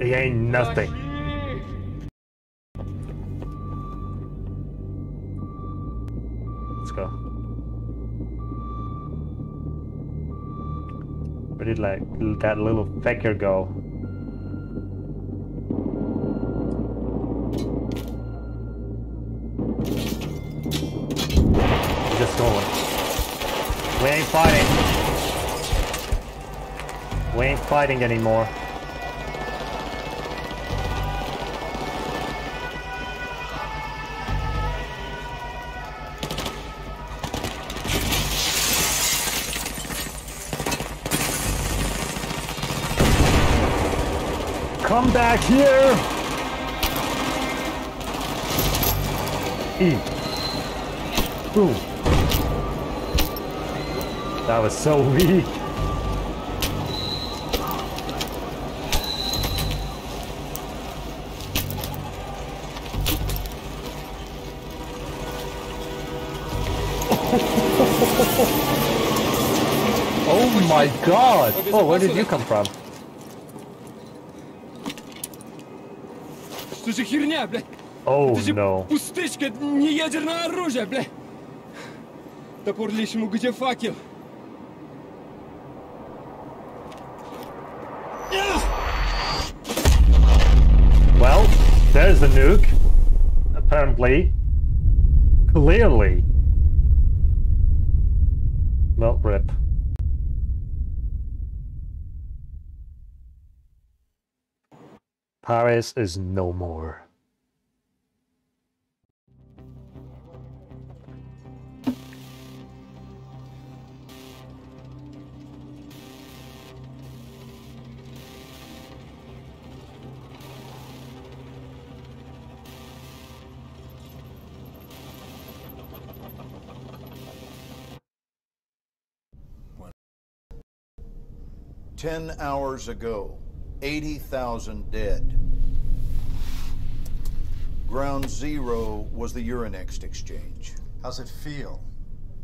He ain't nothing. Let's go. Where did like that little fecker go? Fighting. We ain't fighting anymore. Come back here! E. Boom. That was so weak. Oh my god! Oh, where did you come from?
Что за херня, бля?
Oh
Это же
no.
пустышка, не ядерное оружие, бля! Топор лишнему, где факел?
There's the nuke. Apparently. Clearly. Well, rip. Paris is no more.
Ten hours ago, 80,000 dead. Ground Zero was the Euronext exchange.
How's it feel?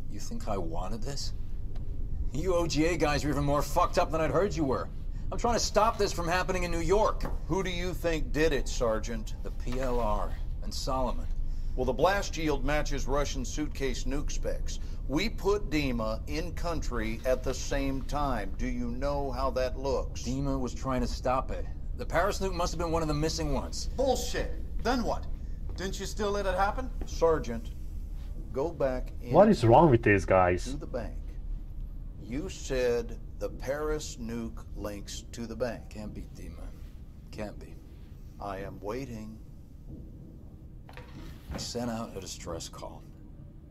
You think I wanted this? You OGA guys are even more fucked up than I'd heard you were. I'm trying to stop this from happening in New York.
Who do you think did it, Sergeant?
The PLR and Solomon.
Well, the blast yield matches Russian suitcase nuke specs. We put Dima in country at the same time. Do you know how that looks?
Dima was trying to stop it. The Paris nuke must have been one of the missing ones.
Bullshit. Then what? Didn't you still let it happen?
Sergeant, go back in
What is wrong with these guys?
to the bank. You said the Paris nuke links to the bank.
Can't be Dima. Can't be.
I am waiting.
I sent out a distress call.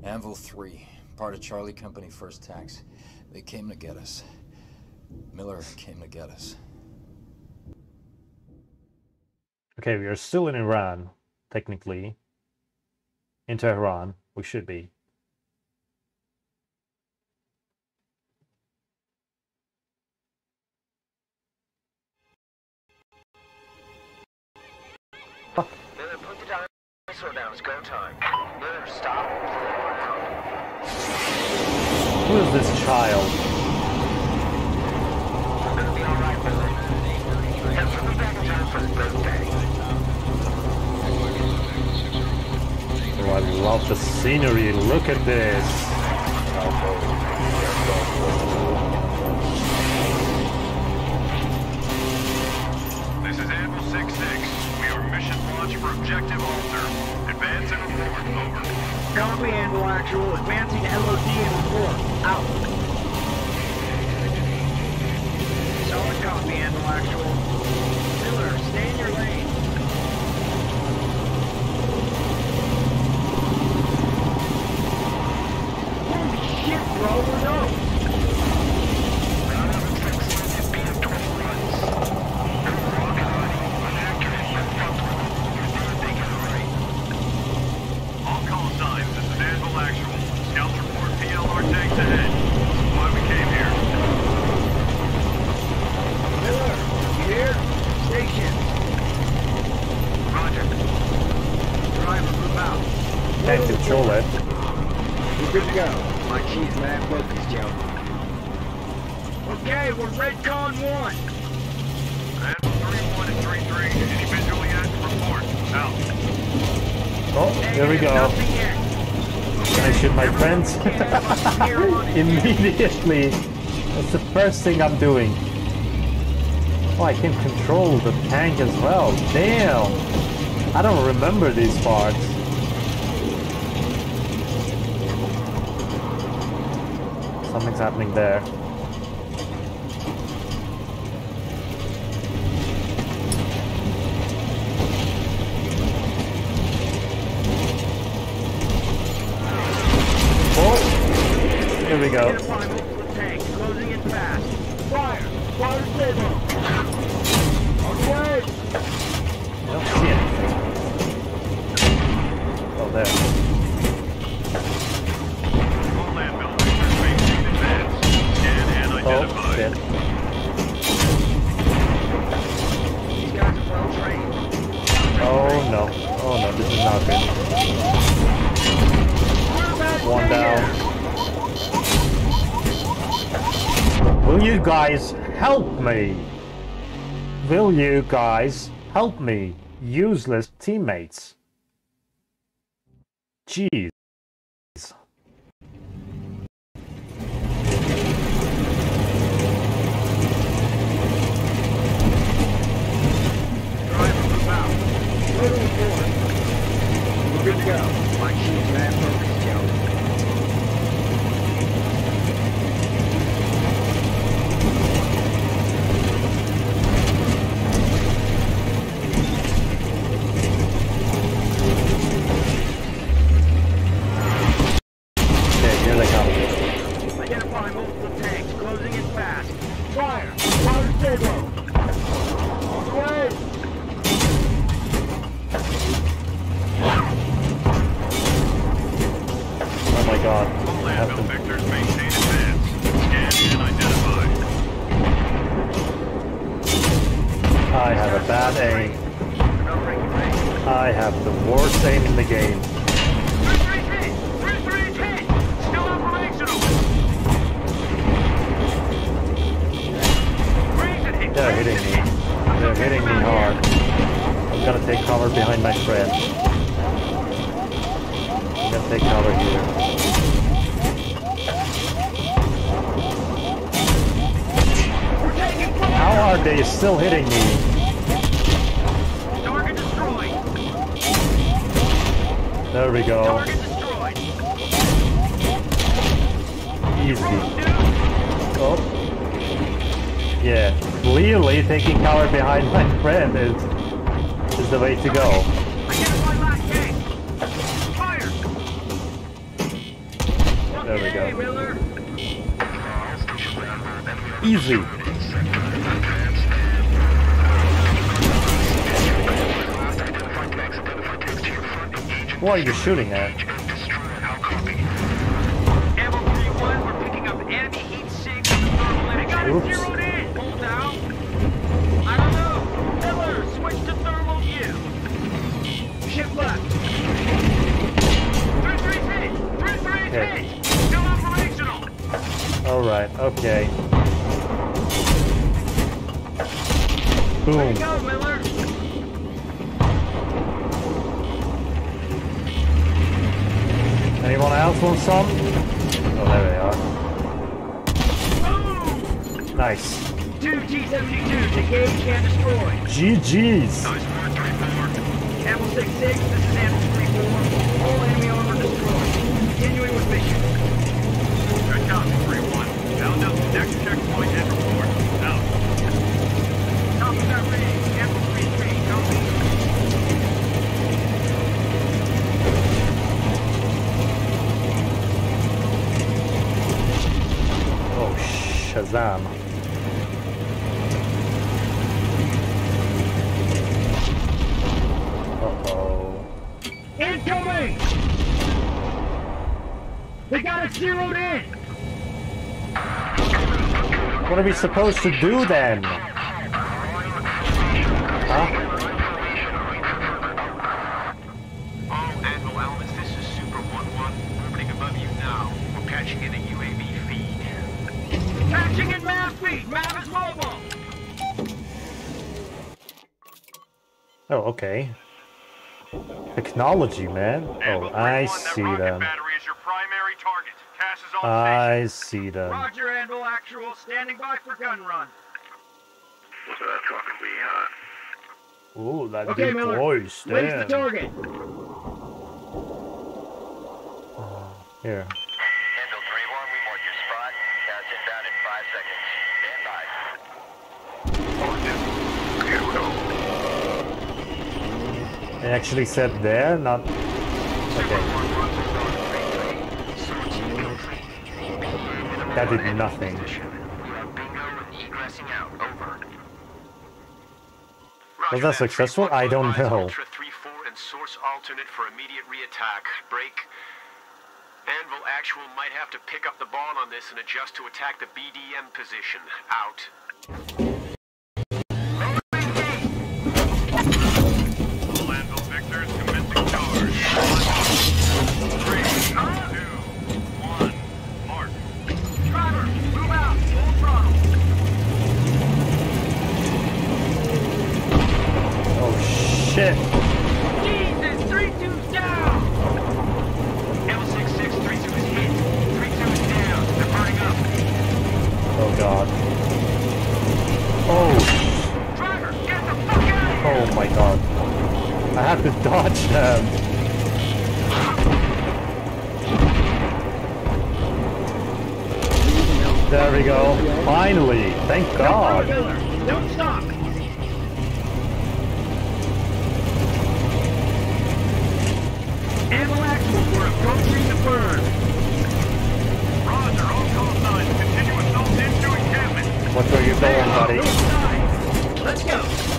Anvil 3, part of Charlie Company First Tanks. They came to get us. Miller came to get us.
Okay, we are still in Iran, technically. In Tehran, we should be.
Miller, put the dinosaur down. It's go time. Miller, stop.
Who is this child?
Oh,
I love the scenery. Look at this.
objective alter. Advance and report. Over.
Copy Anvil Actual, advancing LOD and four, Out. Solid copy Anvil Actual. Miller, stay in your lane. Holy shit, bro, we're no.
Honestly, the first thing I'm doing. Oh, I can control the tank as well. Damn! I don't remember these parts. Something's happening there. Help me, useless teammates.
Mass to
do then?
mobile!
Oh, okay. Technology, man. Oh, I see them.
Battery is your primary target. CAS is on
I see them.
Roger, standing by for gun run.
What's that talking we on?
Ooh, that
Okay,
big
Miller.
voice.
Where's the
damn.
target?
Uh, here.
Anvil 3-1, we mark your spot. CAS inbound in 5 seconds. Stand by.
It actually said there, not. Okay. That did nothing. Was that successful? I don't know.
Ultra 3-4 and source alternate for immediate reattack. Break. Anvil Actual might have to pick up the ball on this and adjust to attack the BMP position. Out.
Shit!
Jesus! 3-2's down!
L66, 3-2 is hit. 3-2 is down. They're burning up.
Oh god. Oh. Oh my god. I have to dodge them. There we go. Finally. Thank god.
Don't stop! Anvil Actual, we're approaching the burn.
Roger, all call signs. Continue assault into encampment.
What were you saying, buddy?
Let's go!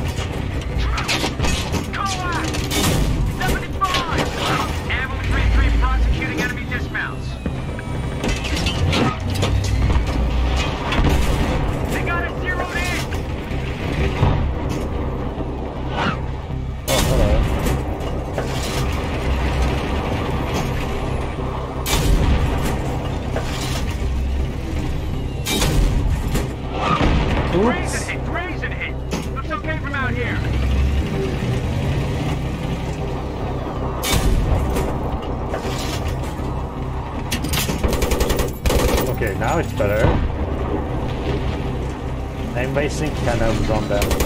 Cannons on them.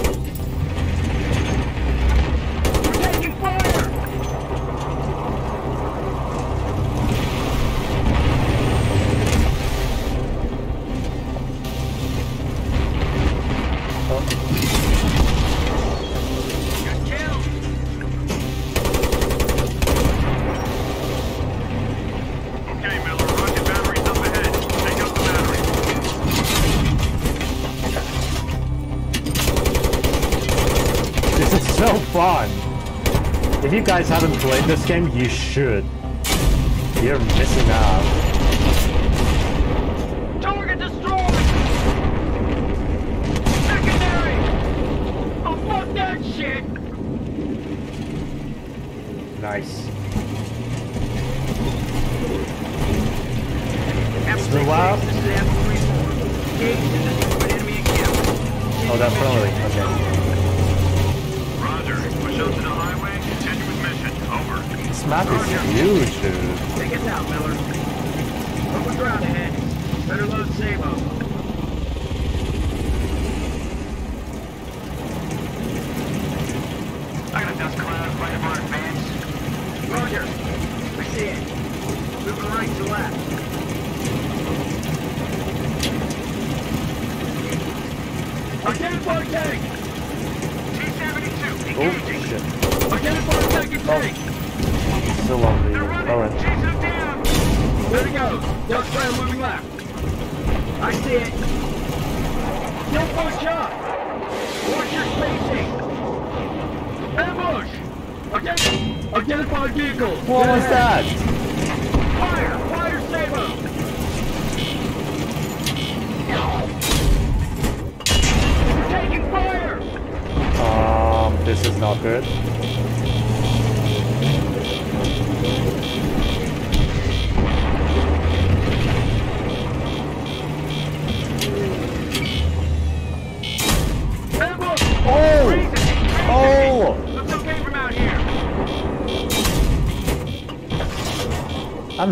Played this game, you should. You're missing out.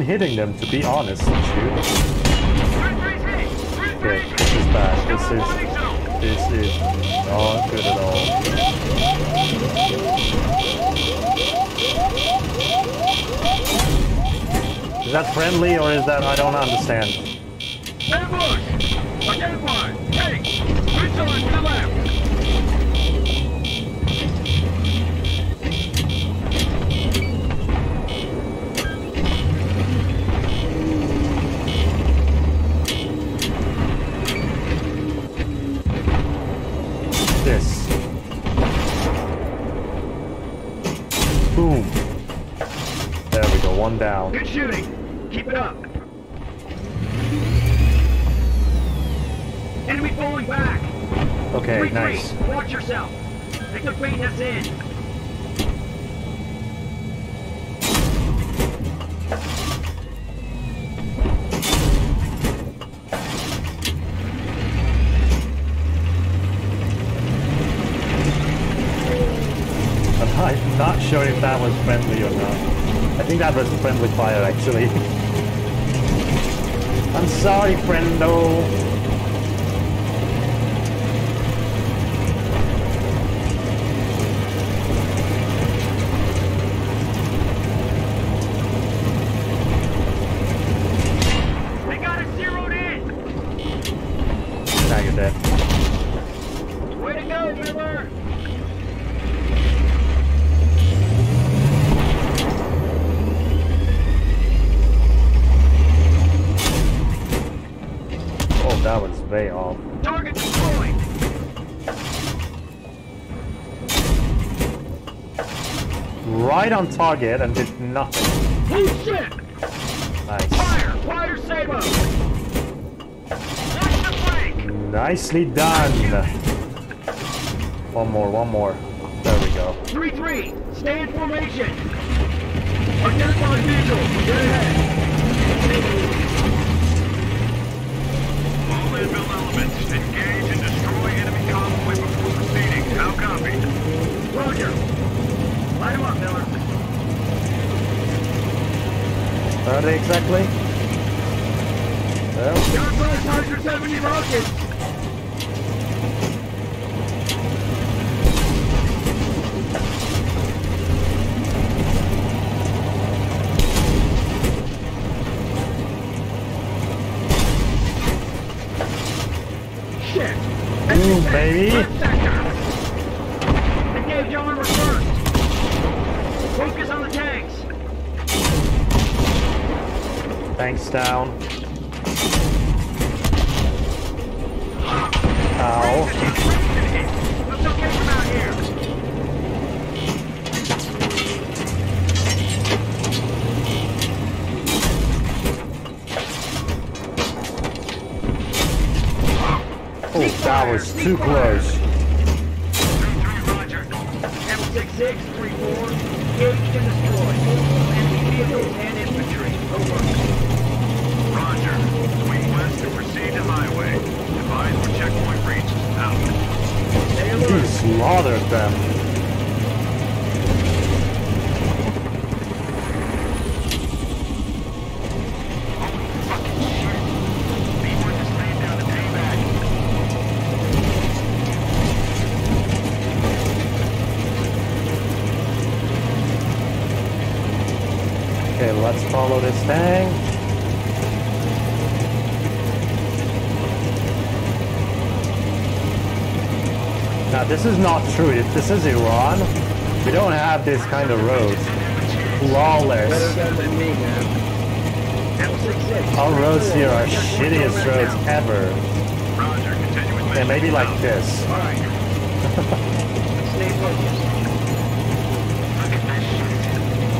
hitting them, to be honest with. Okay, this is bad. This is... This is not good at all. Is that friendly or is that... I don't understand. that was friendly fire, actually. I'm sorry, friendo. on target and did nothing.
Oh shit!
Nice.
Fire! Wire save!
Nicely done! One more, one more. There we go.
3-3! Three, three. Stay in formation! Identify vehicle! Get ahead! All inbuilt elements, engage and destroy enemy convoy before proceeding. How copy? Roger! Light him up, Miller.
Where are they exactly? Well. Not true. If this is Iran, we don't have this kind of roads.
Man.
Our roads here are shittiest roads ever. And maybe like this.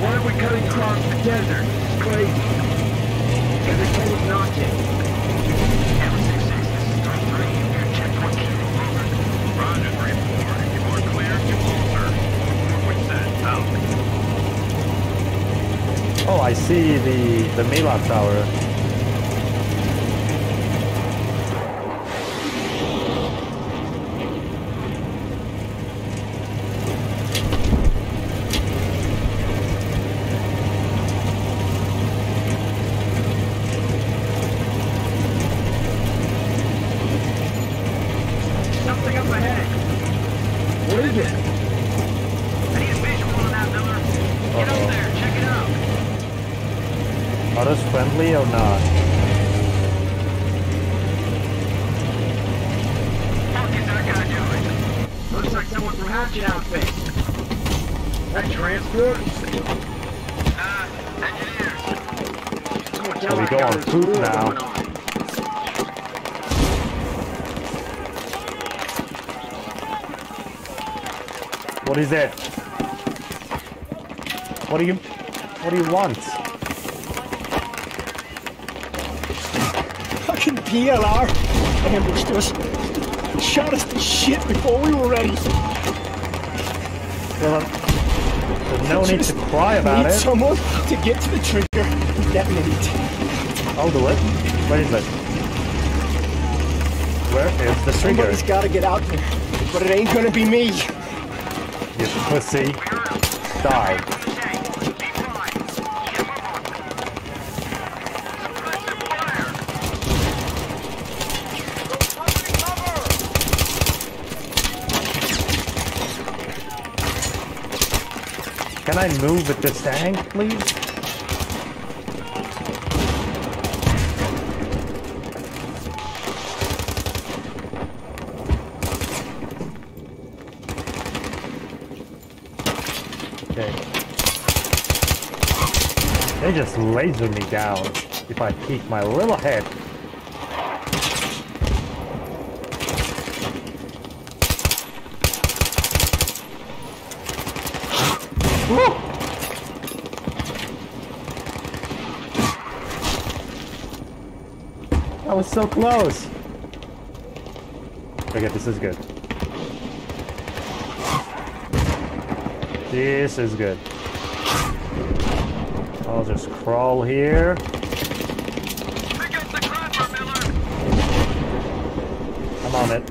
Why are we cutting across the desert? It's crazy. Is notching.
Oh, I see the the Milad Tower.
Something up ahead. What is it? I need a visual on that, Miller. Get up there, check it out.
Are those friendly or not?
Fuck is that guy doing? Looks like someone from Hatchet Outfit. That transport? Uh, engineers.
So we go on foot now. It? What do you what do you want?
Fucking PLR ambushed us. Shot us to shit before we were ready.
Well, there's no need to cry about
need
it.
someone to get to the trigger and detonate it.
I'll do it. Where is it? Where is the trigger?
Somebody's gotta get out there, but it ain't gonna be me.
You pussy. Die. Can I move with this tank, please? Laser me down if I peek my little head. That was so close. Okay, this is good. This is good. I'll just crawl here. I'm on it.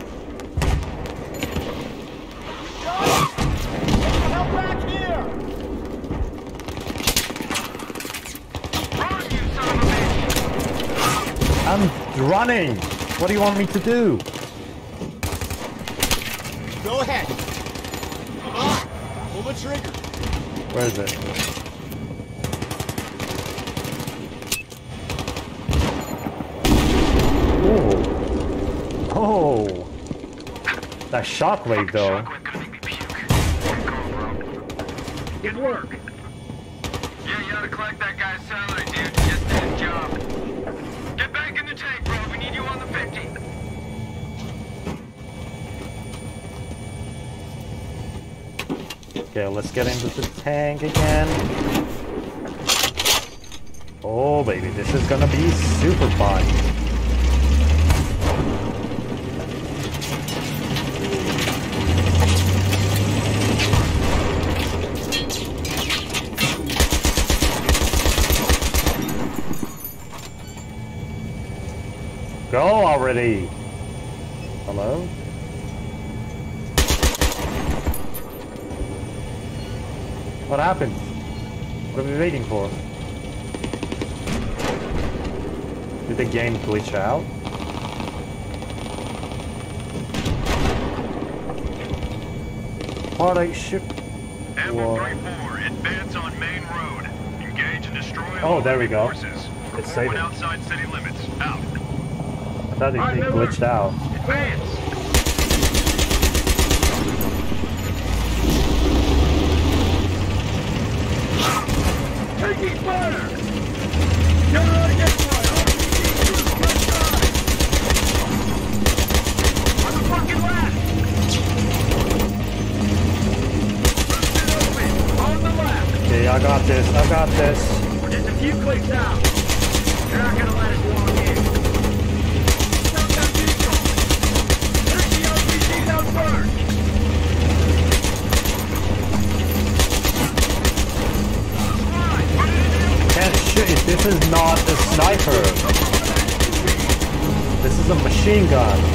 I'm running. What do you want me to do?
Go ahead. Come on, pull the trigger.
Where is it? Oh. Oh. That shockwave though.
Good work.
Yeah, you ought to collect that guy's salary, dude. Just did his job. Get back in the tank, bro. We need you on the 50.
Okay, let's get into the tank again. Oh baby, this is gonna be super fun. already. Hello? What happened? What are we waiting for? Did the game glitch out? Heartache ship.
Whoa. advance on main road. Engage and destroy oh, there we go. It's saving.
outside city limits
thought he glitched out.
Taking fire! On the fucking left!
Okay, I got this, I got
this.
God.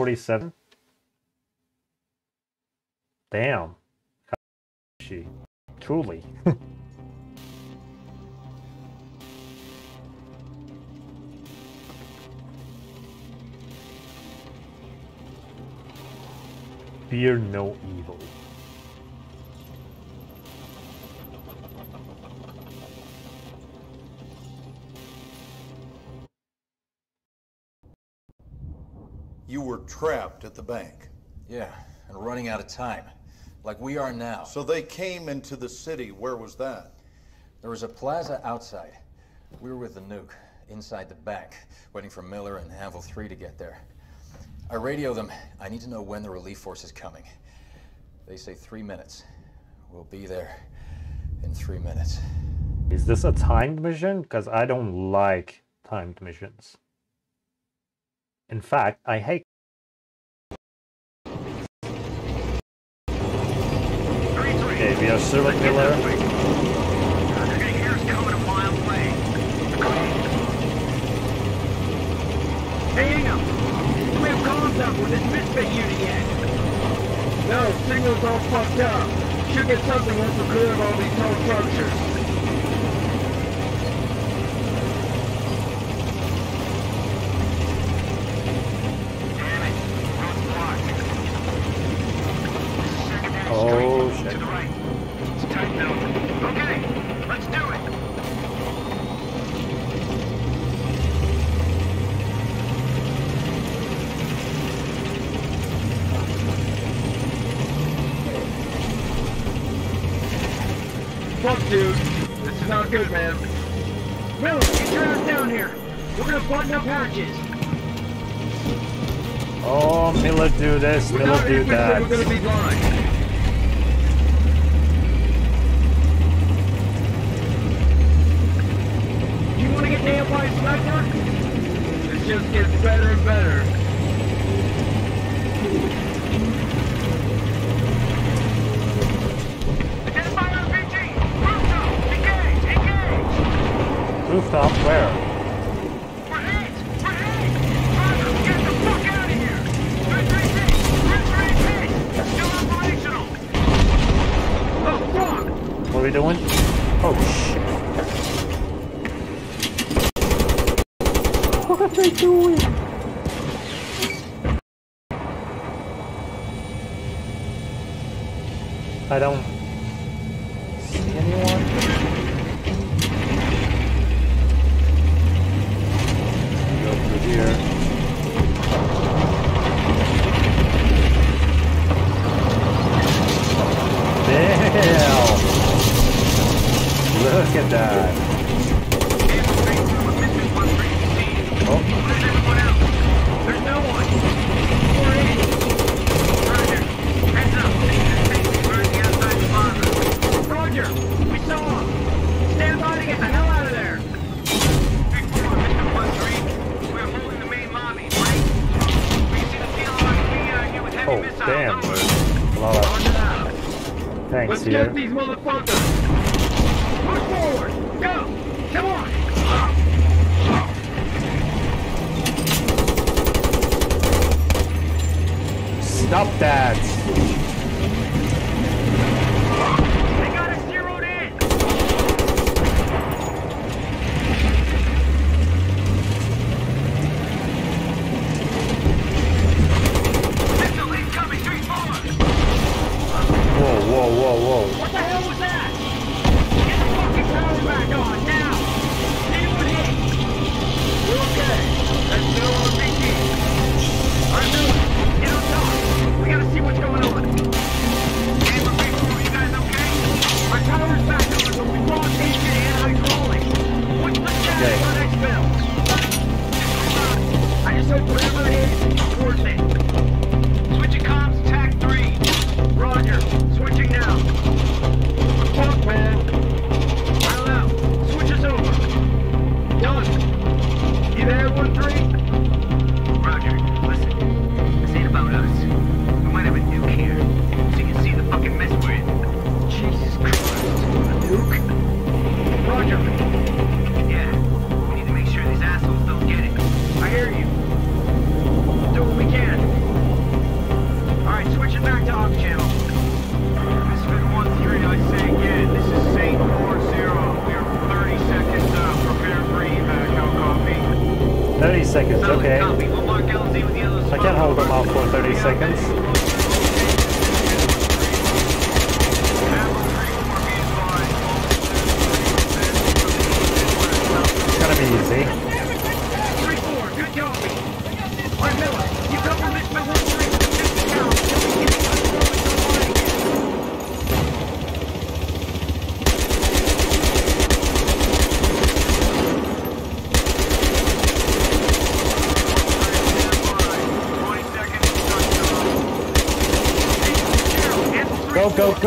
47. are now.
So they came into the city. Where was that?
There was a plaza outside. We were with the nuke, inside the bank, waiting for Miller and Anvil 3 to get there. I radio them. I need to know when the relief force is coming. They say three minutes. We'll be there in three minutes.
Is this a timed mission? Because I don't like timed missions. In fact, I hate
We have
circular. Hang them! We have contact with this misfit unit yet! No, signal's all fucked up. Should get something once we clear of all these tall structures.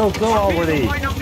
No, go
already.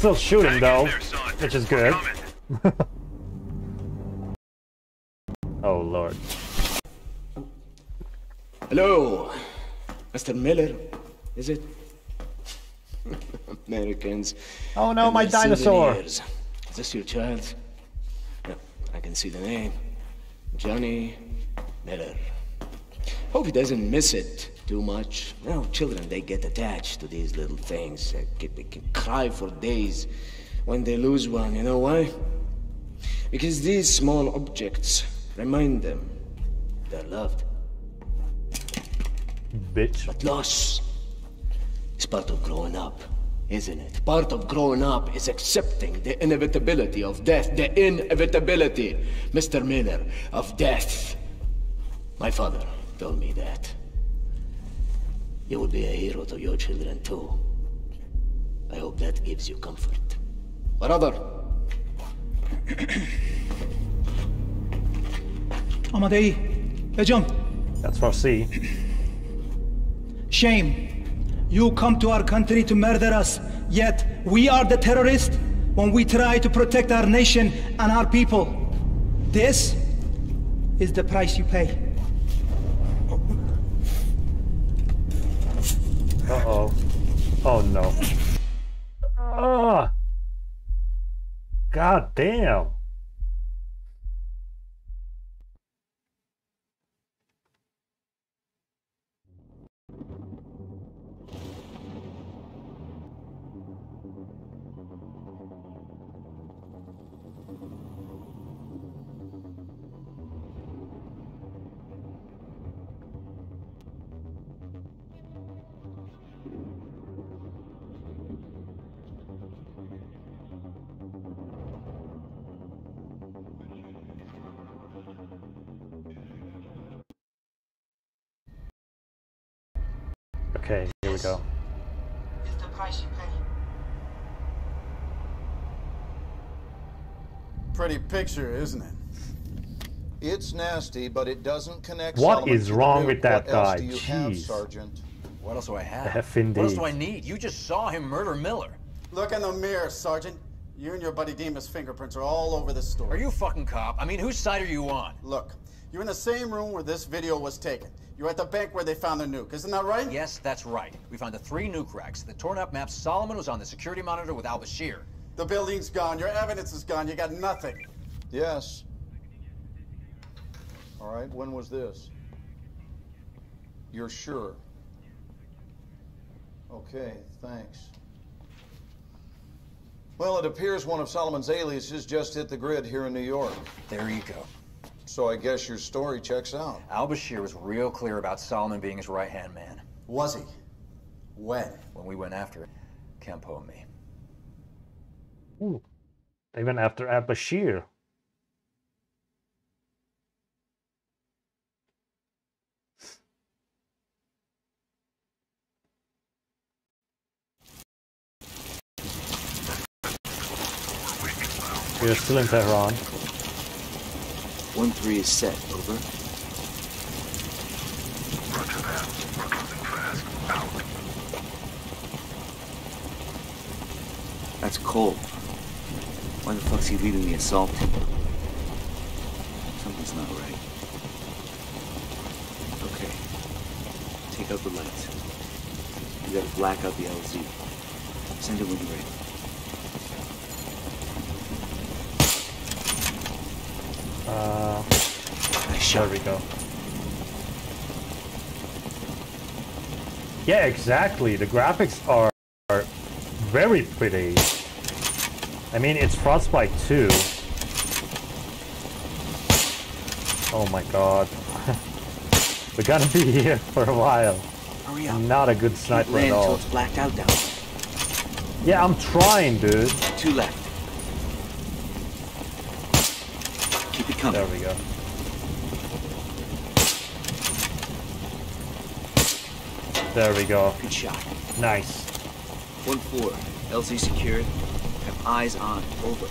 Still shooting though, which is good. oh lord.
Hello, Mr. Miller, is it? Americans.
Oh no, my
their
dinosaur.
souvenirs. Is this your child? Yeah, I can see the name. Johnny Miller. Hope he doesn't miss it too much. Children, they get attached to these little things. They can, they can cry for days when they lose one. You know why? Because these small objects remind them they're loved.
Bitch.
But loss is part of growing up, isn't it? Part of growing up is accepting the inevitability of death. The inevitability, Mr. Miller, of death. My father told me that. You will be a hero to your children, too. I hope that gives you comfort. Brother.
Amadei, Ejam,
That's for C.
shame. You come to our country to murder us, yet we are the terrorists when we try to protect our nation and our people. This is the price you pay.
Uh oh. Oh no. Ah. God damn. Okay, here we go.
It's the price you pay.
Pretty picture, isn't it?
It's nasty, but it doesn't connect.
What
Solomon
is
to
wrong with that
what else
guy?
Do you have, Sergeant?
What else do I have?
F
What else do. I need? You just saw him murder Miller.
Look in the mirror, Sergeant. You and your buddy Dima's fingerprints are all over the story.
Are you a fucking cop? I mean, whose side are you on?
Look, you're in the same room where this video was taken. You're at the bank where they found the nuke. Isn't that right?
Yes, that's right. We found the three nuke racks. The torn up map. Solomon was on the security monitor with Al Bashir.
The building's gone. Your evidence is gone. You got nothing.
Yes. All right. When was this? You're sure? Okay. Thanks. Well, it appears one of Solomon's aliases just hit the grid here in New York.
There you go.
So I guess your story checks out.
Al Bashir was real clear about Solomon being his right hand man.
Was he? When?
When we went after Kempo and me.
Ooh. They went after Al Bashir. We're still in Tehran.
1-3 is set, over. Roger that. Working fast. Out. That's Cole. Why the fuck's he leading the assault team? Something's not right. Okay. Take out the lights. You gotta black out the LZ. Send it when you're ready.
Uh, There we go. Yeah, exactly. The graphics are, are very pretty. I mean, it's Frostbite 2. Oh my god. We're gonna be here for a while.
Hurry up.
Not a good sniper at
until
all.
it's blacked out down.
Yeah, I'm trying, dude.
Two left. It coming.
There we go. There we go.
Good shot.
Nice.
1-4. LZ secured. Have eyes on. Over.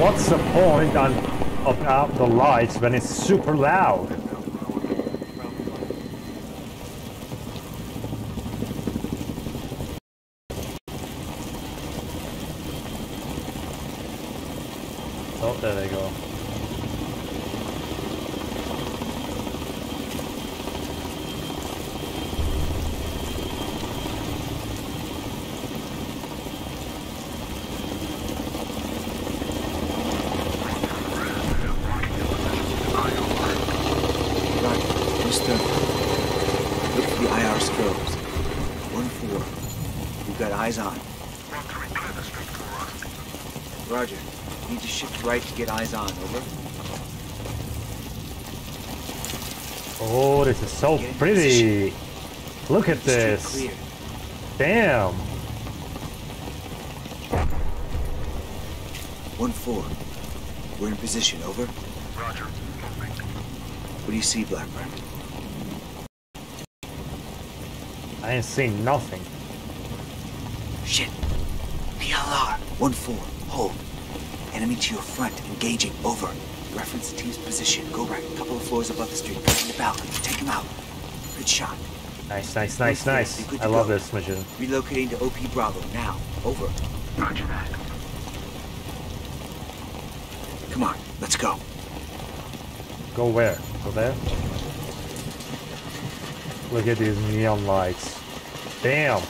What's the point on of the lights when it's super loud? Oh, there they go.
Right. Just, uh, look for the IR strobes. 1-4. We've got eyes on. Roger. Need to shift right to get eyes on. Over.
Oh, this is so pretty. Look at this. Damn.
1-4. We're in position. Over. Roger. What do you see, Blackburn?
I ain't seen nothing.
Shit. PLR. 1-4. Hold. Enemy to your front. Engaging. Over. Reference the team's position. Go right. Couple of floors above the street. Guarding the balcony. Take him out. Good shot.
Nice, nice, nice, nice.
You're
I love
go.
this mission.
Relocating to OP Bravo. Now. Over. Roger that. Come on. Let's go.
Go where? Go there? Look at these neon lights. Damn.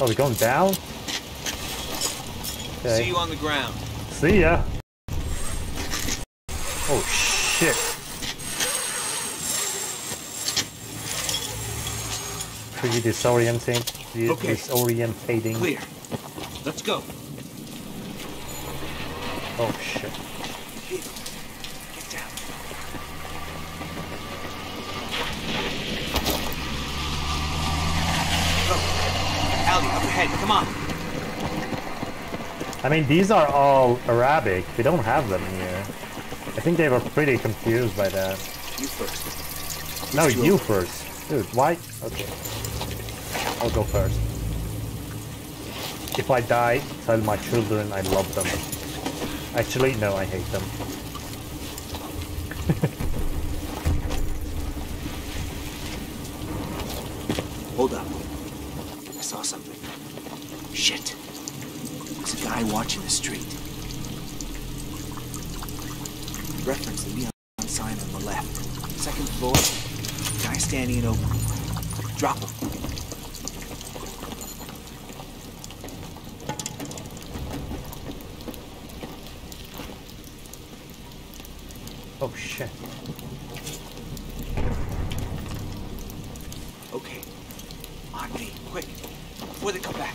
Oh, we're going down? Okay.
See you on the ground.
See ya. Oh shit. Pretty disorienting. di-
Okay.
Disorientating.
Clear. Let's go.
Oh shit.
Get down. Allie, up ahead. Come on.
I mean, these are all Arabic. We don't have them here. I think they were pretty confused by that.
You first.
No,
It's
you
open.
first. Dude, why? Okay. I'll go first. If I die, tell my children I love them. Actually, no, I hate them.
Hold up. I saw something. Shit. There's a guy watching the street. Reference the neon sign on the left. Second floor. Guy standing in open. Drop him.
Oh shit.
Okay. On me. Quick. Before they come back.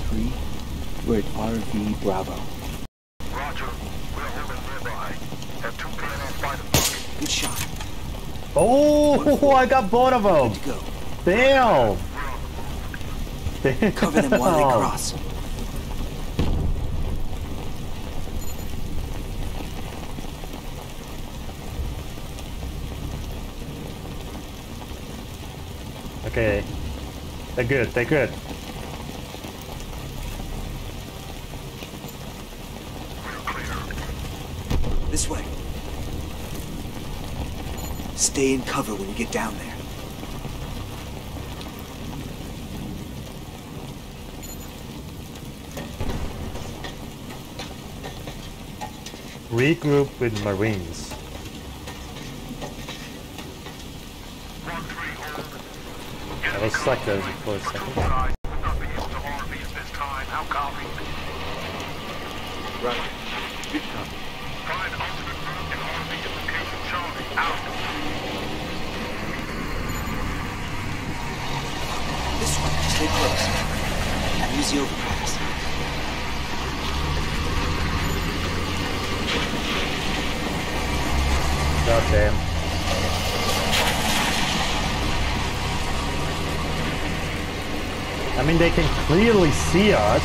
We're at RV Bravo.
Roger. We're holding nearby. Have two PNs.
Good shot.
Oh, I got both of them. To go. Damn. Damn.
Cover them while they cross.
Okay. They're good, they're good.
Stay in cover when you get down there.
Regroup with Marines. I was stuck there for a second.
Right. Good copy. This one. Stay close. And use the overpass.
God damn. I mean, they can clearly see us.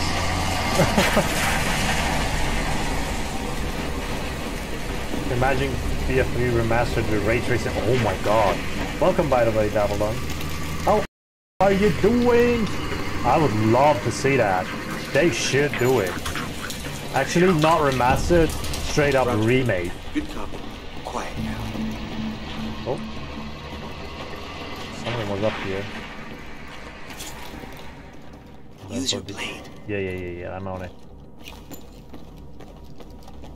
Imagine BF3 remastered with ray tracing. Oh my god. Welcome, by the way, Babylon. How are you doing? I would love to see that. They should do it. Actually, not remastered, straight up remade.
Good copy. Quiet now.
Oh. Someone was up here.
Use your blade.
Yeah, yeah, yeah, yeah. I'm on it.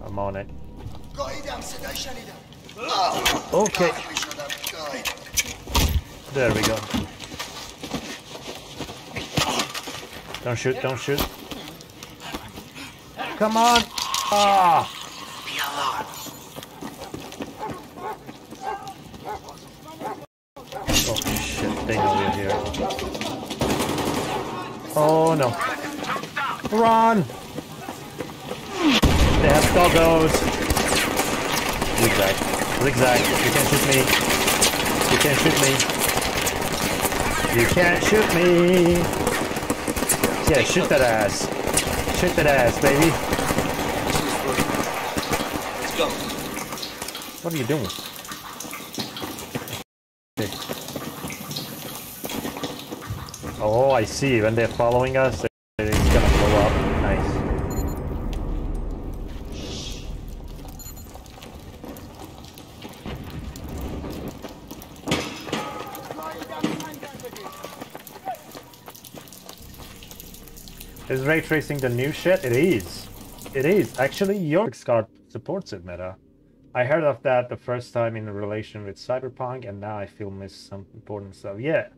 I'm on it. Okay. There we go. Don't shoot, don't shoot. Come on! Ah! Oh shit, they know we're here. Oh no. Run! They have doggos! Zigzag. Zigzag. You can't shoot me. You can't shoot me. You can't shoot me! Yeah, shoot that ass. Shoot that ass, baby.
Let's go.
What are you doing? Oh, I see. When they're following us, it's gonna blow up. Nice. Is ray tracing the new shit? It is. It is. Actually, your card supports it, Meta. I heard of that the first time in relation with Cyberpunk, and now I feel miss some important stuff. Yeah,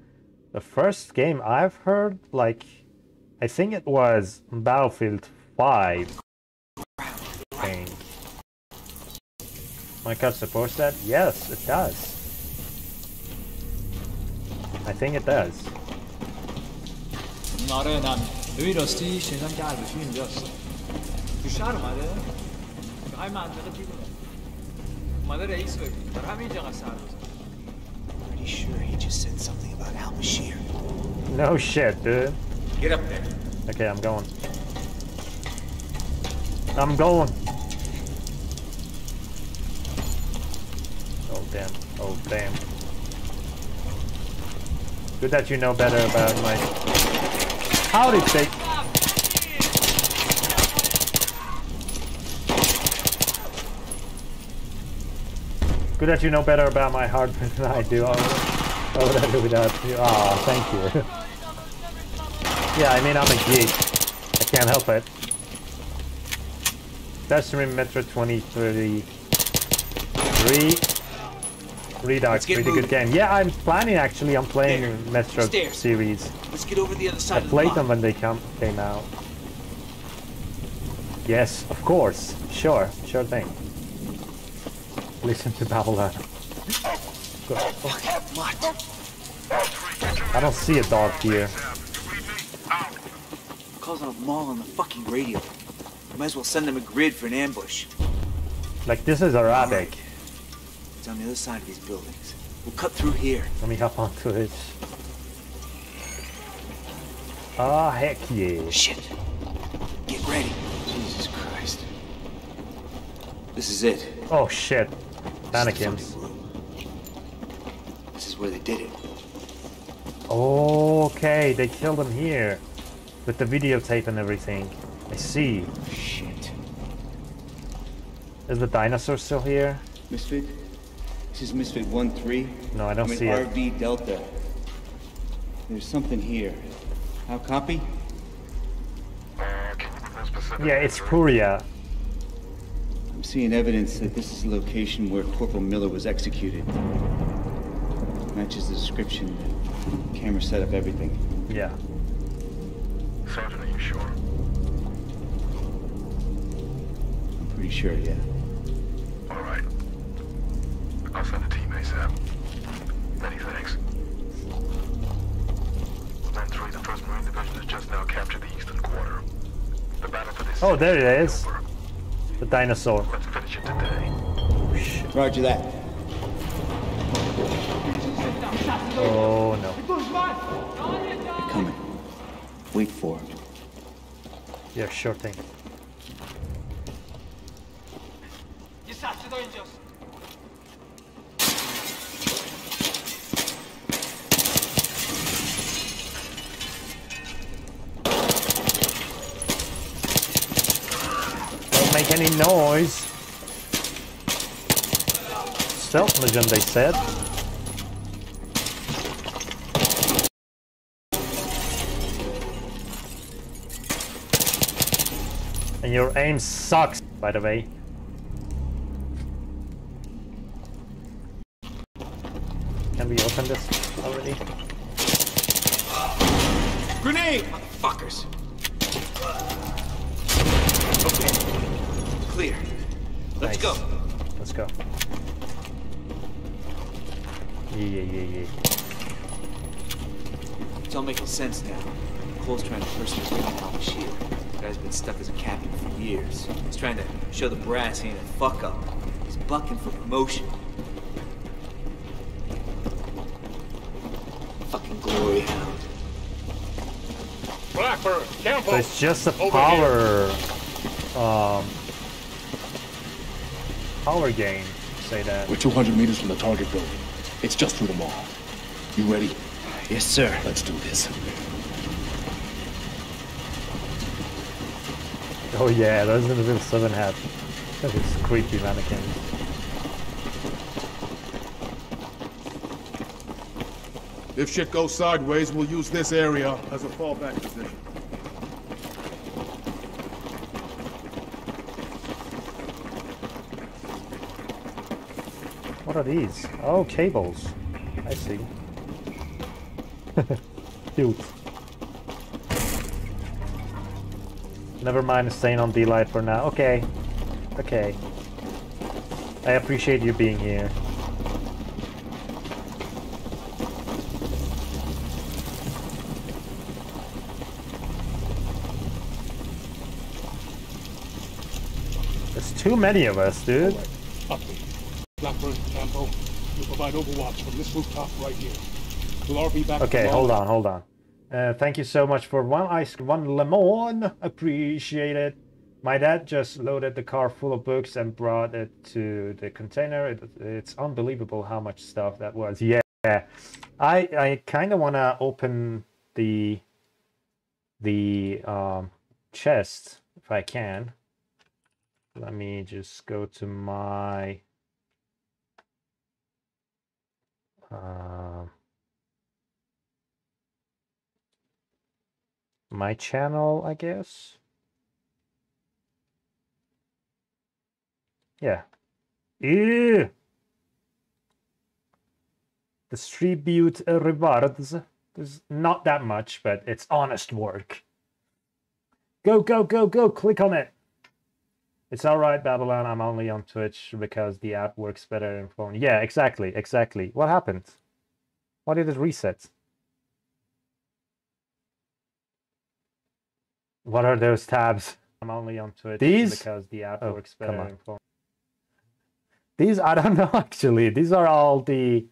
the first game I've heard, like, I think it was Battlefield 5. Thing. Minecraft supports that? Yes, it does. I think it does.
Not enough. ببین راستی شنیدم که البشیر اینجاست تو شهر اومده میخوای منطقه بیرونه اومده رئیس ببین برای همین اینجا قصد
Pretty sure he just said something about Al Bashir.
No shit, dude.
Get up there.
Okay, I'm going. I'm going. Oh damn. Oh damn. Good that you know better about my. how did they? Good that you know better about my hardware than I do. What would I without you? Ah, thank you. yeah, I mean I'm a geek. I can't help it. Destiny Metro 2033 Redux, pretty good game. Yeah, I'm planning actually on playing
There.
Metro
Stairs.
series.
Let's get over the other
I
side the
played them when they come came out. Yes, of course. Sure, sure thing. Listen to Babylon. I don't see a dog here.
Calls a mall on the fucking radio. Might as well send them a grid for an ambush.
Like this is Arabic.
It's on the other side of these buildings. We'll cut through here.
Let me hop onto it. Ah, heck yeah.
Shit. Get ready. Jesus Christ. This is it.
Oh shit. Mannequins.
This is where they did it.
Okay, they killed him here. With the videotape and everything. I see.
Shit.
Is the dinosaur still here?
Misfit? This is Misfit 1-3.
No, I don't
I'm
see
at
it.
RV Delta. There's something here. How copy?
Yeah, it's Pouria.
I'm seeing evidence that this is the location where Corporal Miller was executed. Matches the description. The camera set up everything.
Yeah.
Sergeant, are you sure?
I'm pretty sure, yeah.
All right. I'll send a team ASAP. Many thanks. Man 3, the 1st Marine Division has just now captured the eastern quarter. The battle for this
Oh, there it is. The dinosaur.
Let's finish it today.
Oh, Roger that.
Oh no.
They're coming. Wait for it.
Yeah, sure thing. Make any noise. Stealth mission, they said. And your aim sucks, by the way. Can we open this already?
Grenade! Motherfuckers! Clear. Let's
Nice.
go.
Let's go. Yeah, yeah, yeah, yeah.
It's all making sense now. Cole's trying to personally bring in Al Bashir. The guy's been stuck as a captain for years. He's trying to show the brass he ain't a fuck up. He's bucking for promotion. Fucking glory hound.
Blackburn, Campo.
So it's just a
Over
power, um, power game. Say that.
We're 200 meters from the target building. It's just through the mall. You ready?
Yes, sir.
Let's do this.
Oh yeah, those Resident Evil 7 had this creepy mannequin.
If shit goes sideways, we'll use this area as a fallback position.
What are these? Oh, cables. I see. Cute. Never mind staying on DLive for now. Okay. Okay. I appreciate you being here. There's too many of us, dude.
Update. Blackburn, Campo, you provide overwatch from this rooftop right here. We'll RV back
Okay, hold on, hold on. Uh, thank you so much for one ice, one lemon. Appreciate it. My dad just loaded the car full of books and brought it to the container. It, it's unbelievable how much stuff that was. Yeah, I I kind of want to open the the um, chest if I can. Let me just go to my. Um, my channel, I guess. Yeah. Ew. Distribute uh, rewards. There's not that much, but it's honest work. Go, go, go, go. Click on it. It's all right, Babylon. I'm only on Twitch because the app works better in phone. Yeah, exactly, exactly. What happened? Why did it reset? What are those tabs? I'm only on Twitch These? because the app Oh, works better on. in phone. These I don't know actually. These are all the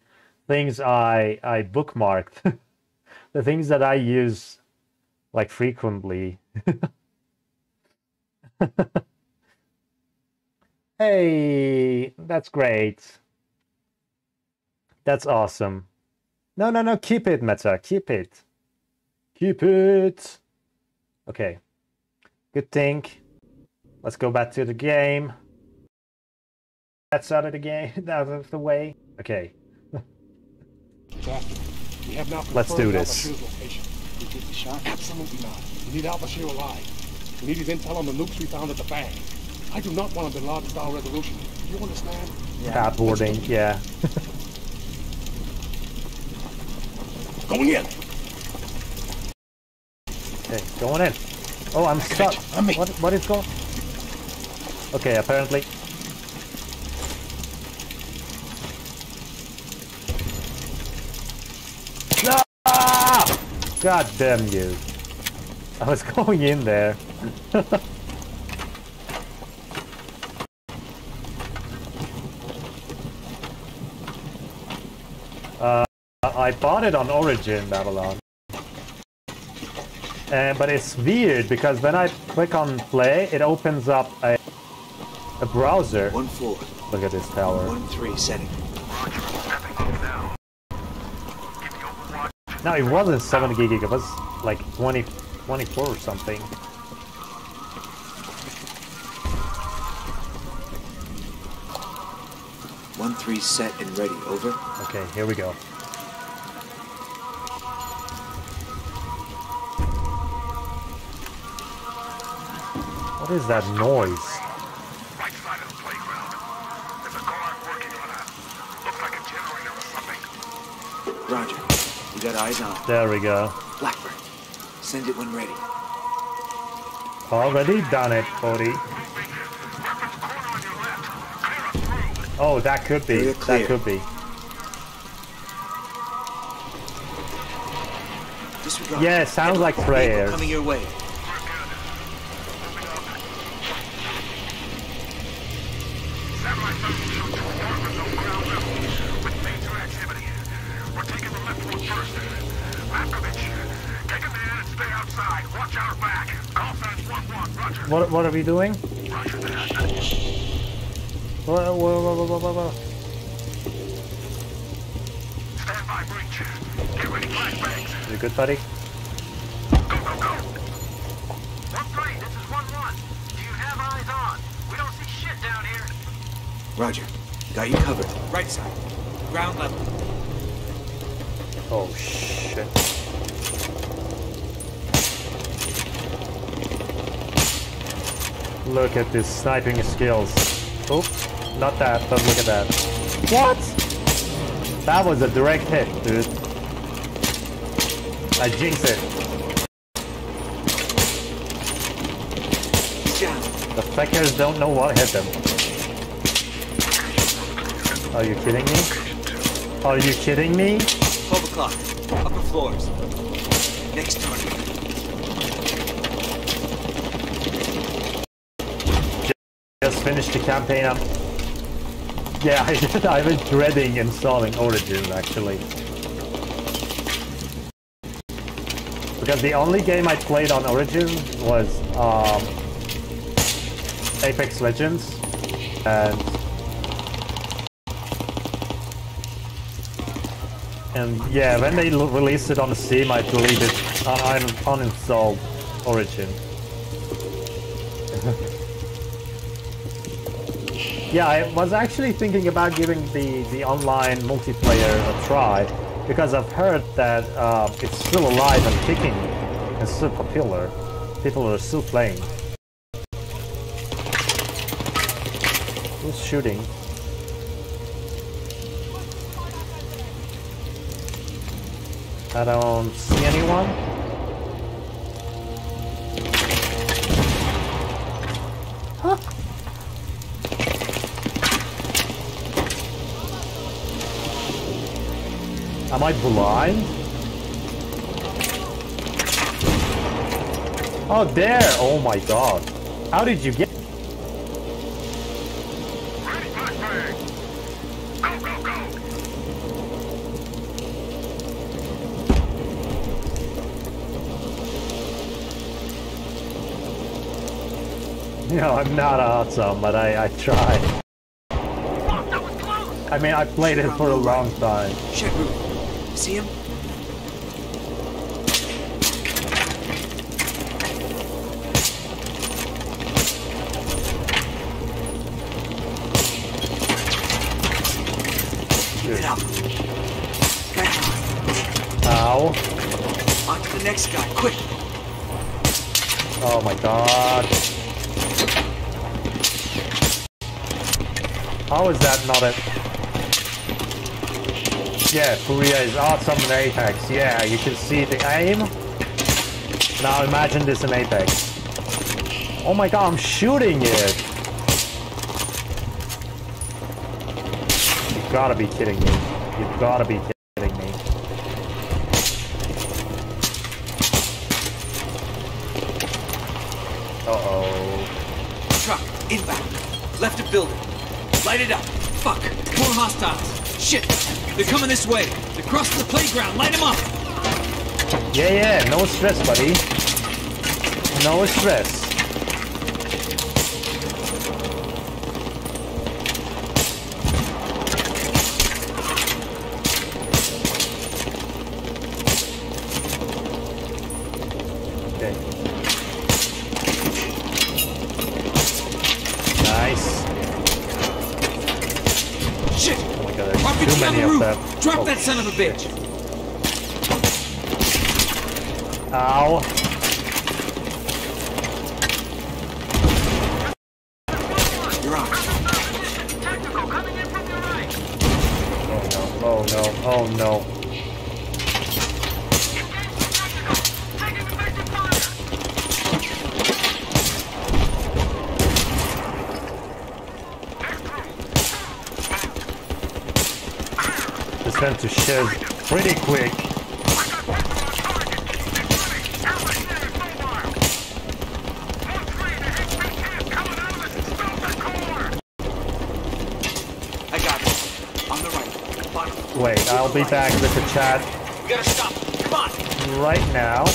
things I I bookmarked. the things that I use like frequently. hey, that's great. That's awesome. No, no, no, keep it, Meta. Keep it. Keep it. Okay. Good thing. Let's go back to the game. That's out of the game, out of the way. Okay.
We have now
Let's do this.
Bashir's location. We get the shot? Absolutely not. We need Al Bashir alive. We need his intel on the nukes we found at the bank. I do not want a Bin Laden style resolution. Do you understand?
Bad boarding, yeah.
Going in.
Okay, going in. Oh, I'm stuck. What, what is going? Okay, apparently. Ah! God damn you. I was going in there. I bought it on Origin, Babylon. Uh, but it's weird because when I click on play, it opens up a, a browser.
One four.
Look at this tower.
One three setting.
No, it wasn't 7 gig, it was like 20, 24 or something.
One three set and ready. Over.
Okay, here we go. What is that noise?
Roger. We got eyes on.
There we go.
Blackburn. Send it when ready.
Already done it, Cody. Oh, that could be.
Area
That could be.
Disregard.
Yeah, it sounds like
Vehicle
prayers.
Coming your way.
What, what are we doing? Whoa, whoa, whoa, whoa, whoa, whoa, whoa. You good, buddy?
Roger. Got you covered. Right side. Ground level.
Oh, shit. Look at this sniping skills. Oh, not that, but look at that. What? That was a direct hit, dude. I jinxed it. The feckers don't know what hit them. Are you kidding me? Are you kidding me?
12 o'clock. Upper floors. Next target.
Just finished the campaign up. Yeah, I, I was dreading installing Origin actually. Because the only game I played on Origin was um, Apex Legends and and yeah, when they released it on Steam, I deleted, I un- uninstalled Origin. Yeah, I was actually thinking about giving the, the online multiplayer a try because I've heard that uh, it's still alive and kicking and still popular. People are still playing. Who's shooting? I don't see anyone. Am I blind? Oh, there! Oh my god. How did you get... You know, I'm not awesome, but I, I try. I mean, I played it for a long time.
See him? Get.
Ow.
On to the next guy, quick.
Oh my god. How is that not a... Yeah, Furia is awesome in Apex. Yeah, you can see the aim. Now imagine this in Apex. Oh my god, I'm shooting it! You gotta be kidding me. You gotta be kidding me. Uh-oh.
Truck, inbound. Left a building. Light it up. Fuck. More hostiles. Shit. They're coming this way. They're crossing the playground. Light them up.
Yeah, yeah, no stress, buddy. No stress. Oh,
that son of a bitch.
Ow.
You're on.
Oh no, oh no. This went to shit pretty quick.
I got it. On the right. Bottom.
Wait, I'll be back with the chat
We gotta stop. Come on.
right now.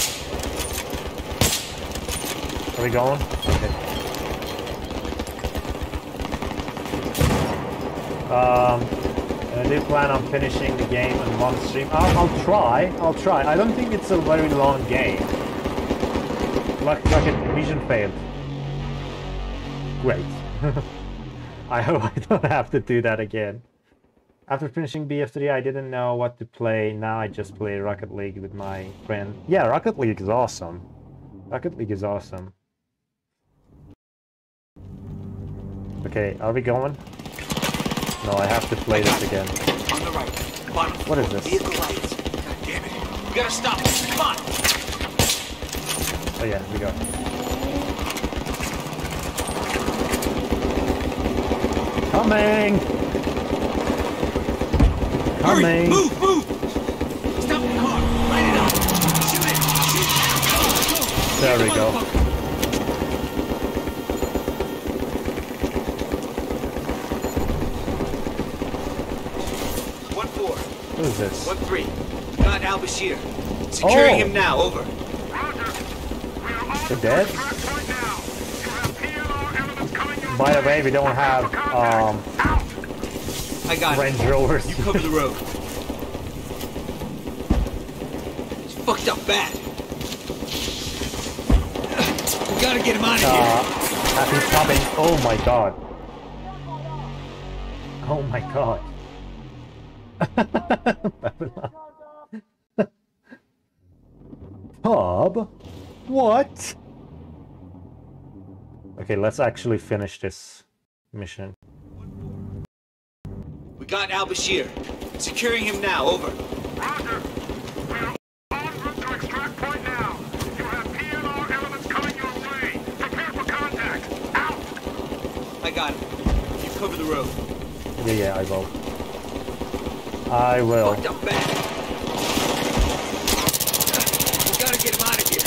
Are we going? Okay. Um, I do plan on finishing the game in one stream. I'll, I'll try. I'll try. I don't think it's a very long game. Like, like a mission failed. Great. I hope I don't have to do that again. After finishing BF3, I didn't know what to play. Now I just play Rocket League with my friend. Yeah, Rocket League is awesome. Rocket League is awesome. Okay, are we going? No, I have to play this again.
On the right. Bottom.
What is this?
Vehicle lights. God damn it. We gotta stop. Come on.
Oh yeah, we go. Coming!
Hurry.
Coming!
Move. Move. Stop the car. Light it up. Shoot it. Shoot.
There we go.
One four.
Who is this?
One three. Got Al Bashir. Securing
Oh.
him now. Over.
They're dead? By the way, we don't have um,
I got
Range
it.
Rovers.
You cover the road. Fucked up bad. We gotta get him out of
Uh,
here.
happy coming. Oh my god. Oh my god. Babylon. Bob? What? Okay, let's actually finish this mission.
We got Al Bashir. Securing him now. Over. I got him. You cover the road.
Yeah, yeah, I will. I will.
Fucked up bad. We gotta get him out of here.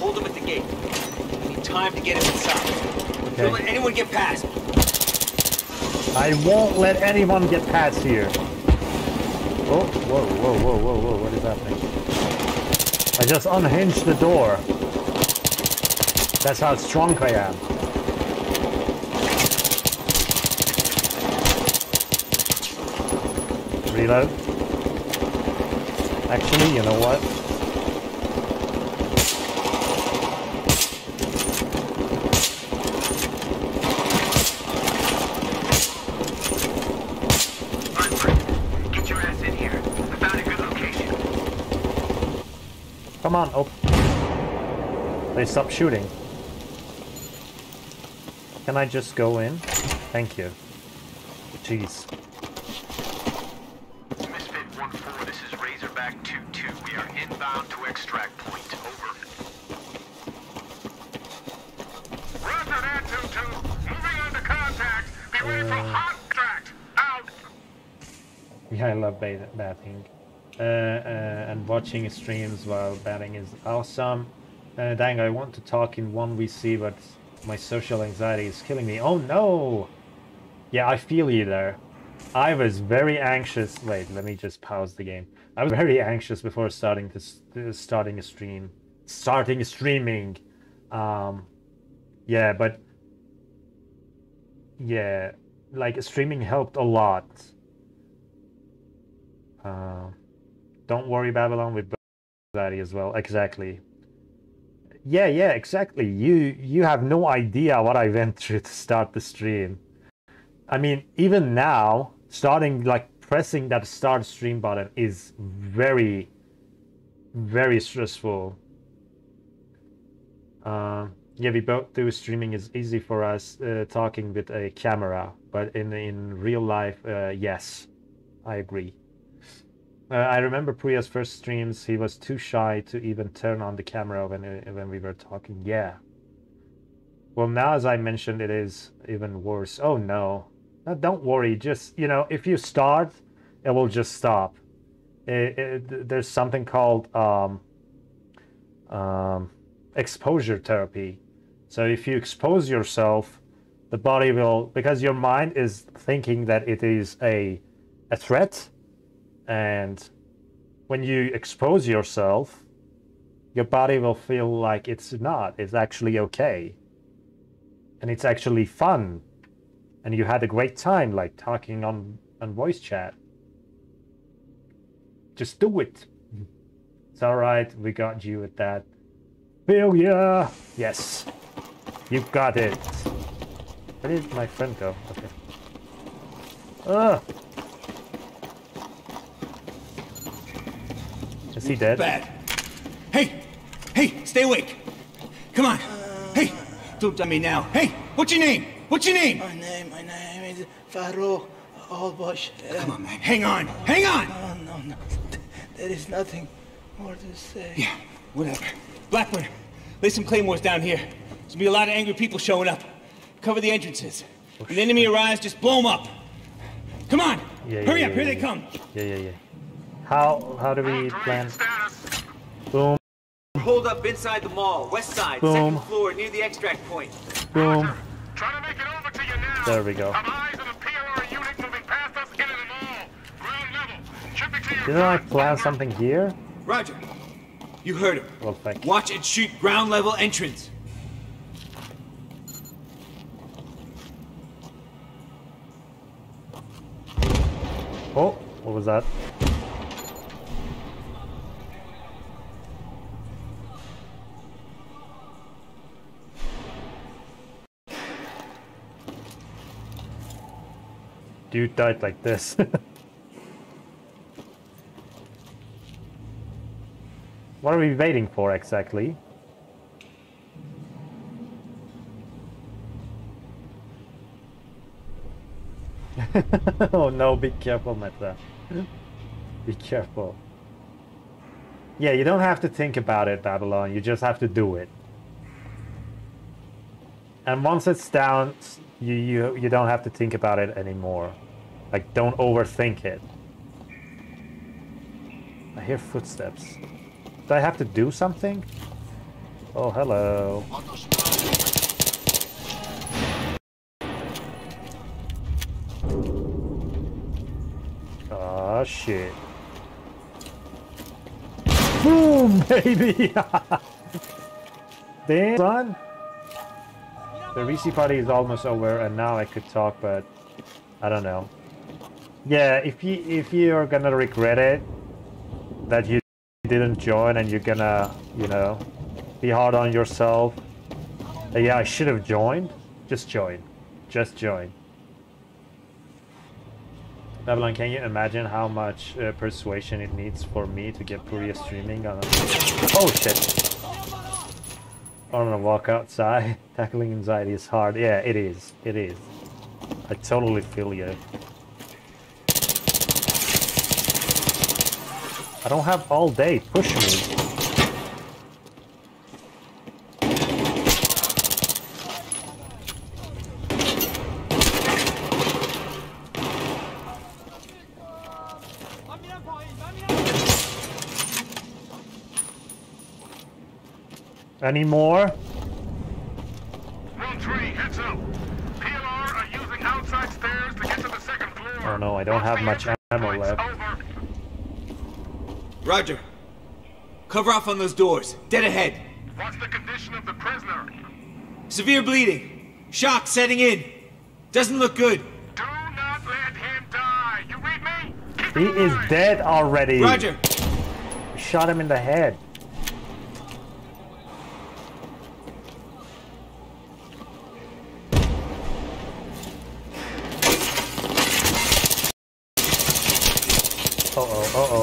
Hold him at the gate. We need time to get him inside. Don't let anyone get past.
I won't let anyone get past here. Oh, whoa, whoa, whoa, whoa, whoa, what is happening? I just unhinged the door. That's how strong I am. Reload. Actually, you know what?
Get your ass in here. I found a good location.
Come on, oh. They stopped shooting. Can I just go in? Thank you. Jeez.
Misfit 1-4, this is Razorback 2-2. We are inbound to extract point. Over.
Roger that, 2-2. Moving on to contact. Be ready for uh, hot extract. Out.
Yeah, I love bat- batting. Uh, uh, and watching streams while batting is awesome. Dang, I want to talk in 1VC, but my social anxiety is killing me. Oh no! Yeah, I feel you there. I was very anxious. Wait, let me just pause the game. I was very anxious before starting this, starting a stream, starting streaming. Um, yeah, but yeah, like streaming helped a lot. Uh, don't worry, Babylon, with that as well. Exactly. Yeah, yeah, exactly. You you have no idea what I went through to start the stream. I mean, even now, starting like pressing that start stream button is very, very stressful. Uh, yeah, we both do streaming is easy for us uh, talking with a camera, but in in real life, uh, yes, I agree. Uh, I remember Pouria's first streams. He was too shy to even turn on the camera when uh, when we were talking. Yeah. Well, now as I mentioned, it is even worse. Oh no, no don't worry. Just you know, if you start, it will just stop. It, it, there's something called um, um, exposure therapy. So if you expose yourself, the body will because your mind is thinking that it is a a threat and when you expose yourself your body will feel like it's not it's actually okay. And it's actually fun. And you had a great time like talking on on voice chat. Just do it. It's all right. We got you with that. Failure. Yes. You've got it. Where did my friend go? Okay. Ugh. Is he dead?
Bad. Hey! Hey! Stay awake! Come on! Uh, hey! Don't tell me now. Hey! What's your name? What's your name?
My name, my name is Farouk Allbush.
Come on, man. Hang on! Hang on!
No, no, no. There is nothing more to say.
Yeah, whatever. Blackburn, lay some claymores down here. There's gonna be a lot of angry people showing up. Cover the entrances. Oh, when the enemy arrives, just blow them up. Come on!
Yeah,
Hurry
yeah,
up,
yeah,
here they come.
Yeah, yeah, yeah. How how do we plan? Boom,
Hold up inside the mall, west side,
Boom.
second floor, near the extract point.
boom. Try to make it over to you now. There we go. Didn't I plan something here?
Roger. You heard him.
Well, thank you.
Watch and shoot ground level entrance.
Oh, what was that? Dude died like this. what are we waiting for exactly? oh no, be careful, Meta. be careful. Yeah, you don't have to think about it, Babylon. You just have to do it. And once it's down, you you you don't have to think about it anymore. Like, don't overthink it. I hear footsteps. Do I have to do something? Oh, hello. Oh, shit. Boom, baby! Damn, son. The VC party is almost over, and now I could talk, but I don't know. Yeah, if you if you're gonna regret it that you didn't join, and you're gonna you know be hard on yourself. uh, yeah, I should have joined. Just join. Just join. Babylon, can you imagine how much uh, persuasion it needs for me to get Pouria streaming on. Oh shit! On a walk outside, tackling anxiety is hard. Yeah, it is. It is. I totally feel you. I don't have all day. Push me. Any more?
Room three, heads up. PLR are using outside stairs to get to the second floor.
Oh no, I don't have much ammo left.
Roger. Cover off on those doors. Dead ahead.
What's the condition of the prisoner?
Severe bleeding. Shock setting in. Doesn't look good.
Do not let him die. You read me?
He is dead already.
Roger.
Shot him in the head.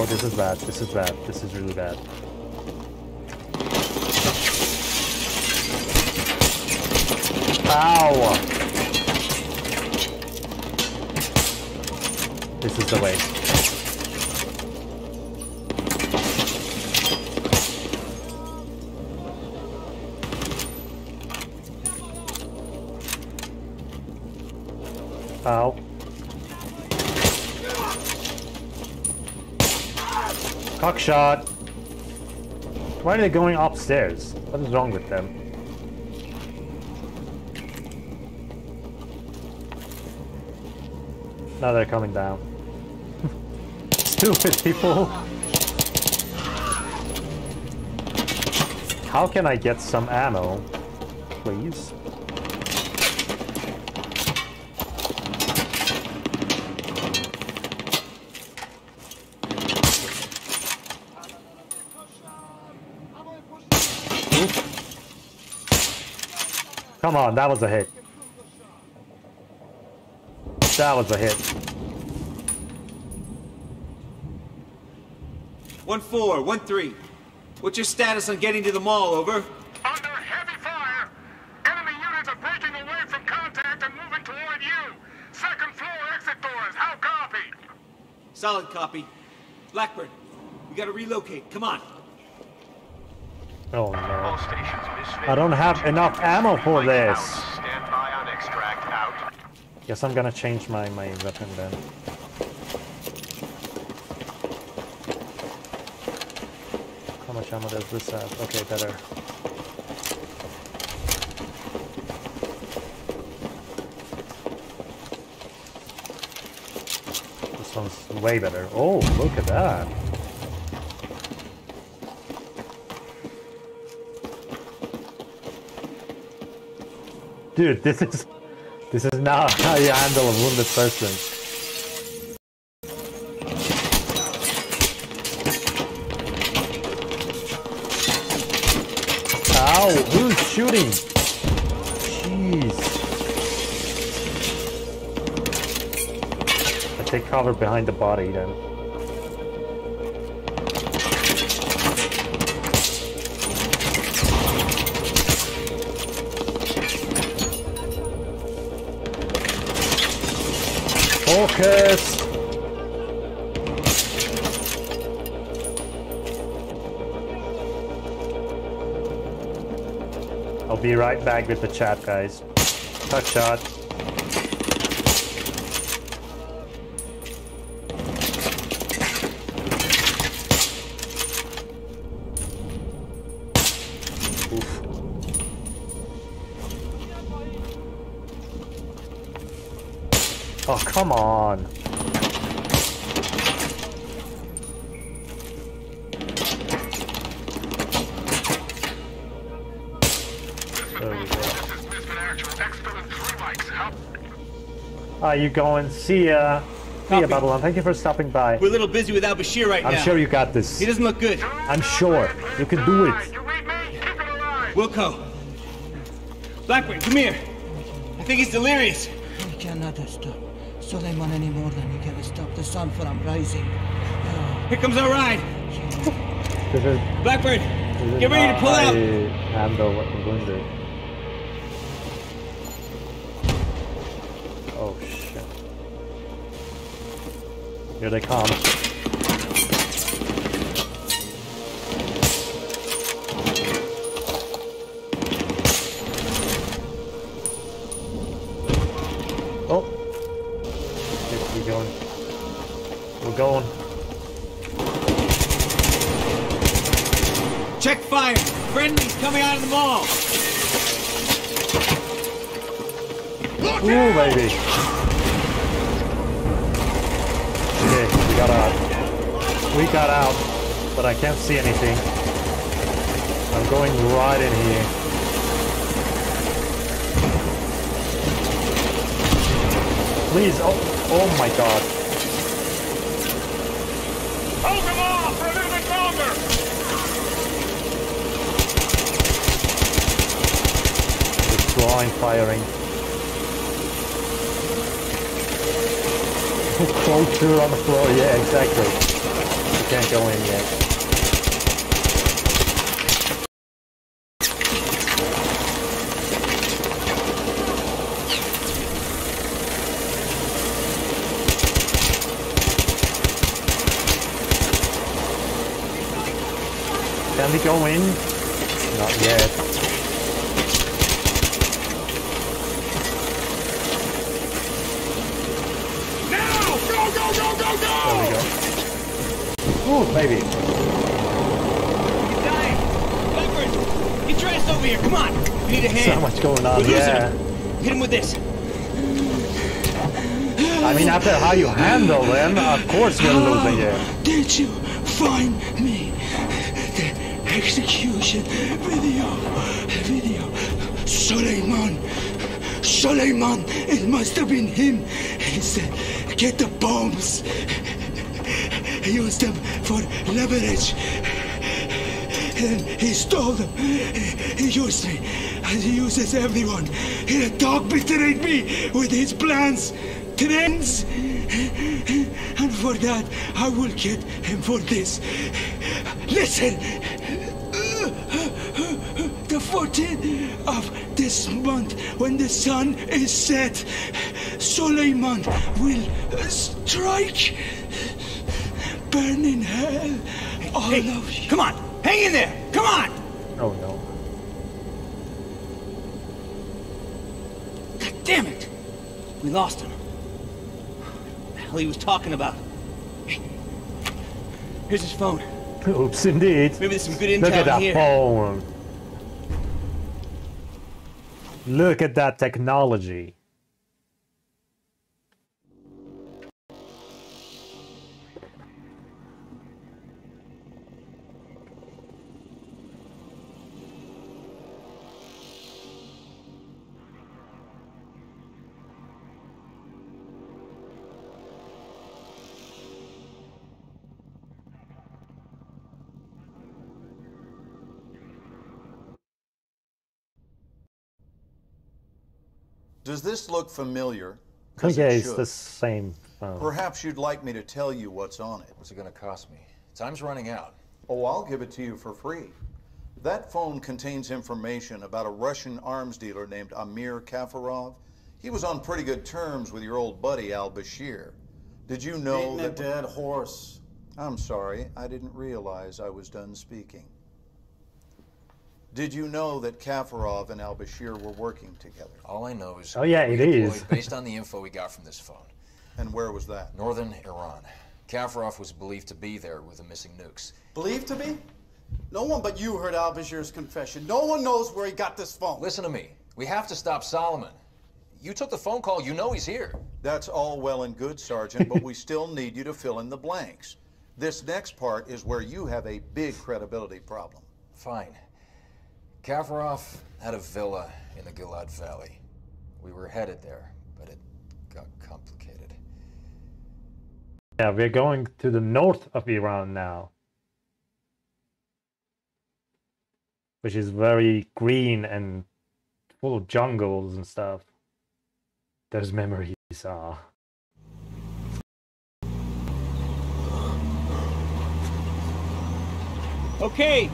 This is bad, this is bad, this is really bad. Ow! This is the way. Ow. Cock shot. Why are they going upstairs? What is wrong with them? Now they're coming down. Stupid people. How can I get some ammo? Please. Come on, that was a hit. That was a hit.
One four, one three. What's your status on getting to the mall? Over.
Under heavy fire. Enemy units are breaking away from contact and moving toward you. Second floor exit doors. How copy?
Solid copy. Blackburn, we gotta relocate. Come on.
Oh no. I don't have enough ammo for this.
Stand by on extract out.
Guess I'm gonna change my, my weapon then. How much ammo does this have? Okay, better. This one's way better. Oh, look at that. Dude, this is this is not how you handle a wounded person. Ow! Who's shooting? Jeez. I take cover behind the body then. Focus! I'll be right back with the chat, guys. Touch shot. You going? See ya. See ya, Babylon. Thank you for stopping by.
We're a little busy with Al Bashir right now.
I'm sure you got this.
He doesn't look good.
I'm sure. You can do it.
Wilco. Blackburn, come here. I think he's delirious.
We cannot stop Suleiman any more than we can stop the sun from rising.
Here comes our ride.
This is,
Blackburn,
this is
get ready to pull
how
out.
I handle what I'm going to Here they come. Closure on the floor, yeah, exactly. You can't go in yet. Can we go in? Not yet. Handle them, of course we're losing it.
Did you find me? The execution video. Video. Suleiman. Suleiman. It must have been him. He said, get the bombs. He used them for leverage. And he stole them. He used me. As he uses everyone. He dog betrayed me with his plans. Trends. And for that, I will get him for this. Listen! The 14th of this month, when the sun is set, Suleiman will strike. Burn in hell. All
Hey,
of you.
come on. Hang in there. Come on.
Oh no.
God damn it. We lost him. What the hell he was talking about. Here's his phone.
Oops, indeed.
Maybe there's some good intel
Look at that
here.
phone. Look at that technology.
Does this look familiar?
Okay,
it
it's
should.
the same phone.
Perhaps you'd like me to tell you what's on it.
What's it gonna cost me? Time's running out.
Oh, I'll give it to you for free. That phone contains information about a Russian arms dealer named Amir Kaffarov. He was on pretty good terms with your old buddy Al Bashir. Did you know
Beating a dead horse.
I'm sorry, I didn't realize I was done speaking. Did you know that Kaffarov and Al Bashir were working together?
All I know is
Oh, yeah,
we
it
deployed
is.
based on the info we got from this phone.
And where was that?
Northern Iran. Kaffarov was believed to be there with the missing nukes.
Believed to be? No one but you heard Al Bashir's confession. No one knows where he got this phone.
Listen to me. We have to stop Solomon. You took the phone call. You know he's here.
That's all well and good, Sergeant, but we still need you to fill in the blanks. This next part is where you have a big credibility problem.
Fine. Kaffarov had a villa in the Gilad Valley. We were headed there, but it got complicated.
Yeah, we're going to the north of Iran now. Which is very green and full of jungles and stuff. Those memories are.
Okay,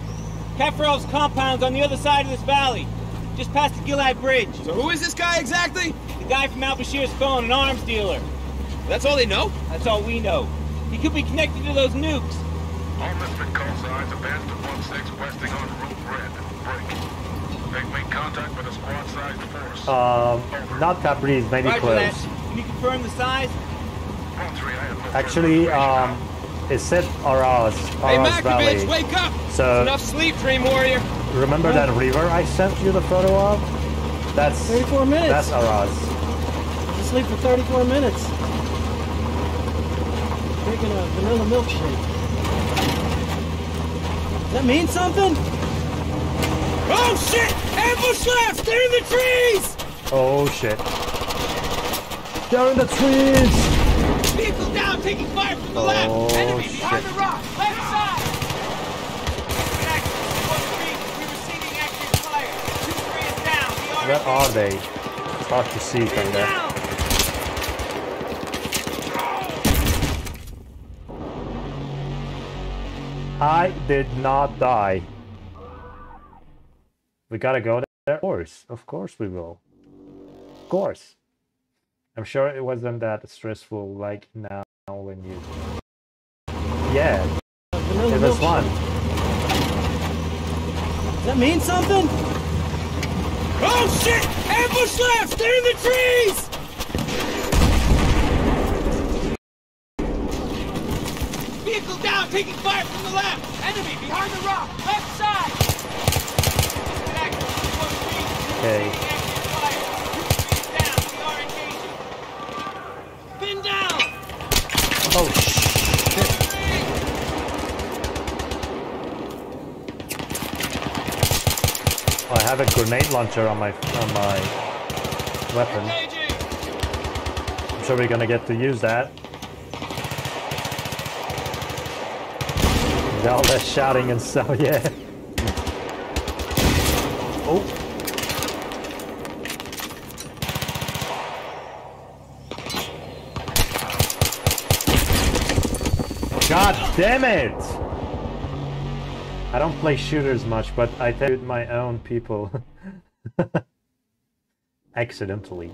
Kaffarov's compound's on the other side of this valley, just past the Gilad Bridge.
So who is this guy exactly?
The guy from Al Bashir's phone, an arms dealer.
That's all they know?
That's all we know. He could be connected to those nukes.
All misfit call signs advance to 1-6 westing on Route Red. Break. They've made contact with a squad-sized force.
Um, not Tabriz, maybe
Roger
close.
that. Can you confirm the size?
Actually, um, it said Araz,
Hey,
Araz Valley.
Matkovic, wake up!
So-
Enough sleep, Dream Warrior!
Remember that river I sent you the photo of? That's
34 minutes.
That's Araz.
Been asleep for 34 minutes. Drinking a vanilla milkshake. Does that mean something?
Oh shit! Ambush left! They're in the trees!
Oh shit. They're in the trees!
Down, taking fire from the
Oh,
left! Enemy behind the rock! Left side! Connect. One three, we're receiving active fire. Two three is down. We are
Where are they? It's hard to see from there. I did not die. We gotta go there? Of course, of course we will. Of course. I'm sure it wasn't that stressful like now when you... Yeah, it was fun.
Does that mean something?
Oh shit! Ambush left! They're in the trees! Vehicle down, taking fire from the left! Enemy behind the rock! Left side! Connect. One three,
Okay.
Down!
Oh shit. I have a grenade launcher on my on my weapon. I'm sure we're gonna get to use that. All that shouting and stuff, yeah. Oh. God damn it! I don't play shooters much, but I shoot my own people. Accidentally,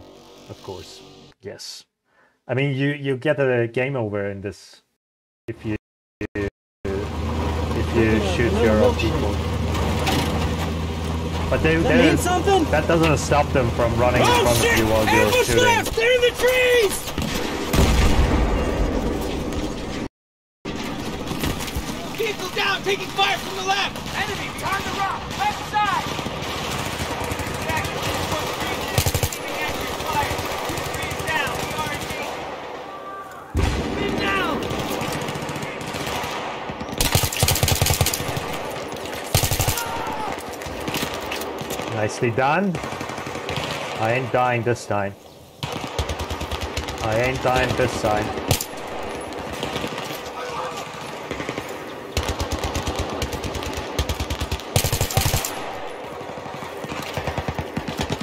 of course. Yes. I mean, you you get a game over in this if you if you shoot your own people. But they,
that
that doesn't stop them from running in
Oh
front
shit!
of you while you're shooting.
left! They're in the trees! Vehicle down, taking fire from the left! Enemy behind the rock! Left side!
Nicely done. I ain't dying this time. I ain't dying this time.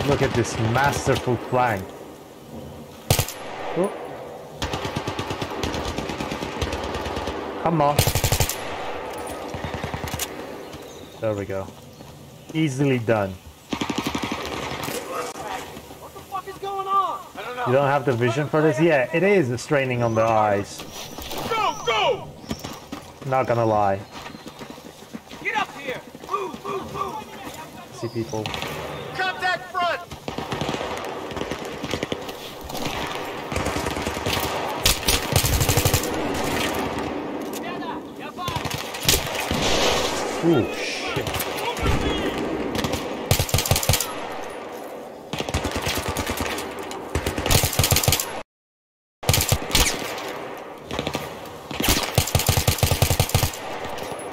Look at this masterful flank. Oh. Come on. There we go. Easily done.
What is going on? I don't
You don't have the vision for this? Yeah, it is straining on the eyes.
Go, go!
Not gonna lie.
Get up here! Move, move, move!
See people. Ooh, shit.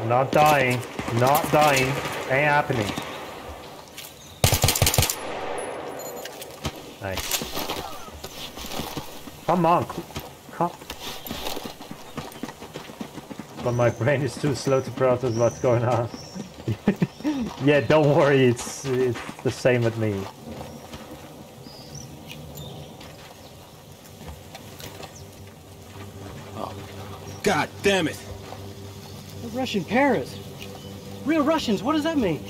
Not dying. Not dying. Ain't happening. Nice. Come on. c- Come. But my brain is too slow to process what's going on. yeah, don't worry. It's it's the same with me.
Oh, God damn it!
The Russian Paris. Real Russians, what does that mean?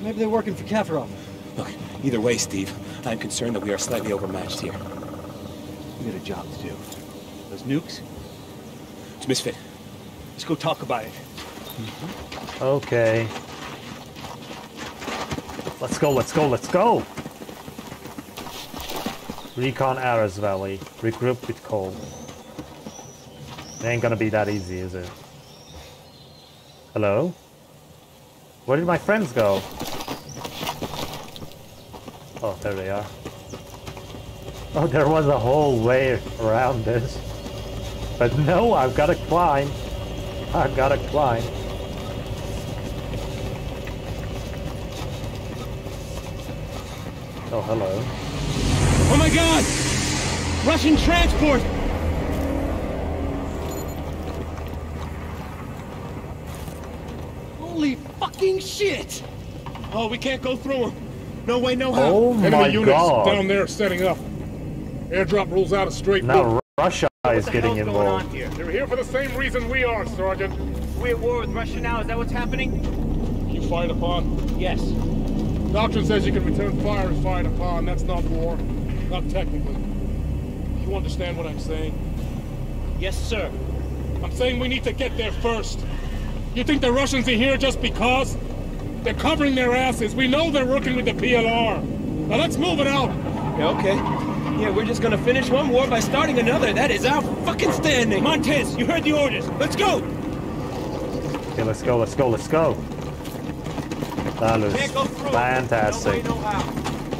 Maybe they're working for Kaffarov.
Look, either way, Steve, I'm concerned that we are slightly overmatched here. We got a job to do.
Those nukes?
It's Misfit.
Let's go talk about it.
Okay. Let's go, let's go, let's go! Recon Araz Valley. Regroup with Cole. It ain't gonna be that easy, is it? Hello? Where did my friends go? Oh, there they are. Oh, there was a whole way around this. But no, I've gotta climb. I've gotta climb. Oh, hello.
Oh my god! Russian transport! Holy fucking shit! Oh, we can't go through them. No way, no how.
Oh
Enemy
my
units
god.
down there setting up. Airdrop rules out a straight
Now. Russia is getting involved.
They're here for the same reason we are, Sergeant.
We're at war with Russia now, is that what's happening?
You fired upon?
Yes.
Doctrine says you can return fire if fired upon. That's not war. Not technically. You understand what I'm saying?
Yes, sir.
I'm saying we need to get there first. You think the Russians are here just because? They're covering their asses. We know they're working with the PLR. Now let's move it out.
Yeah, okay. Yeah, we're just gonna finish one war by starting another. That is our fucking standing. Montes, you heard the orders. Let's go!
Okay, let's go, let's go, let's go. That looks
Can't go through.
fantastic.
No way, no.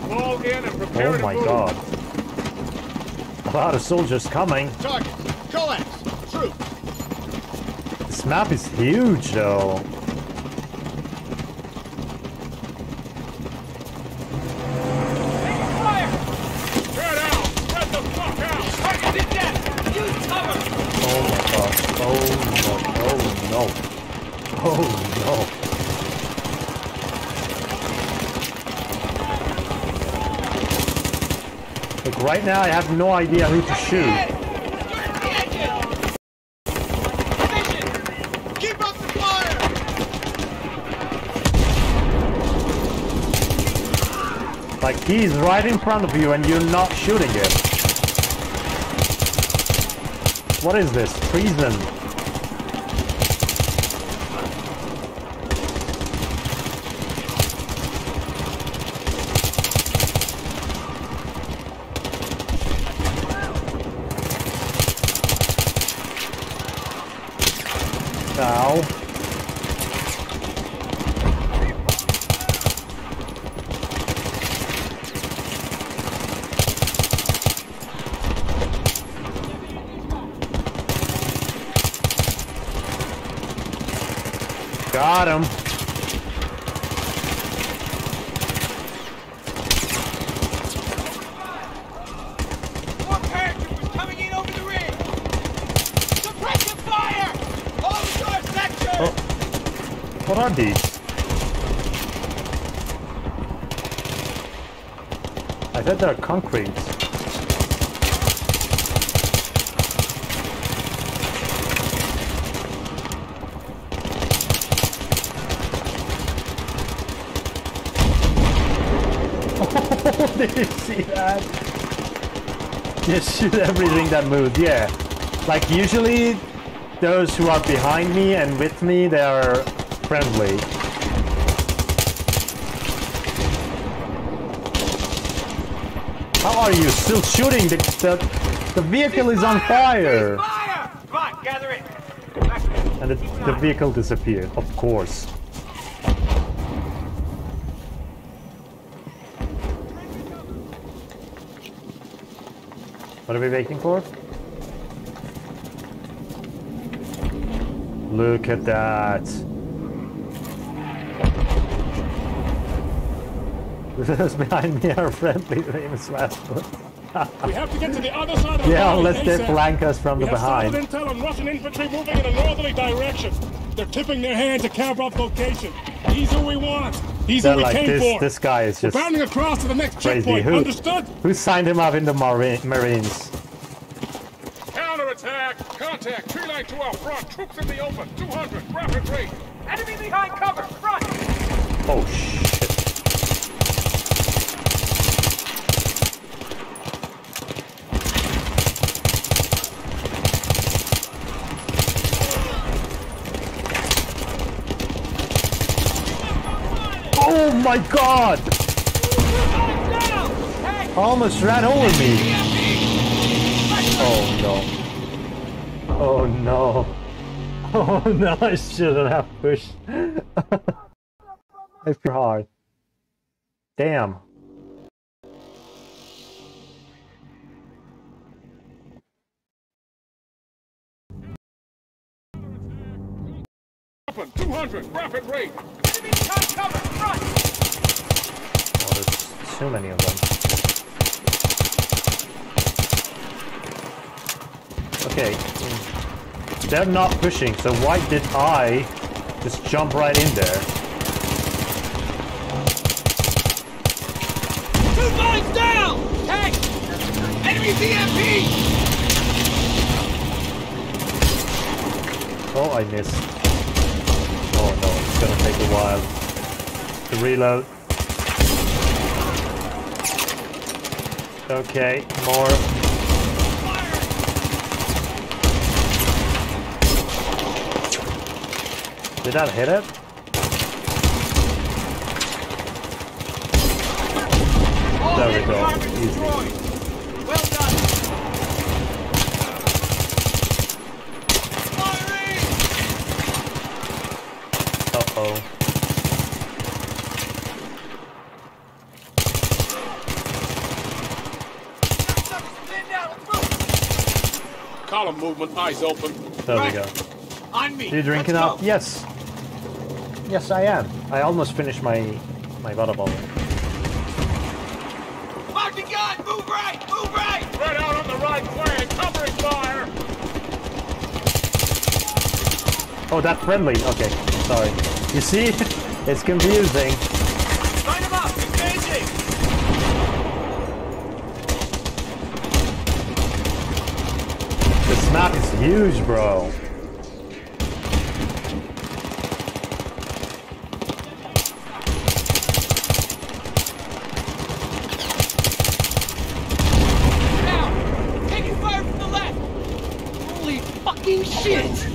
Fall in and prepare
Oh my god. A lot of soldiers coming.
Target, coax, troop.
This map is huge though.
Spread out. Spread the fuck out.
Target is dead. Use cover.
Oh my god. Oh no. Oh no. Oh no. Look, right now I have no idea who to shoot.
Keep up the fire!
Like he's right in front of you and you're not shooting him. What is this? Treason. Ow. Got him.
More paratroopers coming in over the ridge! Suppressive fire! Hold your section!
What are these? I thought they're concrete. Did you see that? Just shoot everything that moves, yeah. Like usually those who are behind me and with me, they are friendly. How are you still shooting? The, the, the vehicle is on fire!
Fire! Come on, gather it!
And the, the vehicle disappeared, of course. What are we waiting for? Look at that. Those behind me are friendly, famous Rasmus.
We have to get to the other side of the
Yeah, unless they flank us from
we
the
have solid
behind.
intel on Russian infantry moving in a northerly direction. They're tipping their hand to Kaffarov location. He's who we want. He's
They're
who we
like
came
this.
for.
This guy is
We're
just
bounding across to the next
crazy.
checkpoint.
Who
Understood?
who signed him up in the Marine, Marines?
Counterattack! Contact! Tree line to our front. Troops in the open. 200. Rapid rate.
Enemy behind cover! Front!
Oh shit! Oh my god! Almost ran over me. Oh no. Oh no. Oh no, I shouldn't have pushed. I feel hard. Damn.
Open. 200. Rapid rate.
Enemy cover! Front!
Too many of them. Okay. mm, They're not pushing, so why did I just jump right in there?
Two lines down! Tank! Enemy BMP!
Oh, I missed. Oh no, it's gonna take a while to reload. Okay, more. Did that hit it? There we go. Easy.
Well done!
Uh-oh.
Column movement. Eyes open.
There we go.
On me!
Are you drinking
Let's
up?
go.
Yes. Yes, I am. I almost finished my my water bottle.
Mark the gun! Move right! Move right!
Spread out on the right flank. Covering fire.
Oh, that friendly. Okay, sorry. You see, it's confusing.
Line them up! Engaging!
This map is huge, bro.
Now! Taking fire from the left! Holy fucking shit!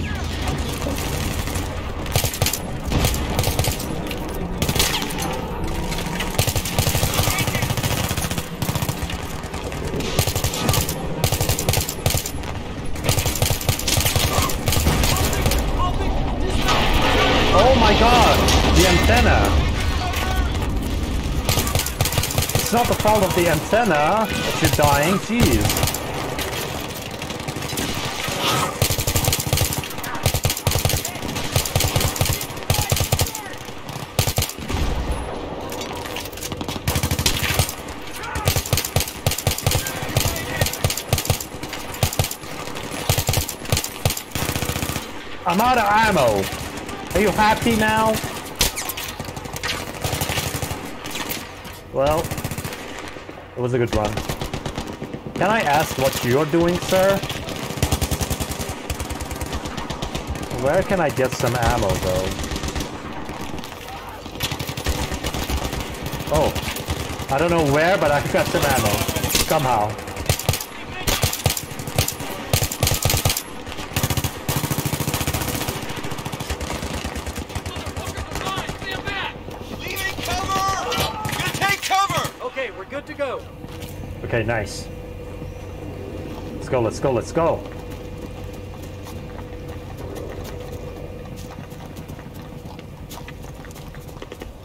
Oh my god, the antenna. It's not the of the you're dying, jeez. I'm out of ammo. Are you happy now? Well, it was a good run. Can I ask what you're doing, sir? Where can I get some ammo, though? Oh, I don't know where, but I got some ammo. Somehow.
Leaving cover! Gonna take cover!
Okay, we're good to go.
Okay, nice. Let's go, let's go, let's go.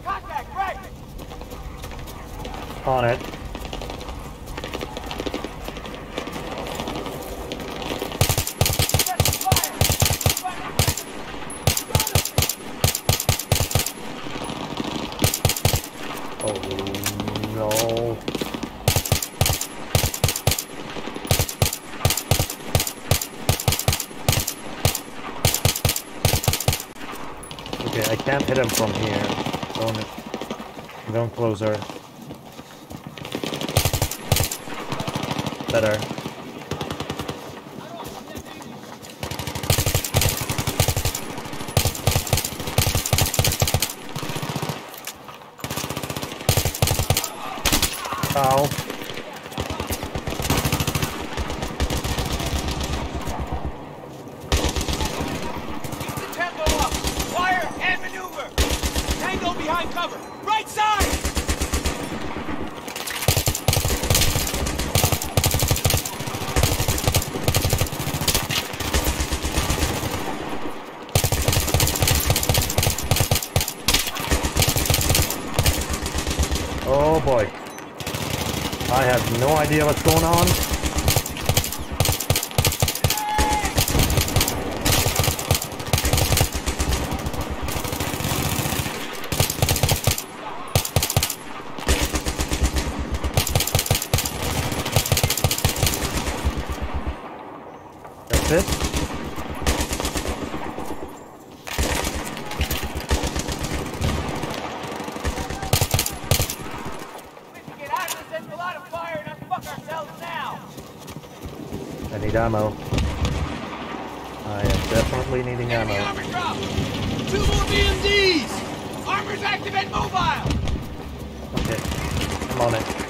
Contact! Right!
On it. Oh no. Okay, I can't hit him from here. Going, going closer. Better. Ow.
The tempo up! Fire and maneuver! Tango behind cover! Right side!
Oh boy. I have no idea what's going on. That's it.
Get out of this enchilada fire and unfuck ourselves now!
I need ammo. I am definitely needing ammo.
Armor drop! Two more BMDs! Armor's active and mobile!
Okay, I'm on it.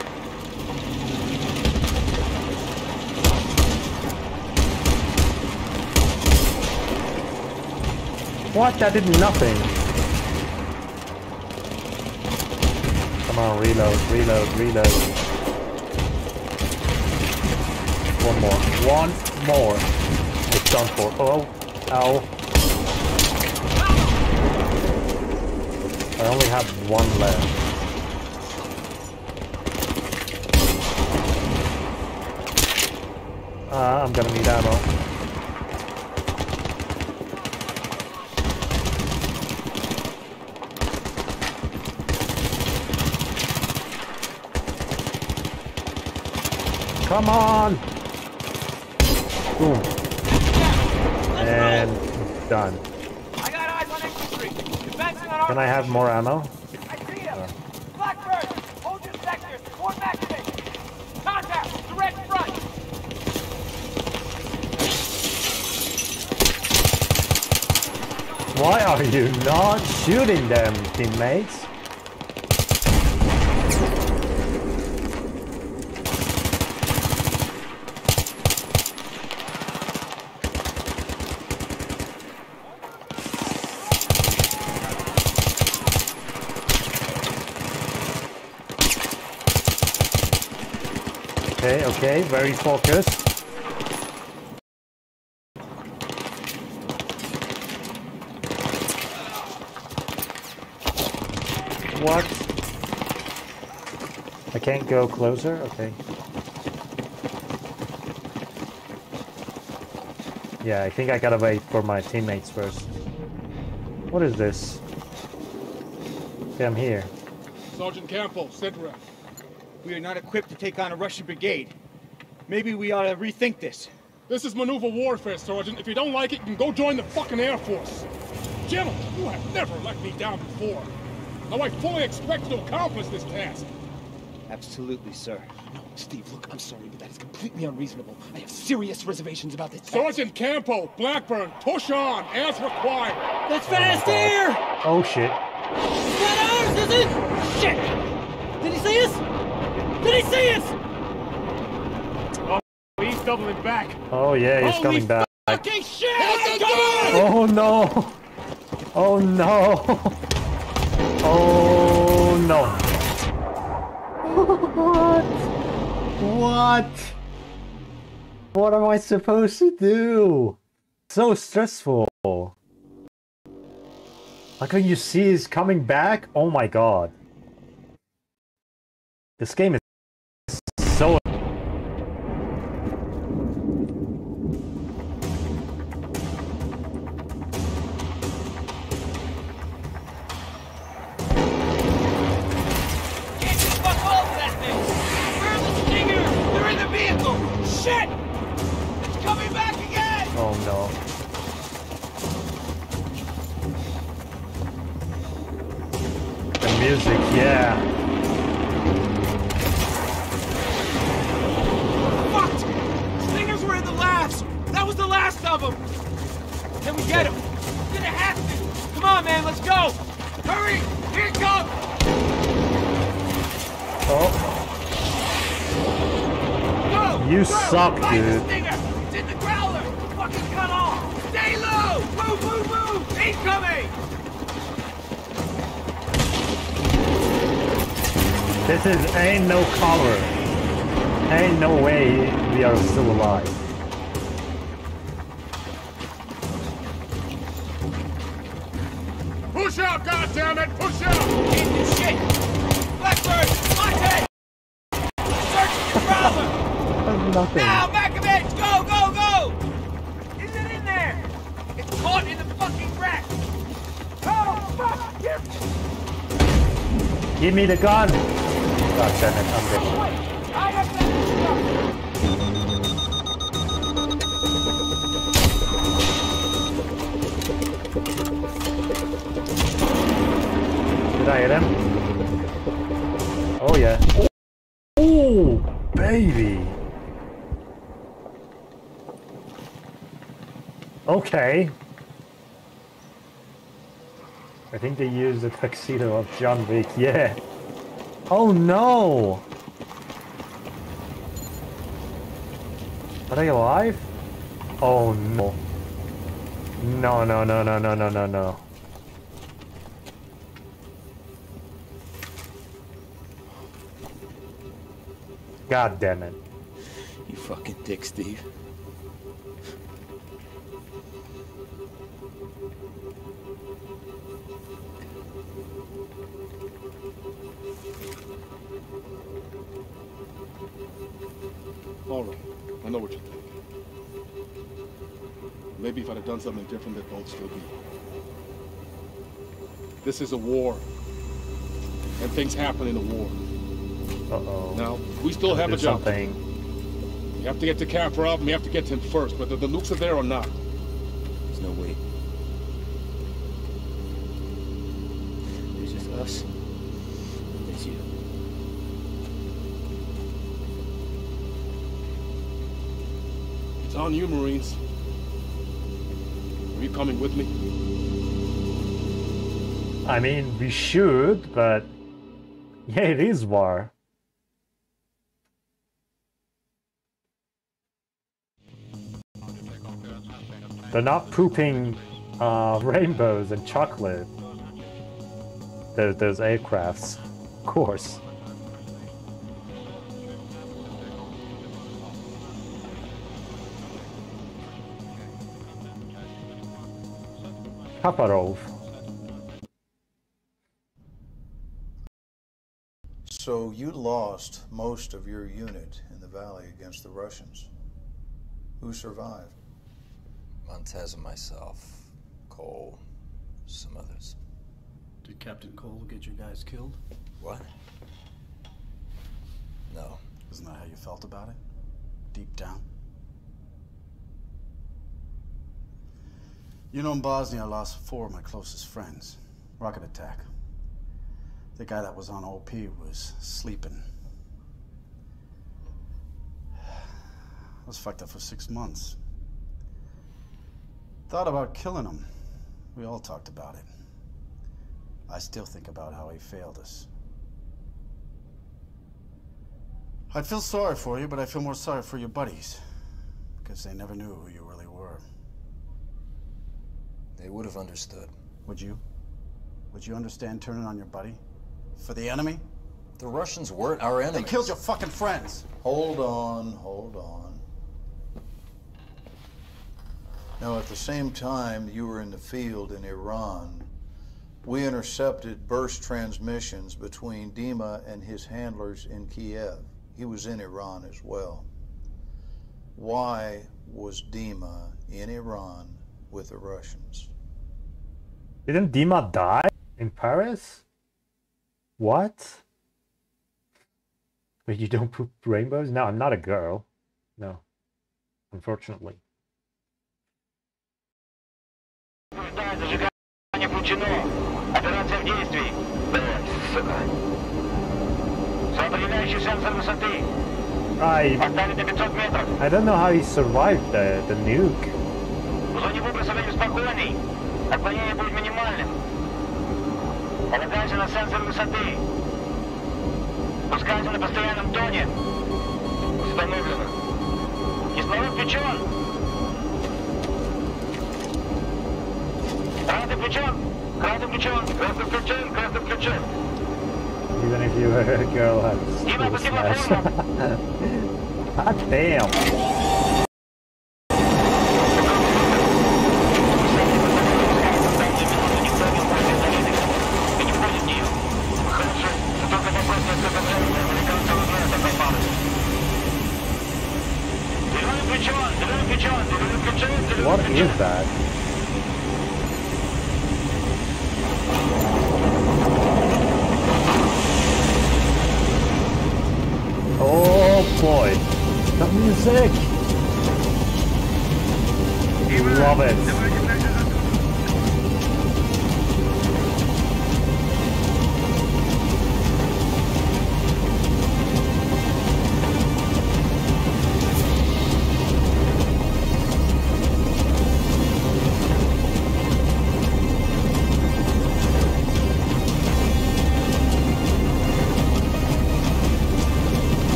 That did nothing. Come on, reload, reload, reload. One more. One more. It's done for. Oh, ow. I only have one left. Uh, I'm gonna need ammo. Come on! Boom. And done.
I got eyes on infantry! Advancing on
Can I have more ammo?
I see him! Blackbird! Hold your sectors! Activate! Contact! Direct front!
Why are you not shooting them, teammates? Okay, very focused. What? I can't go closer? Okay. Yeah, I think I gotta wait for my teammates first. What is this? Okay, I'm here.
Sergeant Campo, SITREP.
We are not equipped to take on a Russian brigade. Maybe we ought to rethink this.
This is maneuver warfare, Sergeant. If you don't like it, you can go join the fucking Air Force. Gentlemen, you have never let me down before. Now I fully expect you to accomplish this task.
Absolutely, sir.
No, Steve, look, I'm sorry, but that is completely unreasonable. I have serious reservations about this.
Sergeant Campo, Blackburn, push on as required.
That's fast air!
Oh shit.
It's not ours, is it? Shit! Did he see us? Did he see us?
He's doubling back.
Oh yeah, he's
Holy
coming back.
Fucking shit!
Oh no! Oh no! Oh no! What? What? What am I supposed to do? So stressful. Like when you see he's coming back, oh my god. This game is so Me the gun! God damn it, I'm
that
Did I hit him? Oh yeah. Oh, baby. Okay. I think they used the tuxedo of John Wick, yeah. Oh no! Are they alive? Oh no. No, no, no, no, no, no, no, no. God damn it.
You fucking dick, Steve.
Something different, they'd both still be. This is a war. And things happen in a war.
Uh-oh.
Now, we still have a job.
something.
We have to get to Kaffarov, and we have to get to him first, whether the nukes are there or not.
There's no way. There's just us. There's you.
It's on you, Marines. Coming with me?
I mean, we should, but yeah, it is war. They're not pooping uh, rainbows and chocolate. Those aircrafts, of course. Kaffarov.
So you lost most of your unit in the valley against the Russians. Who survived?
Montes and myself, Cole, some others.
Did Captain Cole get your guys killed?
What? No.
Isn't that how you felt about it? Deep down? You know, in Bosnia, I lost four of my closest friends. Rocket attack. The guy that was on OP was sleeping. I was fucked up for six months. Thought about killing him. We all talked about it. I still think about how he failed us. I'd feel sorry for you, but I feel more sorry for your buddies. Because they never knew who you really were.
They would have understood.
Would you? Would you understand turning on your buddy? For the enemy?
The Russians weren't our
They
enemies.
killed your fucking friends.
Hold on, hold on. Now, at the same time you were in the field in Iran, we intercepted burst transmissions between Dima and his handlers in Kiev. He was in Iran as well. Why was Dima in Iran with the Russians.
Didn't Dima die in Paris? What? But you don't poop rainbows? No, I'm not a girl. No. Unfortunately. I, I don't know how he survived the, the nuke.
Зоне выбросывания спокойный. Отклонение будет минимальным. Полагайся на сенсор высоты. Пускайся на постоянном тоне. Установлено. Кислород включен. Красный включен. Красный включен. Красный включен. Красный включен.
Even if you were a girl had still smash. God damn.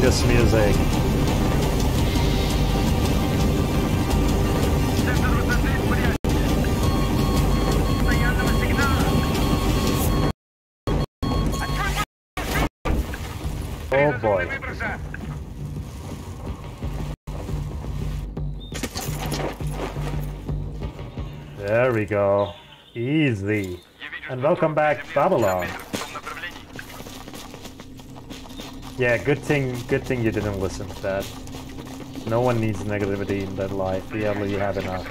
This music. Oh boy. There we go. Easy. And welcome back, Babylon. Yeah, good thing good thing you didn't listen to that. No one needs negativity in their life. We already have enough.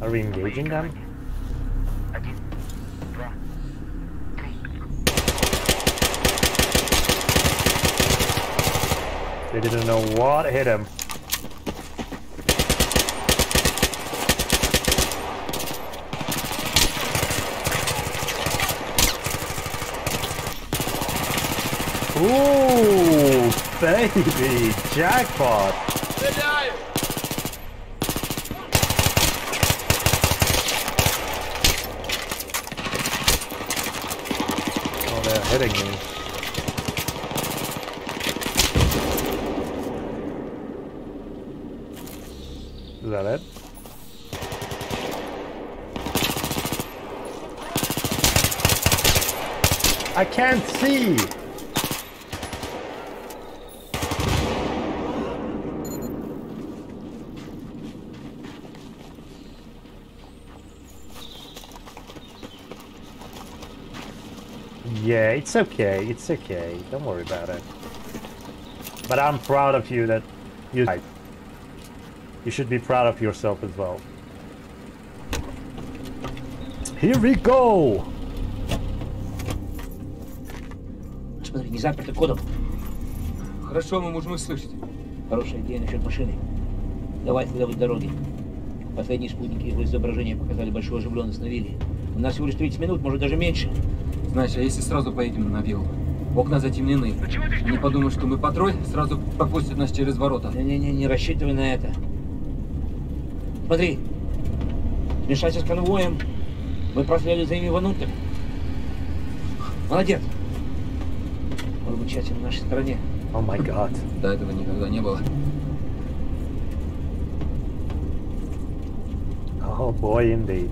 Are we engaging them? What hit him. Ooh, baby, jackpot. It's okay, it's okay. Don't worry about it. But I'm proud of you that you died. You should be proud of yourself as well. Here we go!
Смотри, не заперто кодом.
Хорошо, мы можем их слышать.
Хорошая идея насчет машины. Давай следовать дороге. Последние спутники его изображения показали большую оживленность на вилле. У нас всего лишь 30 минут, может даже меньше.
Знаешь, а если сразу поедем на виллу? Окна затемнены. Они подумают, что мы патруль, сразу пропустят нас через ворота.
Не-не-не, не рассчитывай на это. Смотри, смешайся с конвоем. Мы проследили за ними внутрь. Молодец. Быть, счастье на нашей стороне.
Oh my god.
До этого никогда не было.
Oh boy, indeed.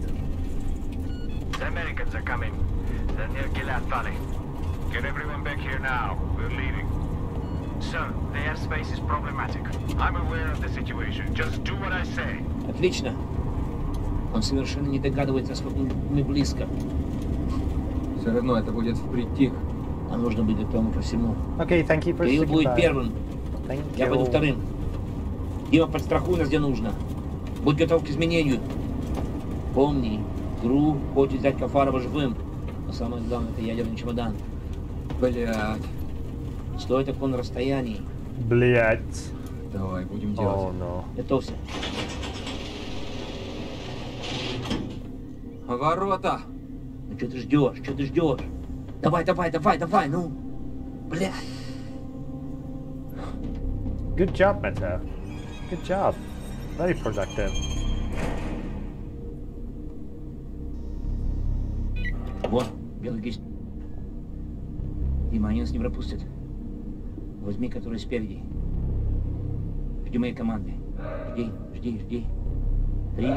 The Americans are coming. They're near Gilad Valley. Get everyone back here now. We're leaving. Sir, the airspace is problematic. I'm aware of the situation. Just do what I say.
Отлично. Он совершенно не догадывается, насколько мы близко.
Все равно это будет впритик.
А нужно быть готовым ко всему.
Okay, thank you for
Кирилл будет первым.
Thank
Я
you.
буду вторым. Дима, подстрахуй нас где нужно. Будь готов к изменению. Помни, ГРУ хочет взять Кафарова живым. Но самое главное, это ядерный чемодан. Блядь. Стой так на расстоянии.
Блять.
Давай, будем
О, no.
Готовься.
Ворота!
Ну что ты ждешь? Что ты ждешь? Давай, давай, давай, давай, ну. Бля.
Good job, Meta. Good job. Very productive.
Вот, белый кисть. Дима, они нас не пропустят. Возьми, который спереди. Жди моей команды. Жди, жди, жди. Три,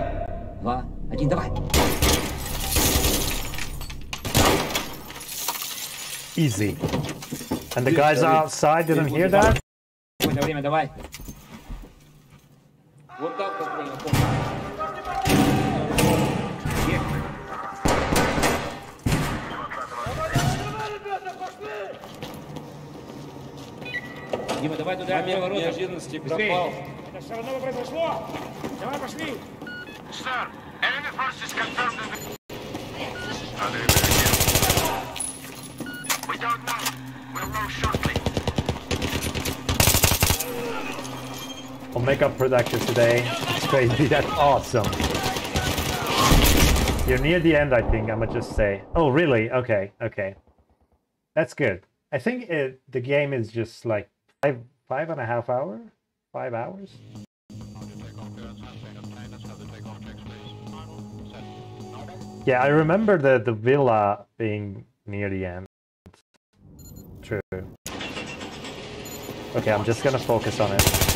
два, один, давай!
Easy. And the guys outside didn't hear that?
Время, давай. Вот так как Дима, давай туда,
Момент
ворота.
неожиданности
Быстрее.
пропал.
Это все равно произошло! Давай, пошли!
Sir, enemy forces confirmed in the... We don't know. We'll know shortly.
Omega Productions today. It's crazy. That's awesome. You're near the end, I think. I'ma just say. Oh, really? Okay, okay. That's good. I think it, the game is just like five, five and a half hour, five hours. Yeah, I remember the the villa being near the end. True. Okay, I'm just gonna focus on it.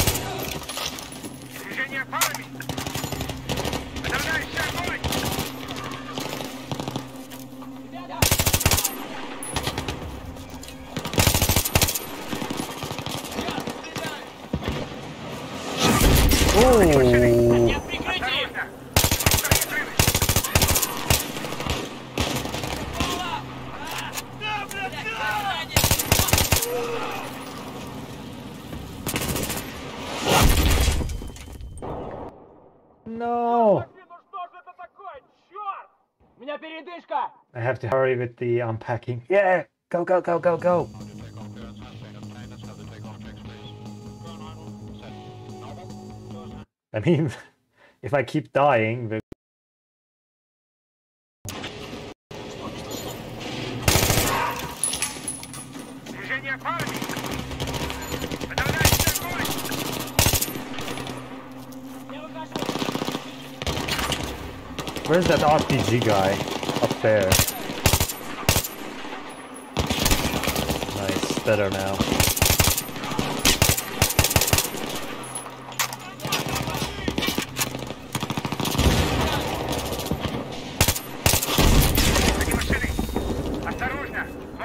No! I have to hurry with the unpacking. Yeah! Go, go, go, go, go! I mean, if I keep dying,
then...
Where's that RPG guy? Up there. Nice, better now.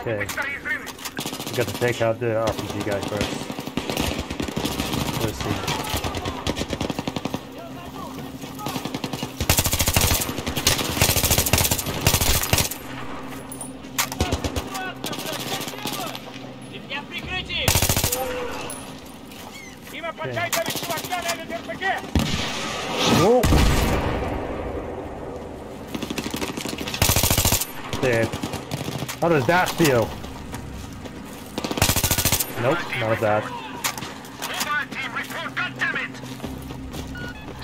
Okay. We got to take out the RPG guy first. How does that feel? Nope, not of that.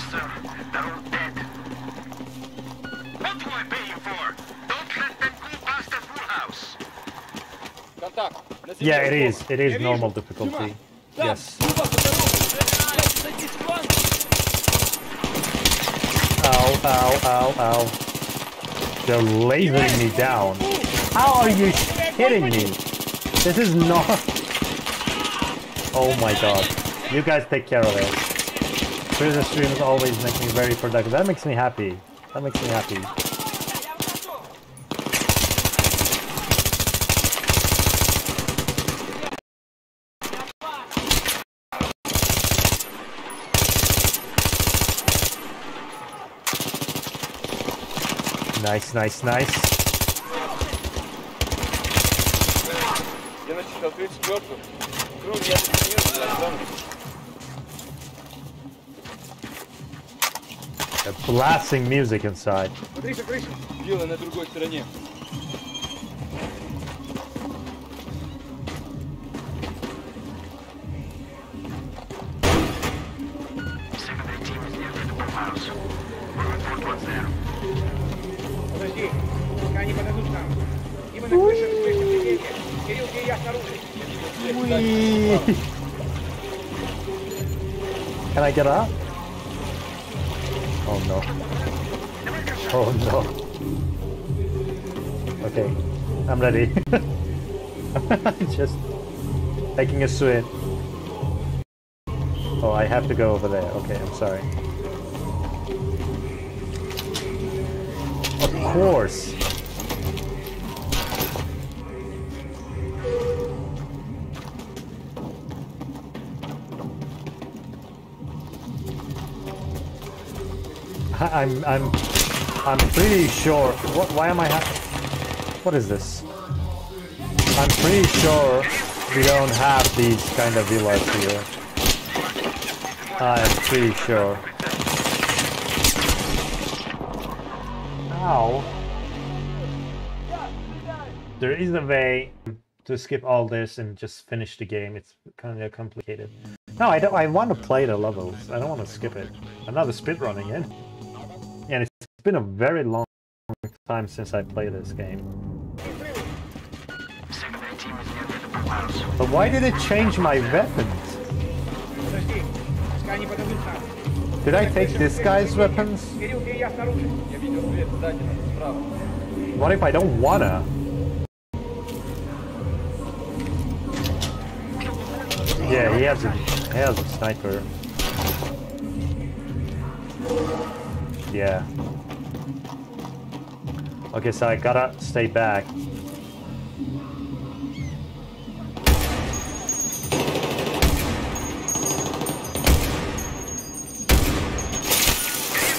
Sir, they're all dead. What I you for? Don't let them go past
the full house.
Yeah, it is. It is normal difficulty. Yes. Ow, ow, ow, ow. They're lasering me down. How are you kidding me? This is not... Oh my god. You guys take care of it. Prison streams always make me very productive. That makes me happy. That makes me happy. Nice, nice, nice.
34 Кровь я не
They're blasting music inside.
Смотри-ка, крыша. Дело на другой стороне.
Get up? Oh no. Oh no. Okay, I'm ready. Just taking a swim. Oh, I have to go over there. Okay, I'm sorry. Of course. I'm I'm I'm pretty sure. What? Why am I? Ha what is this? I'm pretty sure we don't have these kind of villas here. I am pretty sure. Ow. There is a way to skip all this and just finish the game. It's kind of complicated. No, I don't. I want to play the levels. I don't want to skip it. Another speedrunning in and it's been a very long time since I played this game. But why did it change my weapons? Did I take this guy's weapons? What if I don't wanna? Yeah, he has a, he has a sniper. Yeah. Okay, so I gotta stay back.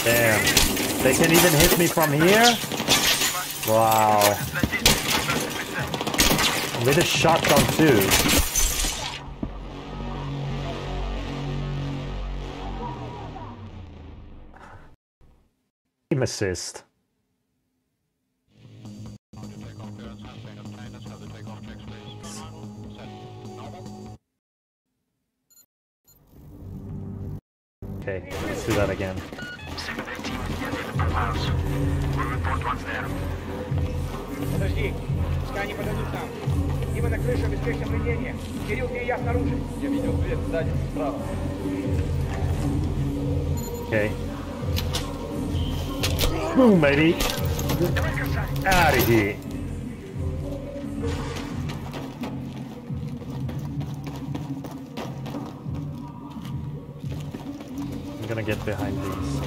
Damn. They can even hit me from here? Wow. With a shotgun too. Team assist. Okay, let's do that again.
Подожди, пускай они подойдут к нам. Дима на крыше обеспечит наблюдение. Кирилл, ты и я снаружи.
Я видел свет сзади нас, справа.
Okay. Boom, baby. Out of here. I'm gonna get behind these.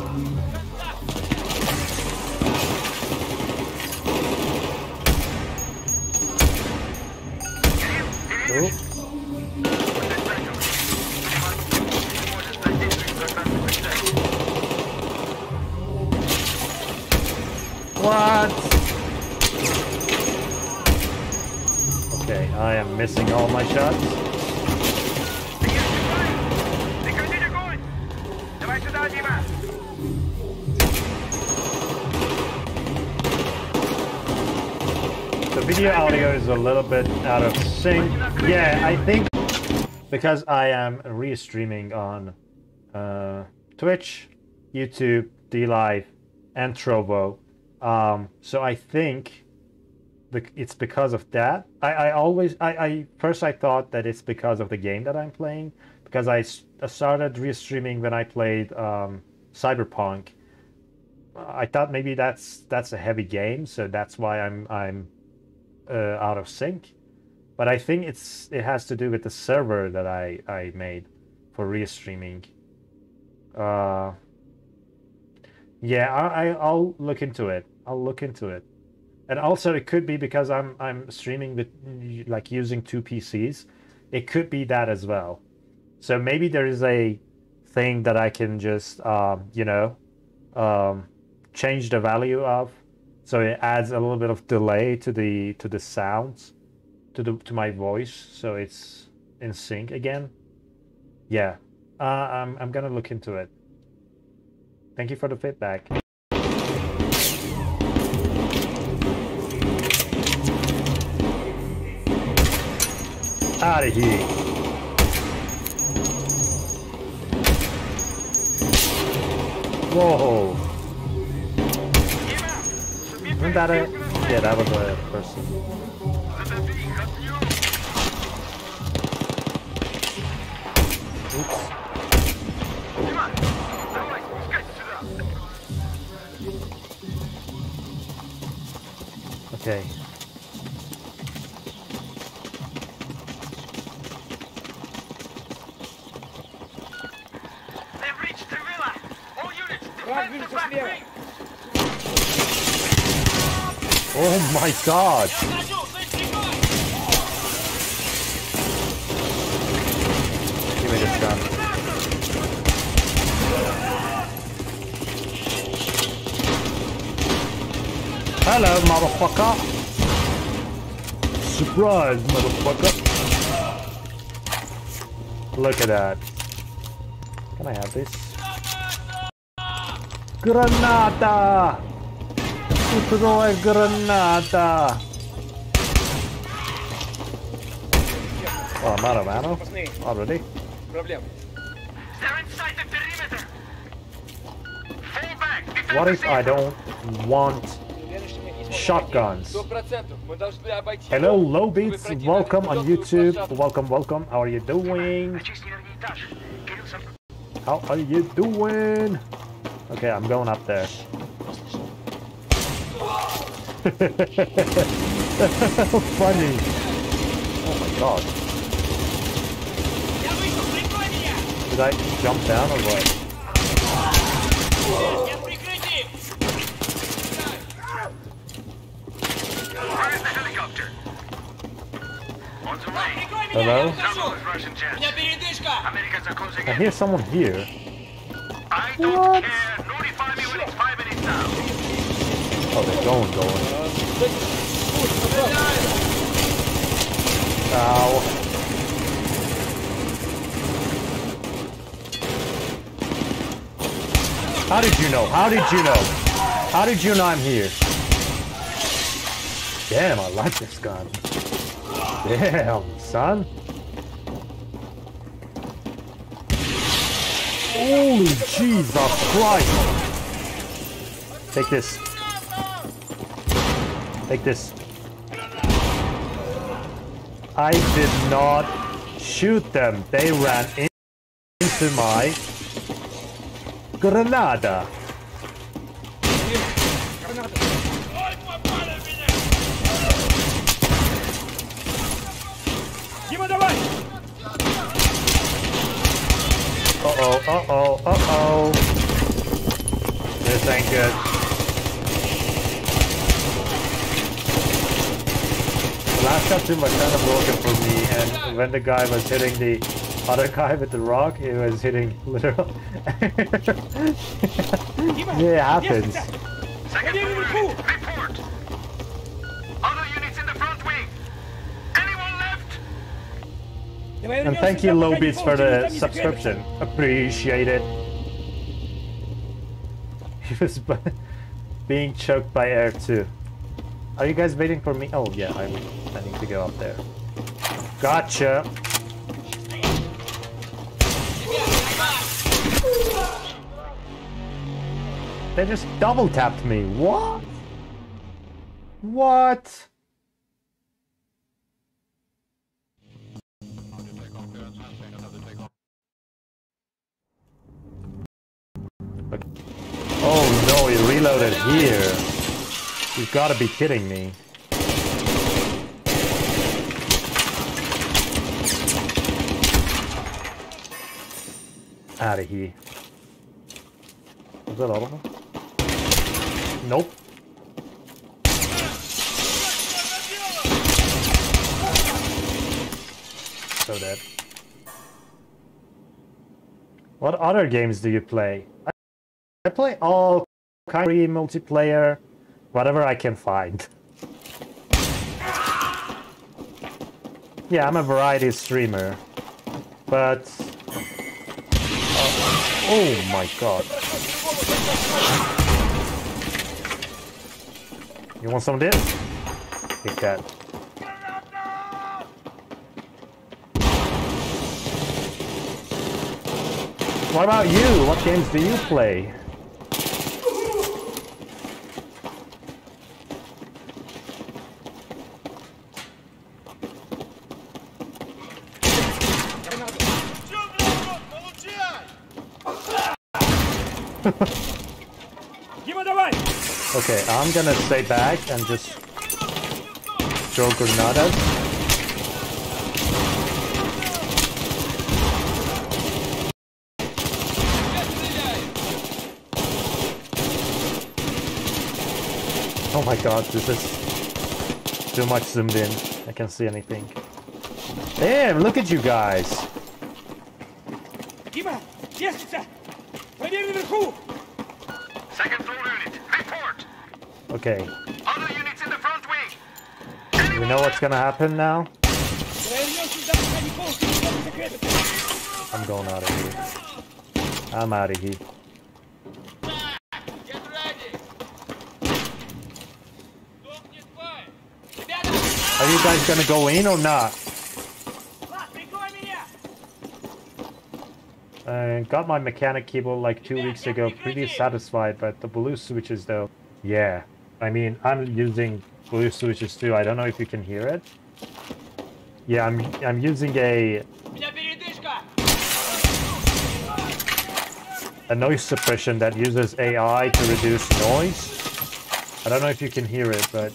What? Okay, I am missing all my shots. The video audio is a little bit out of sync. Yeah, I think because I am re-streaming on uh, Twitch, YouTube, DLive, and Trovo. Um, so I think it's because of that. I, I always, I, I first I thought that it's because of the game that I'm playing because I started re-streaming when I played um, Cyberpunk. I thought maybe that's that's a heavy game, so that's why I'm I'm uh, out of sync. But I think it's it has to do with the server that I I made for re-streaming. Uh, yeah, I, I I'll look into it. I'll look into it. And also, it could be because I'm I'm streaming with like using two PCs. It could be that as well. So maybe there is a thing that I can just um, you know um, change the value of, so it adds a little bit of delay to the to the sounds, to the to my voice, so it's in sync again. Yeah, uh, I'm I'm gonna look into it. Thank you for the feedback. Out of here. Whoa. Isn't that a... Yeah, that was a person. Oops. Okay.
They've reached the villa. All units, defend the back wing.
Oh my god! Give me this gun. Hello, motherfucker! Surprise, motherfucker! Look at that. Can I have this? Granada! Throw a granada! Oh, I'm out of ammo already.
Проблем.
They're inside the perimeter. Fall back. Defend
What
the
if I don't want shotguns?
Сто процентов. Мы должны обойти.
Hello, low beats. Welcome on YouTube. Welcome, welcome. How are you doing? How are you doing? Okay, I'm going up there. Funny. Oh my god. Did I jump down or what?
Where is the helicopter? On the way.
Hello?
Some of Russian jets. Americans are closing
I hear someone here.
I don't care. Notify me when it's five minutes down.
Oh, they're going, going. Ow. How did you know? How did you know? How did you know I'm here? Damn, I like this gun. Damn, son. Holy Jesus Christ! Take this. Take this. I did not shoot them. They ran in- into my Granada.
Дима, давай!
Uh oh, uh oh, uh oh. This ain't good. The last cutscene was kind of broken for me, and when the guy was hitting the other guy with the rock, he was hitting literal. yeah, it happens.
Second report.
And thank you, Lobits, for the subscription. Appreciate it. He was being choked by air too. Are you guys waiting for me? Oh yeah, I I need to go up there. Gotcha. They just double tapped me. What? What? Reloaded here. You've got to be kidding me. Out of here. Was that all of them? Nope. So dead. What other games do you play? I play all kind multiplayer, whatever I can find. Yeah, I'm a variety streamer, but uh, oh my god. You want some of this? Take that. What about you? What games do you play? Okay, I'm gonna stay back and just throw granadas. Oh my god, this is too much zoomed in. I can't see anything. Damn, look at you guys. Okay,
Other units in the front wing!
we know what's gonna happen now. I'm going out of here. I'm out of here. Are you guys gonna go in or not? Uh, got my mechanic keyboard like two weeks ago. Pretty satisfied, but the blue switches though. Yeah, I mean I'm using blue switches too. I don't know if you can hear it. Yeah, I'm I'm using a a noise suppression that uses AI to reduce noise. I don't know if you can hear it, but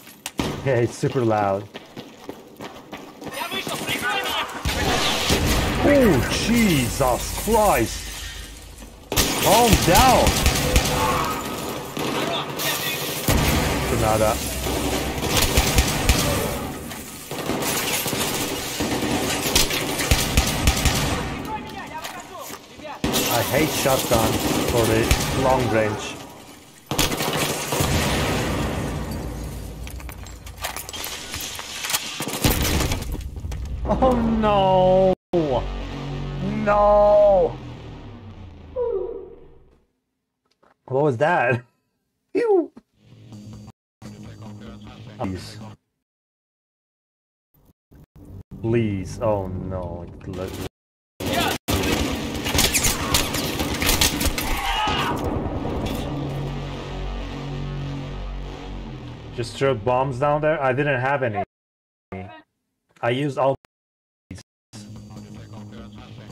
yeah, it's super loud. Oh, Jesus Christ! Calm down! Granada. I hate shotgun for the long range. Oh no! No! What was that? Ew! Please. Please. Oh no. Just throw bombs down there? I didn't have any. I used all.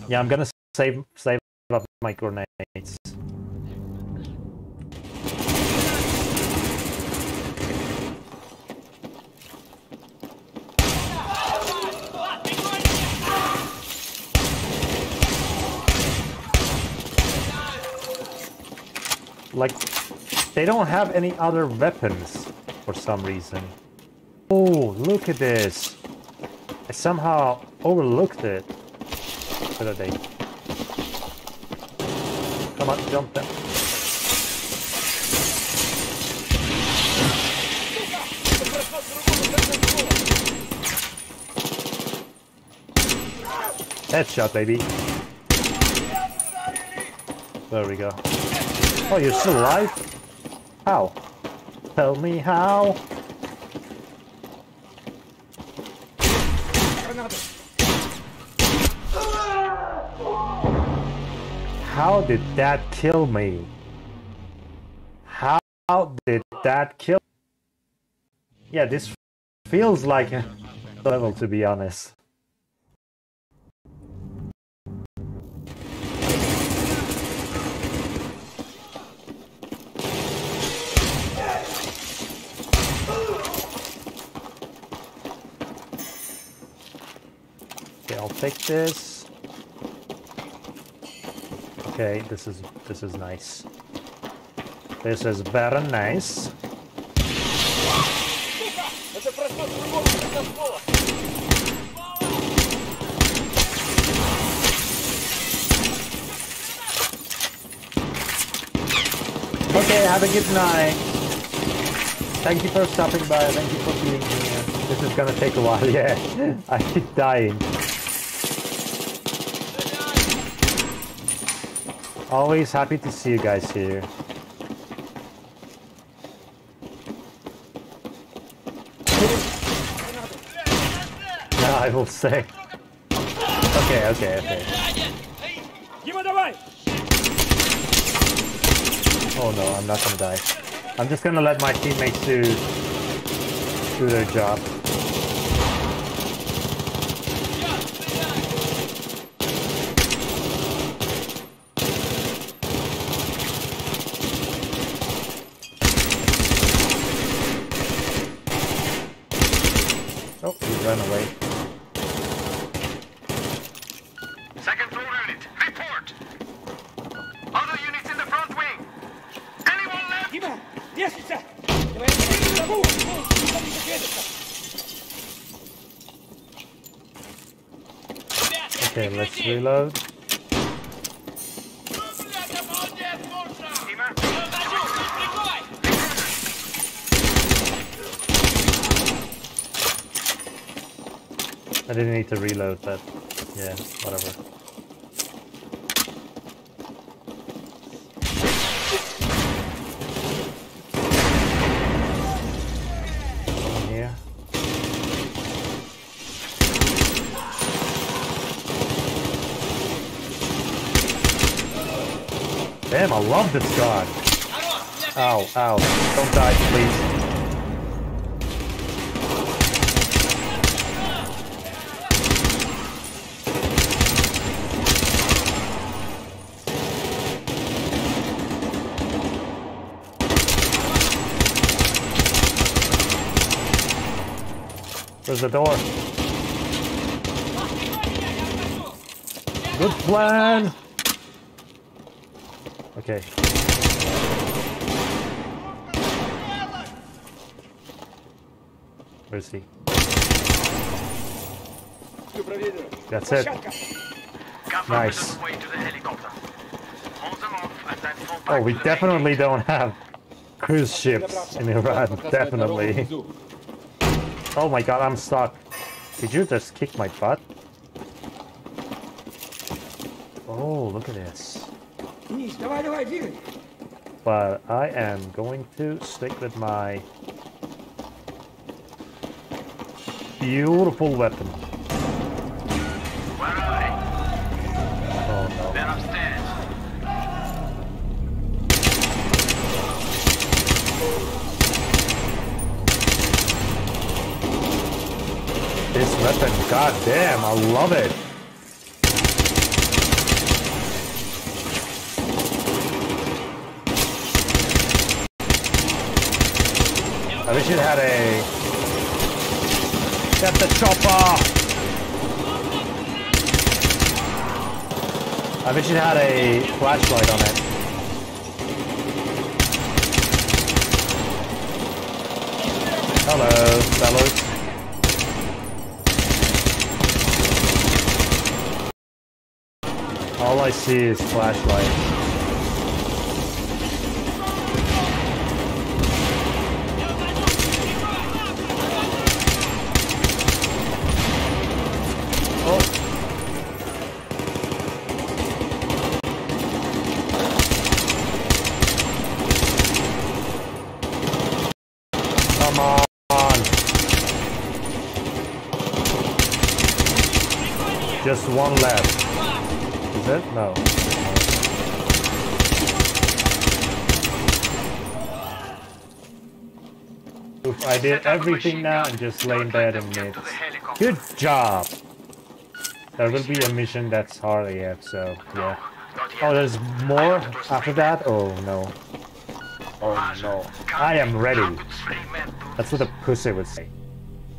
Yeah, I'm gonna save save up my grenades. Like, they don't have any other weapons for some reason. Oh, look at this. I somehow overlooked it. Where are they? Come on, jump them. Headshot, baby. There we go. Oh, you're still alive? How? Tell me how? How did that kill me? How did that kill? Yeah, this feels like a level to be honest. I'll take this. Okay, this is this is nice. This is very nice. Okay, have a good night. Thank you for stopping by. Thank you for being here. This is gonna take a while. Yeah, I keep dying. Always happy to see you guys here. I will say. Okay, okay, okay. Oh no, I'm not gonna die. I'm just gonna let my teammates do, do their job. I love this gun. Ow, ow. Don't die, please. There's the door? Good plan! Okay. Where's he? That's it. Nice. Oh, we definitely don't have cruise ships in Iran. Definitely. Oh my god, I'm stuck. Did you just kick my butt? Oh, look at this.
Денис, давай, давай, двигай!
But I am going to stick with my beautiful weapon.
Where are they?
Oh no.
They're upstairs.
This weapon, god damn, I love it. Had. Get the chopper! I wish it had a flashlight on it. Hello, fellas. All I see is flashlight. Come on. Just one left. Is it? No. Oof, I did everything now and just lay in bed and mid. Good job! There will be a mission that's hard AF, so yeah. Oh, there's more after that? Oh no. Oh no. I am ready. That's what a pussy would say.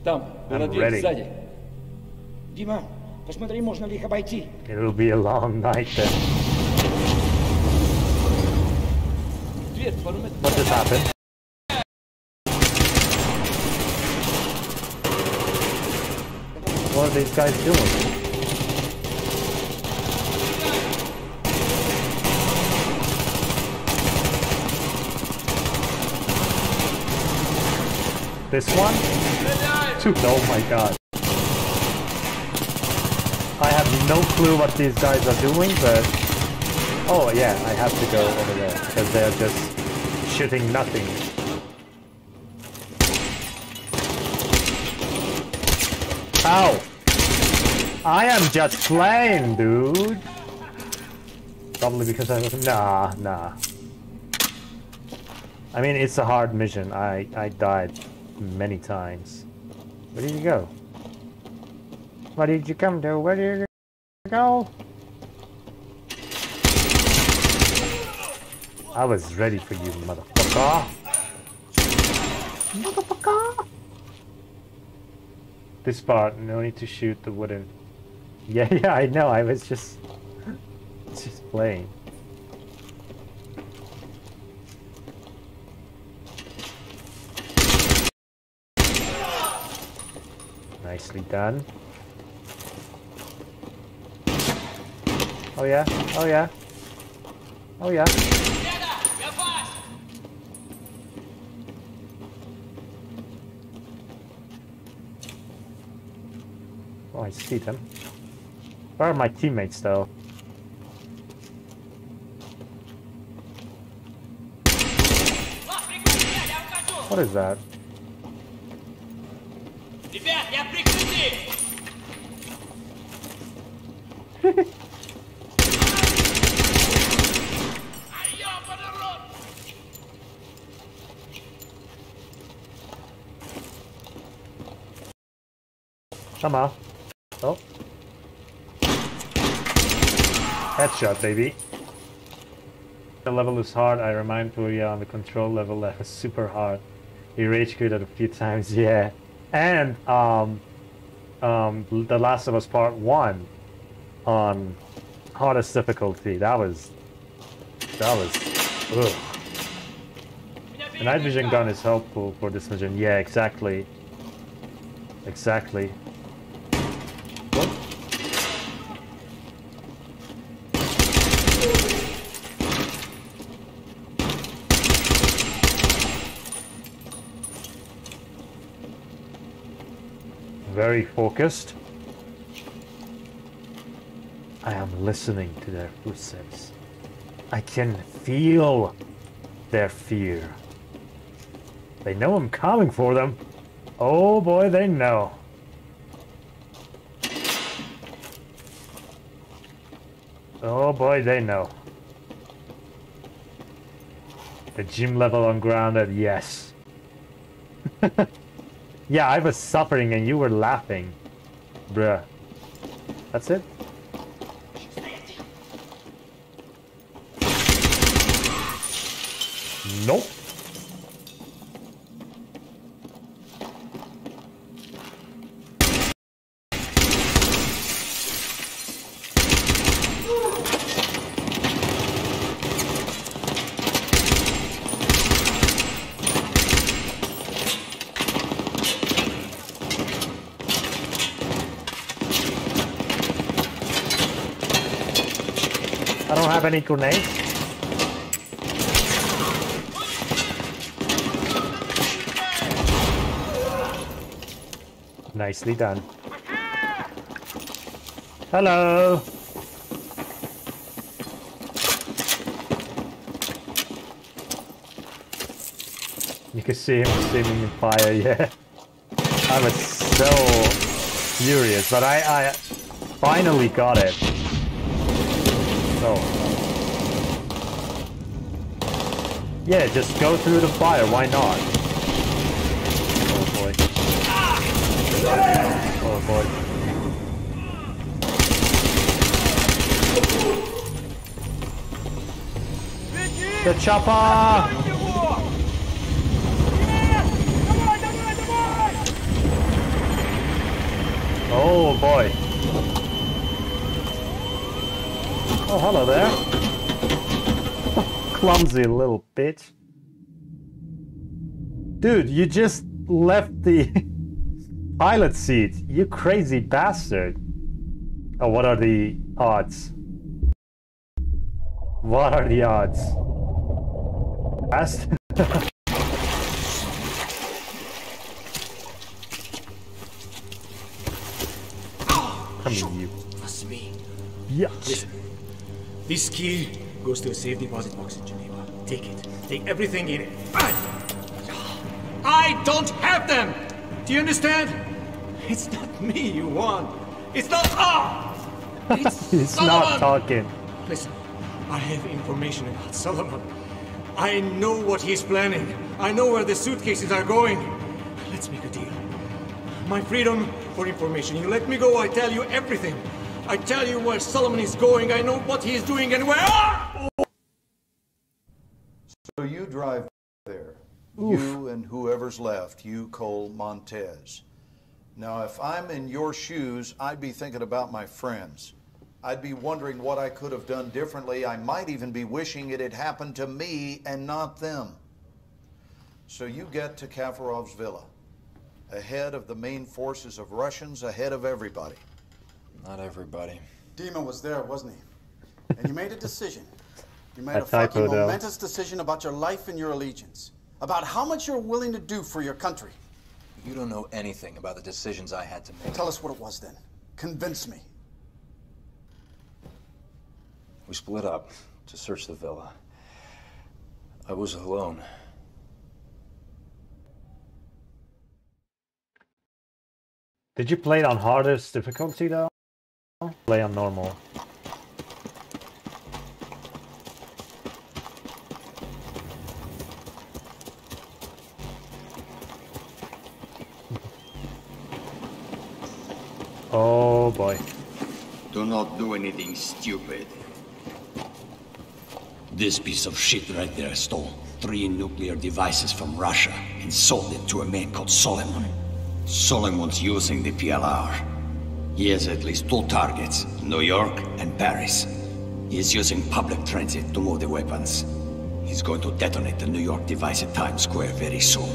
Там,
I'm
была дверь
ready.
сзади. Дима, посмотри, можно ли их обойти.
It will be a long night then.
Дверь, пару метров.
What just happened? These guys doing? This one? Dude, oh my god. I have no clue what these guys are doing, but... Oh yeah, I have to go over there, because they're just shooting nothing. Ow! I am just playing, dude. Probably because I was nah, nah. I mean, it's a hard mission. I I died many times. Where did you go? Where did you come to? Where did you go? I was ready for you, motherfucker. Motherfucker. This part, no need to shoot the wooden. Yeah, yeah, I know. I was just, just playing. Nicely done. Oh yeah, oh yeah. Oh yeah. Oh, I see them. Where are my teammates, though? What is that? Come on. Oh. Headshot, baby. The level is hard. I remind Puya on the control level that was super hard. He rage quit it a few times, yeah. And um, um, The Last of Us Part 1 on hardest difficulty. That was... That was... Ugh. The night vision gun is helpful for this mission. Yeah, exactly. Exactly. Very focused. I am listening to their footsteps. I can feel their fear. They know I'm coming for them. Oh boy, they know. Oh boy, they know. The gym level on Grounded, yes. yeah, I was suffering and you were laughing. Bruh. That's it? Nope. Grenades. Nicely done. Hello. You can see him steaming in fire, yeah. I was so furious, but I, I finally got it. So. Yeah, just go through the fire, why not? Oh boy. Oh boy. The chopper! Oh boy. Oh, hello there. Clumsy little bitch. Dude, you just left the pilot seat. You crazy bastard. Oh, what are the odds? What are the odds? Bast Come here, you. Yeah.
Listen, this key goes to a safe deposit box in Geneva. Take it. Take everything in it. I don't have them! Do you understand? It's not me you want. It's not ah! It's
He's not talking.
Listen, I have information about Solomon. I know what he's planning. I know where the suitcases are going. Let's make a deal. My freedom for information. You let me go, I tell you everything. I tell you where Solomon is going. I know what he's doing and where. Ah!
So you drive there.
Oof.
You and whoever's left, you, Cole Montes. Now, if I'm in your shoes, I'd be thinking about my friends. I'd be wondering what I could have done differently. I might even be wishing it had happened to me and not them. So you get to Kaffarov's villa, ahead of the main forces of Russians, ahead of everybody.
Not everybody.
Dima was there, wasn't he? And you made a decision. You made
A
a fucking
typo, though.
momentous decision about your life and your allegiance. About how much you're willing to do for your country.
You don't know anything about the decisions I had to make.
Tell us what it was then. Convince me.
We split up to search the villa. I was alone.
Did you play it on hardest difficulty though? Play on normal. Oh boy.
Do not do anything stupid. This piece of shit right there stole three nuclear devices from Russia and sold it to a man called Solomon. Solomon's using the PLR. He has at least two targets, New York and Paris. He is using public transit to move the weapons. He's going to detonate the New York device at Times Square very soon.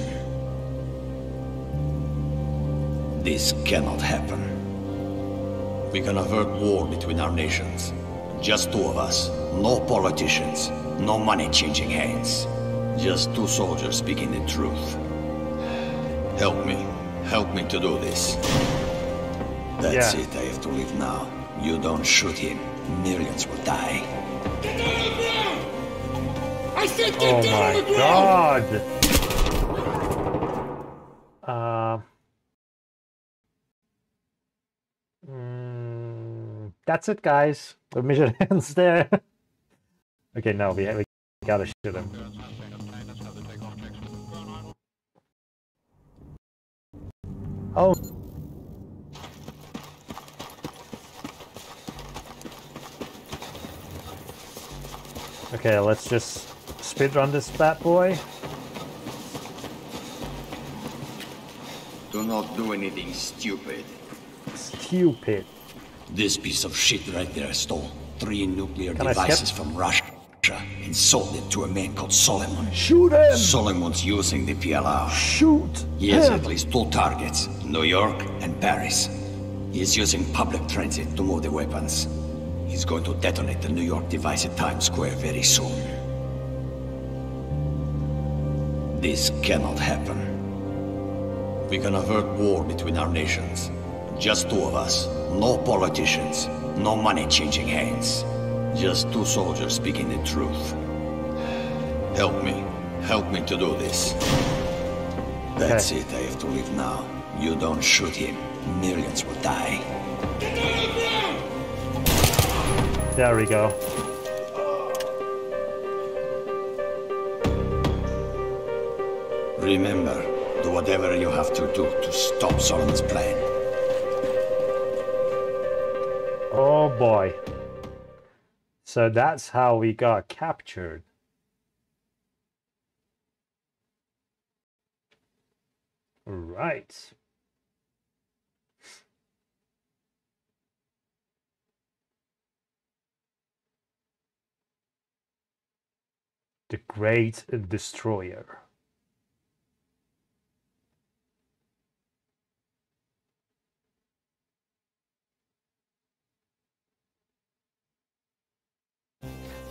This cannot happen. We can avert war between our nations. Just two of us. No politicians. No money changing hands. Just two soldiers speaking the truth. Help me. Help me to do this. That's
Yeah.
it. I have to leave now. You don't shoot him. Millions will die. Get down!
I said get
Oh
down on the
my
ground!
god. That's it, guys. The mission ends there. okay, no, we, we gotta shoot him. Oh. Okay, let's just speedrun this bat boy.
Do not do anything stupid.
Stupid.
This piece of shit right there stole three nuclear
Can
devices from Russia and sold it to a man called Solomon.
Shoot him!
Solomon's using the PLR.
Shoot
He has
him!
at least two targets, New York and Paris. He is using public transit to move the weapons. He's going to detonate the New York device at Times Square very soon. This cannot happen. We can avert war between our nations. Just two of us. No politicians. No money changing hands. Just two soldiers speaking the truth. Help me. Help me to do this. That's it. I have to leave now. You don't shoot him. Millions will die.
There we go.
Remember, do whatever you have to do to stop Solomon's plan.
Oh boy. So that's how we got captured. Right. The Great Destroyer.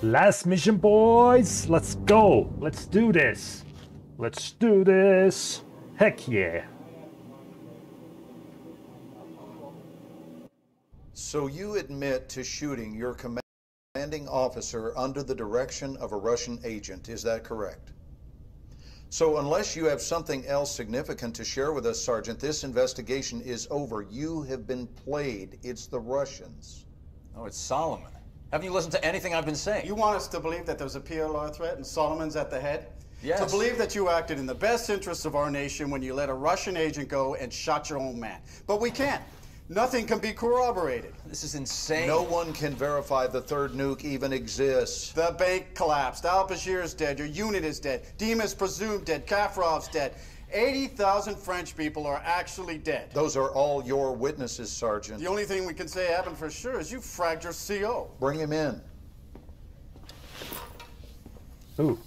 Last mission, boys. Let's go. Let's do this. Let's do this. Heck yeah.
So you admit to shooting your commanding officer under the direction of a Russian agent, is that correct? So, unless you have something else significant to share with us, Sergeant, this investigation is over. You have been played. It's the Russians.
Oh, it's Solomon. Haven't you listened to anything I've been saying?
You want us to believe that there's a PLR threat and Solomon's at the head?
Yes.
To believe that you acted in the best interests of our nation when you let a Russian agent go and shot your own man. But we can't. Nothing can be corroborated.
This is insane.
No one can verify the third nuke even exists.
The bank collapsed. Al Bashir's dead. Your unit is dead. Dima's presumed dead. Kaffarov's dead. 80,000 French people are actually dead.
Those are all your witnesses, Sergeant.
The only thing we can say happened for sure is you fragged your CO.
Bring him in.
Ooh.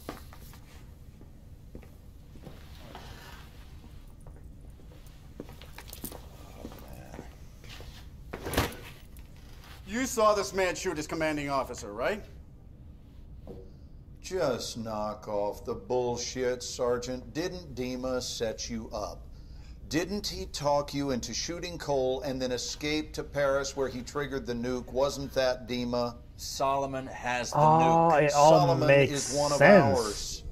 You saw this man shoot his commanding officer, right?
Just knock off the bullshit, Sergeant. Didn't Dima set you up? Didn't he talk you into shooting Cole and then escape to Paris where he triggered the nuke? Wasn't that Dima?
Solomon has the
Oh,
nuke.
it all
Solomon
makes
is one
sense.
of ours.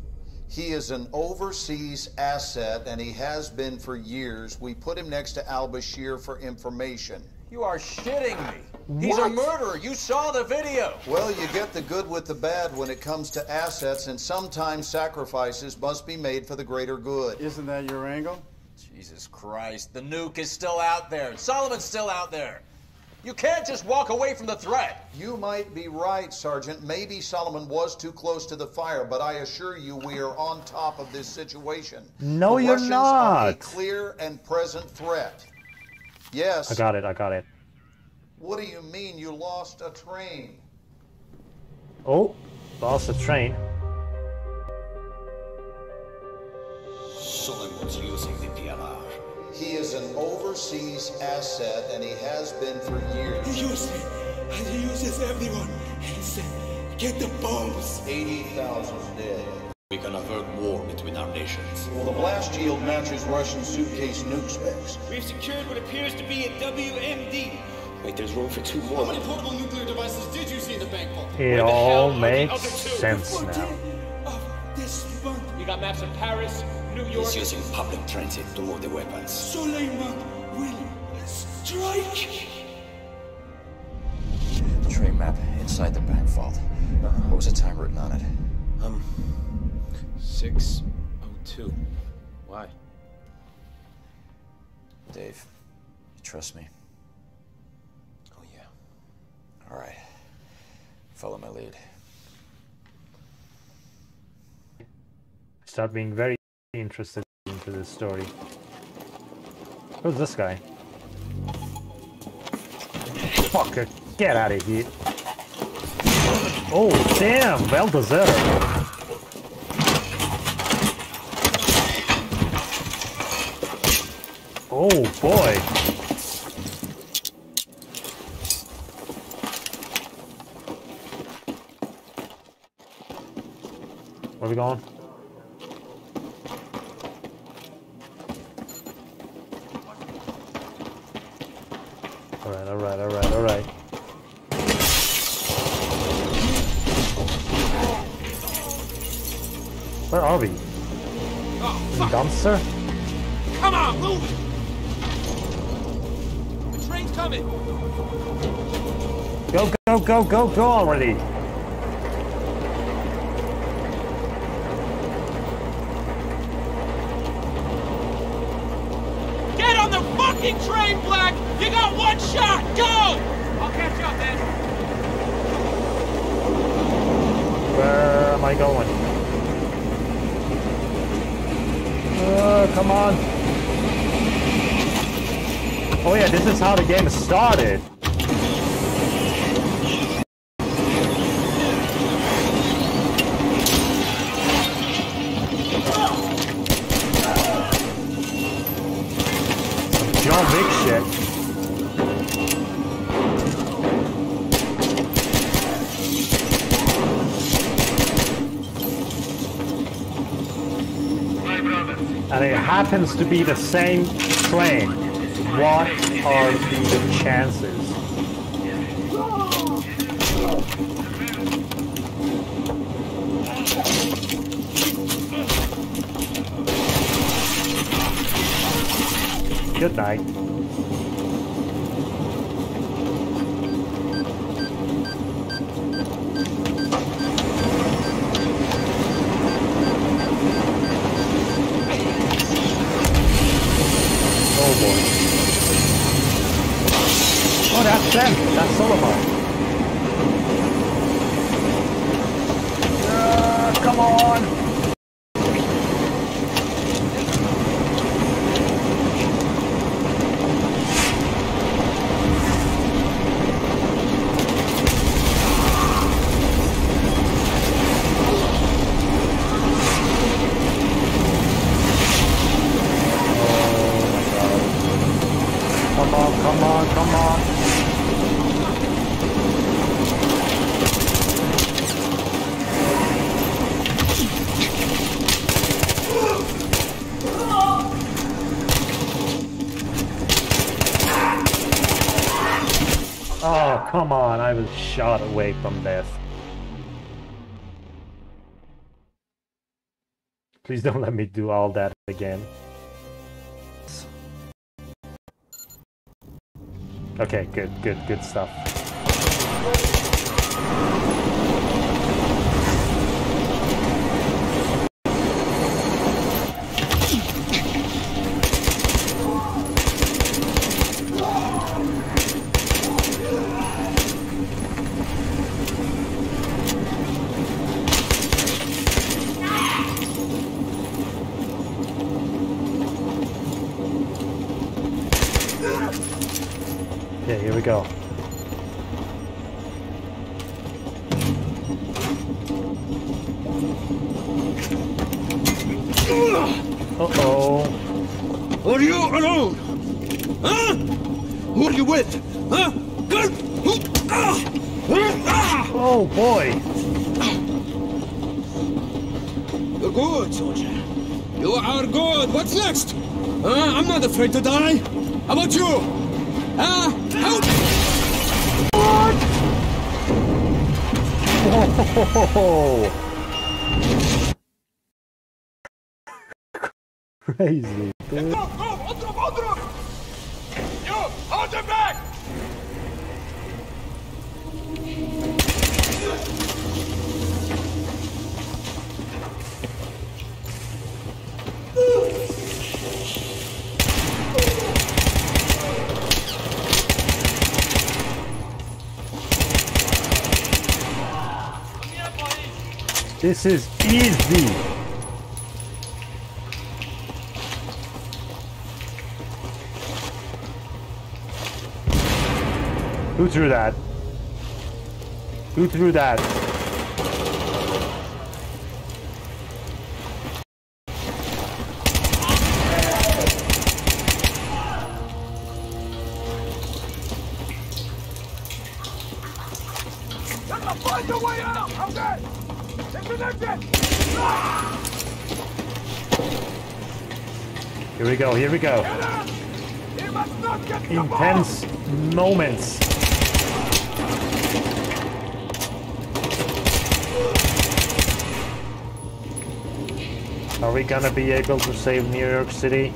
He is an overseas asset and he has been for years. We put him next to Al Bashir for information.
You are shitting me. He's a murderer. You saw the video.
Well, you get the good with the bad when it comes to assets, and sometimes sacrifices must be made for the greater good.
Isn't that your angle?
Jesus Christ. The nuke is still out there. Solomon's still out there. You can't just walk away from the threat.
You might be right, Sergeant. Maybe Solomon was too close to the fire, but I assure you we are on top of this situation.
No,
the
you're
Russians Are a clear and present threat. Yes.
I got it, I got it.
What do you mean you lost a train?
Oh, lost a train.
Solomon's using the PLR.
He is an overseas asset, and he has been for years.
He used me, and he uses everyone. He said, get the bombs.
80,000 dead.
We can avert war between our nations.
Well, the blast yield matches Russian suitcase nuke specs.
We've secured what appears to be a WMD.
Wait, there's room for two more.
How
more.
many portable nuclear devices did you see in the bank vault?
It all makes sense now.
This month,
You got maps of Paris, New York.
He's using public transit to move the weapons.
Suleiman will strike.
The train map inside the bank vault. What was the time written on it?
Um, 602. Why?
Dave, you trust me?
Oh, yeah.
All right. Follow my lead.
Start being very interested into this story. Who's this guy? Fucker, get out of here. Oh, damn, well deserved. Oh boy. Where are we going? Alright, alright, alright, alright. Where are we? The dumpster?
Come on, move it! Coming!
Go, go, go, go, go already!
Get on the fucking train, Black! You got one shot! Go! I'll catch up, man.
Where am I going? Uh, come on. Oh yeah, this is how the game started. John Wick shit. and it happens to be the same train what are the chances? Good night. I was shot away from death. Please don't let me do all that again. Okay, good, good, good stuff. This is easy. Who threw that? Who threw that? We go, Intense moments. Are we gonna be able to save New York City?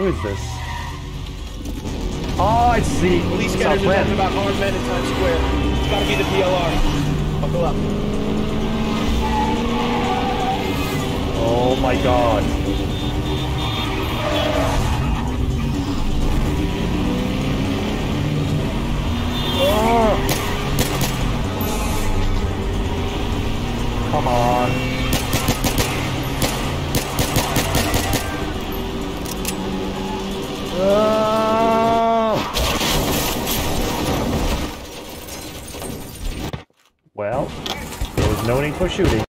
Who is this? Oh, I see.
Police scanners are talking about armed men in Times Square. It's gotta be the PLR. Buckle up.
Oh my god. For shooting.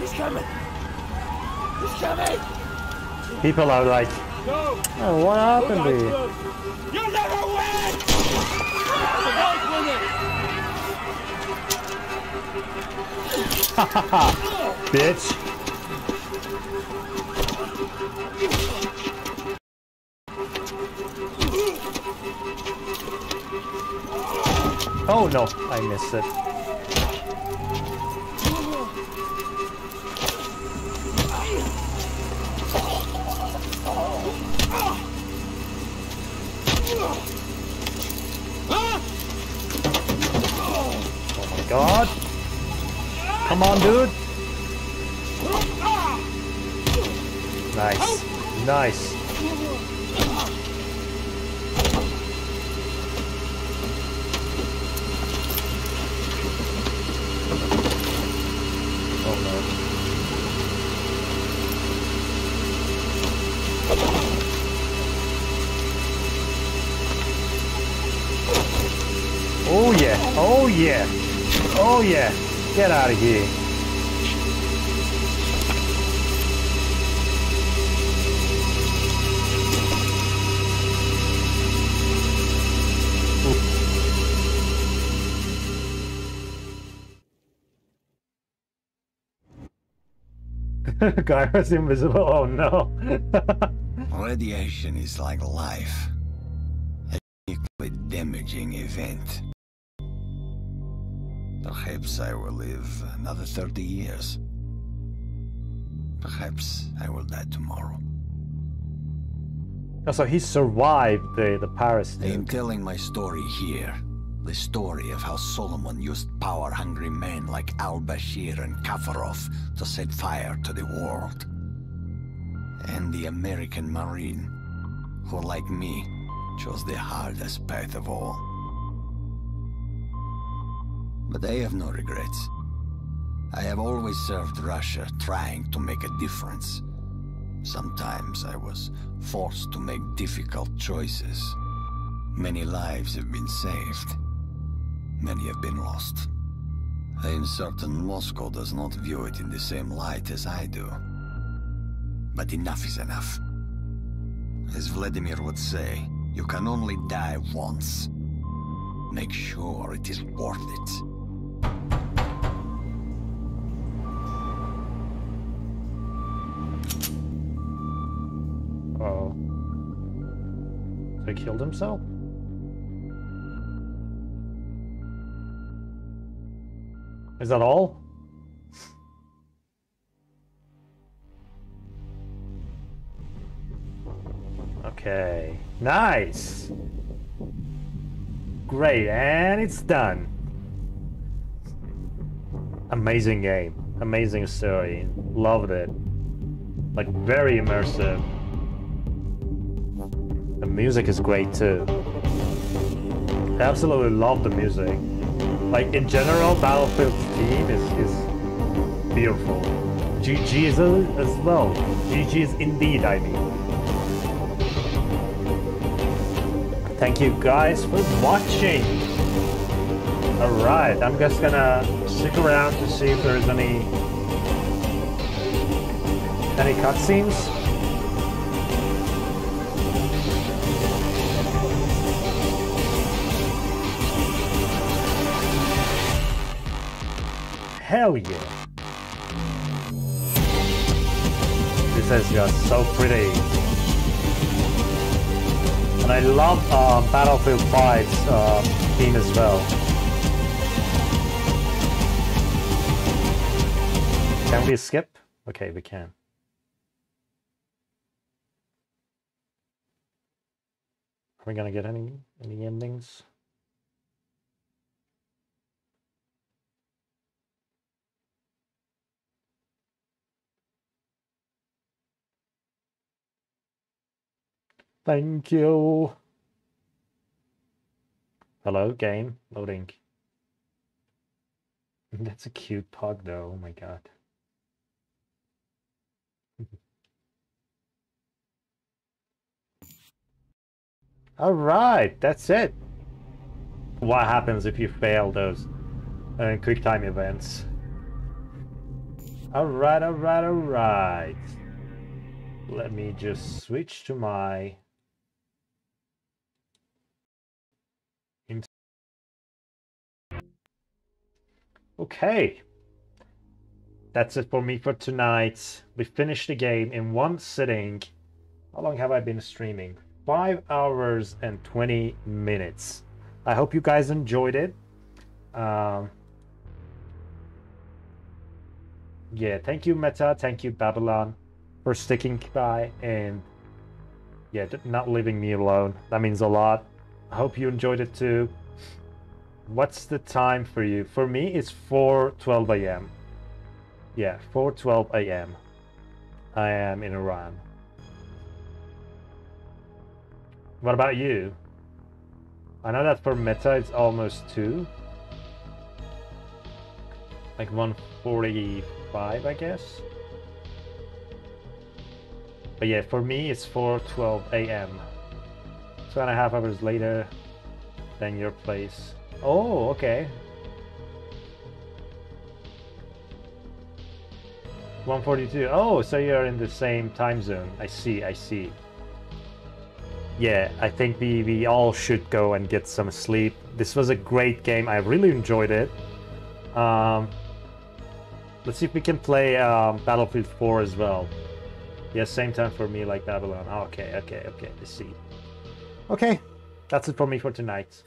He's coming! He's coming!
People are like
Go!
Oh, what happened to you?
You'll never win! The guys win it!
Bitch. Oh no, I missed it. Oh my god. Come on, dude. Nice. Nice. Oh yeah. Oh yeah. Get out of here. Guy was invisible. Oh no.
Radiation is like life. A uniquely damaging event. Perhaps I will live another 30 years. Perhaps I will die tomorrow.
Oh, so he survived the, the Paris
I am telling my story here. The story of how Solomon used power-hungry men like al-Bashir and Kaffarov to set fire to the world. And the American Marine, who like me, chose the hardest path of all. But I have no regrets. I have always served Russia, trying to make a difference. Sometimes I was forced to make difficult choices. Many lives have been saved. Many have been lost. I am certain Moscow does not view it in the same light as I do. But enough is enough. As Vladimir would say, you can only die once. Make sure it is worth it.
Oh. So he killed himself? Is that all? Okay. Nice! Great, and it's done. Amazing game. Amazing story. Loved it. Like, very immersive. The music is great too. I absolutely love the music. Like in general, Battlefield's theme is, is beautiful. GG is a, as well. GG is indeed, I mean. Thank you guys for watching. Alright, I'm just gonna stick around to see if there's any any cutscenes. Hell yeah. This is just so pretty. And I love uh, Battlefield 5's uh, theme as well. Can we skip? Okay, we can. Are we gonna get any any endings? Thank you. Hello, game. Loading. That's a cute pug though, oh my god. Alright, that's it. What happens if you fail those uh, quick time events? Alright, alright, alright. Let me just switch to my Okay. That's it for me for tonight. We finished the game in one sitting. How long have I been streaming? 5 hours and 20 minutes. I hope you guys enjoyed it. Um, yeah, thank you, Meta. Thank you, Babylon, for sticking by and yeah, not leaving me alone. That means a lot. I hope you enjoyed it too. What's the time for you? For me, it's 4:12 a.m. Yeah, 4:12 a.m. I am in Iran. What about you? I know that for Meta it's almost 2. Like 145, I guess. But yeah, for me it's 4:12 a.m. Two and a half hours later than your place. Oh, okay. 142. Oh, so you're in the same time zone. I see, I see. Yeah, I think we, we all should go and get some sleep. This was a great game. I really enjoyed it. Um, let's see if we can play um, Battlefield 4 as well. Yeah, same time for me like Babylon. Okay, okay, okay. Let's see. Okay, that's it for me for tonight.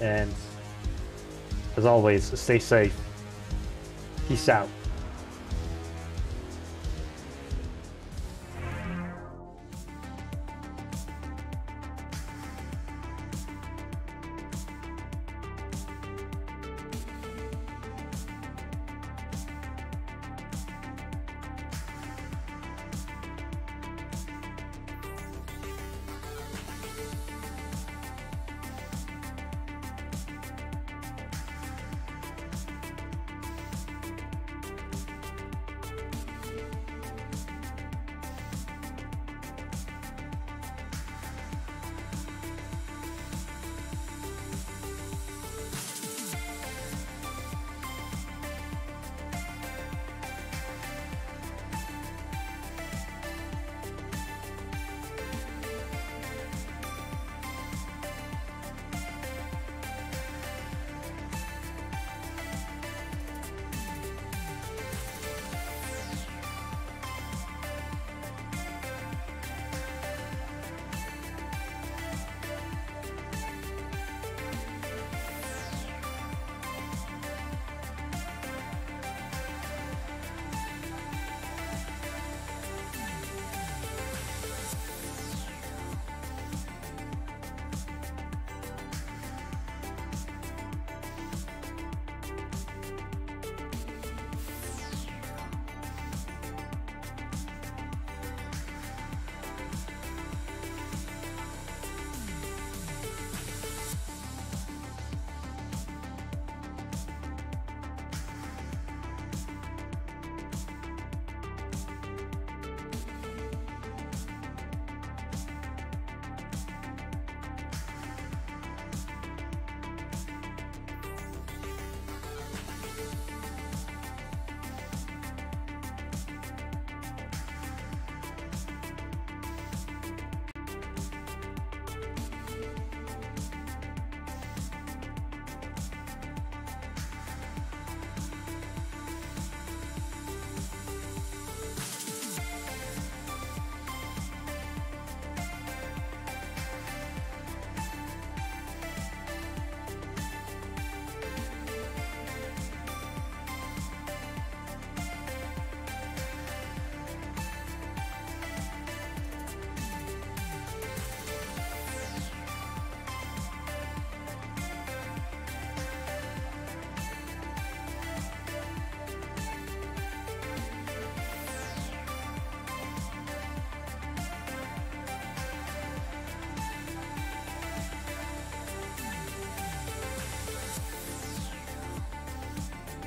And as always, stay safe. Peace out.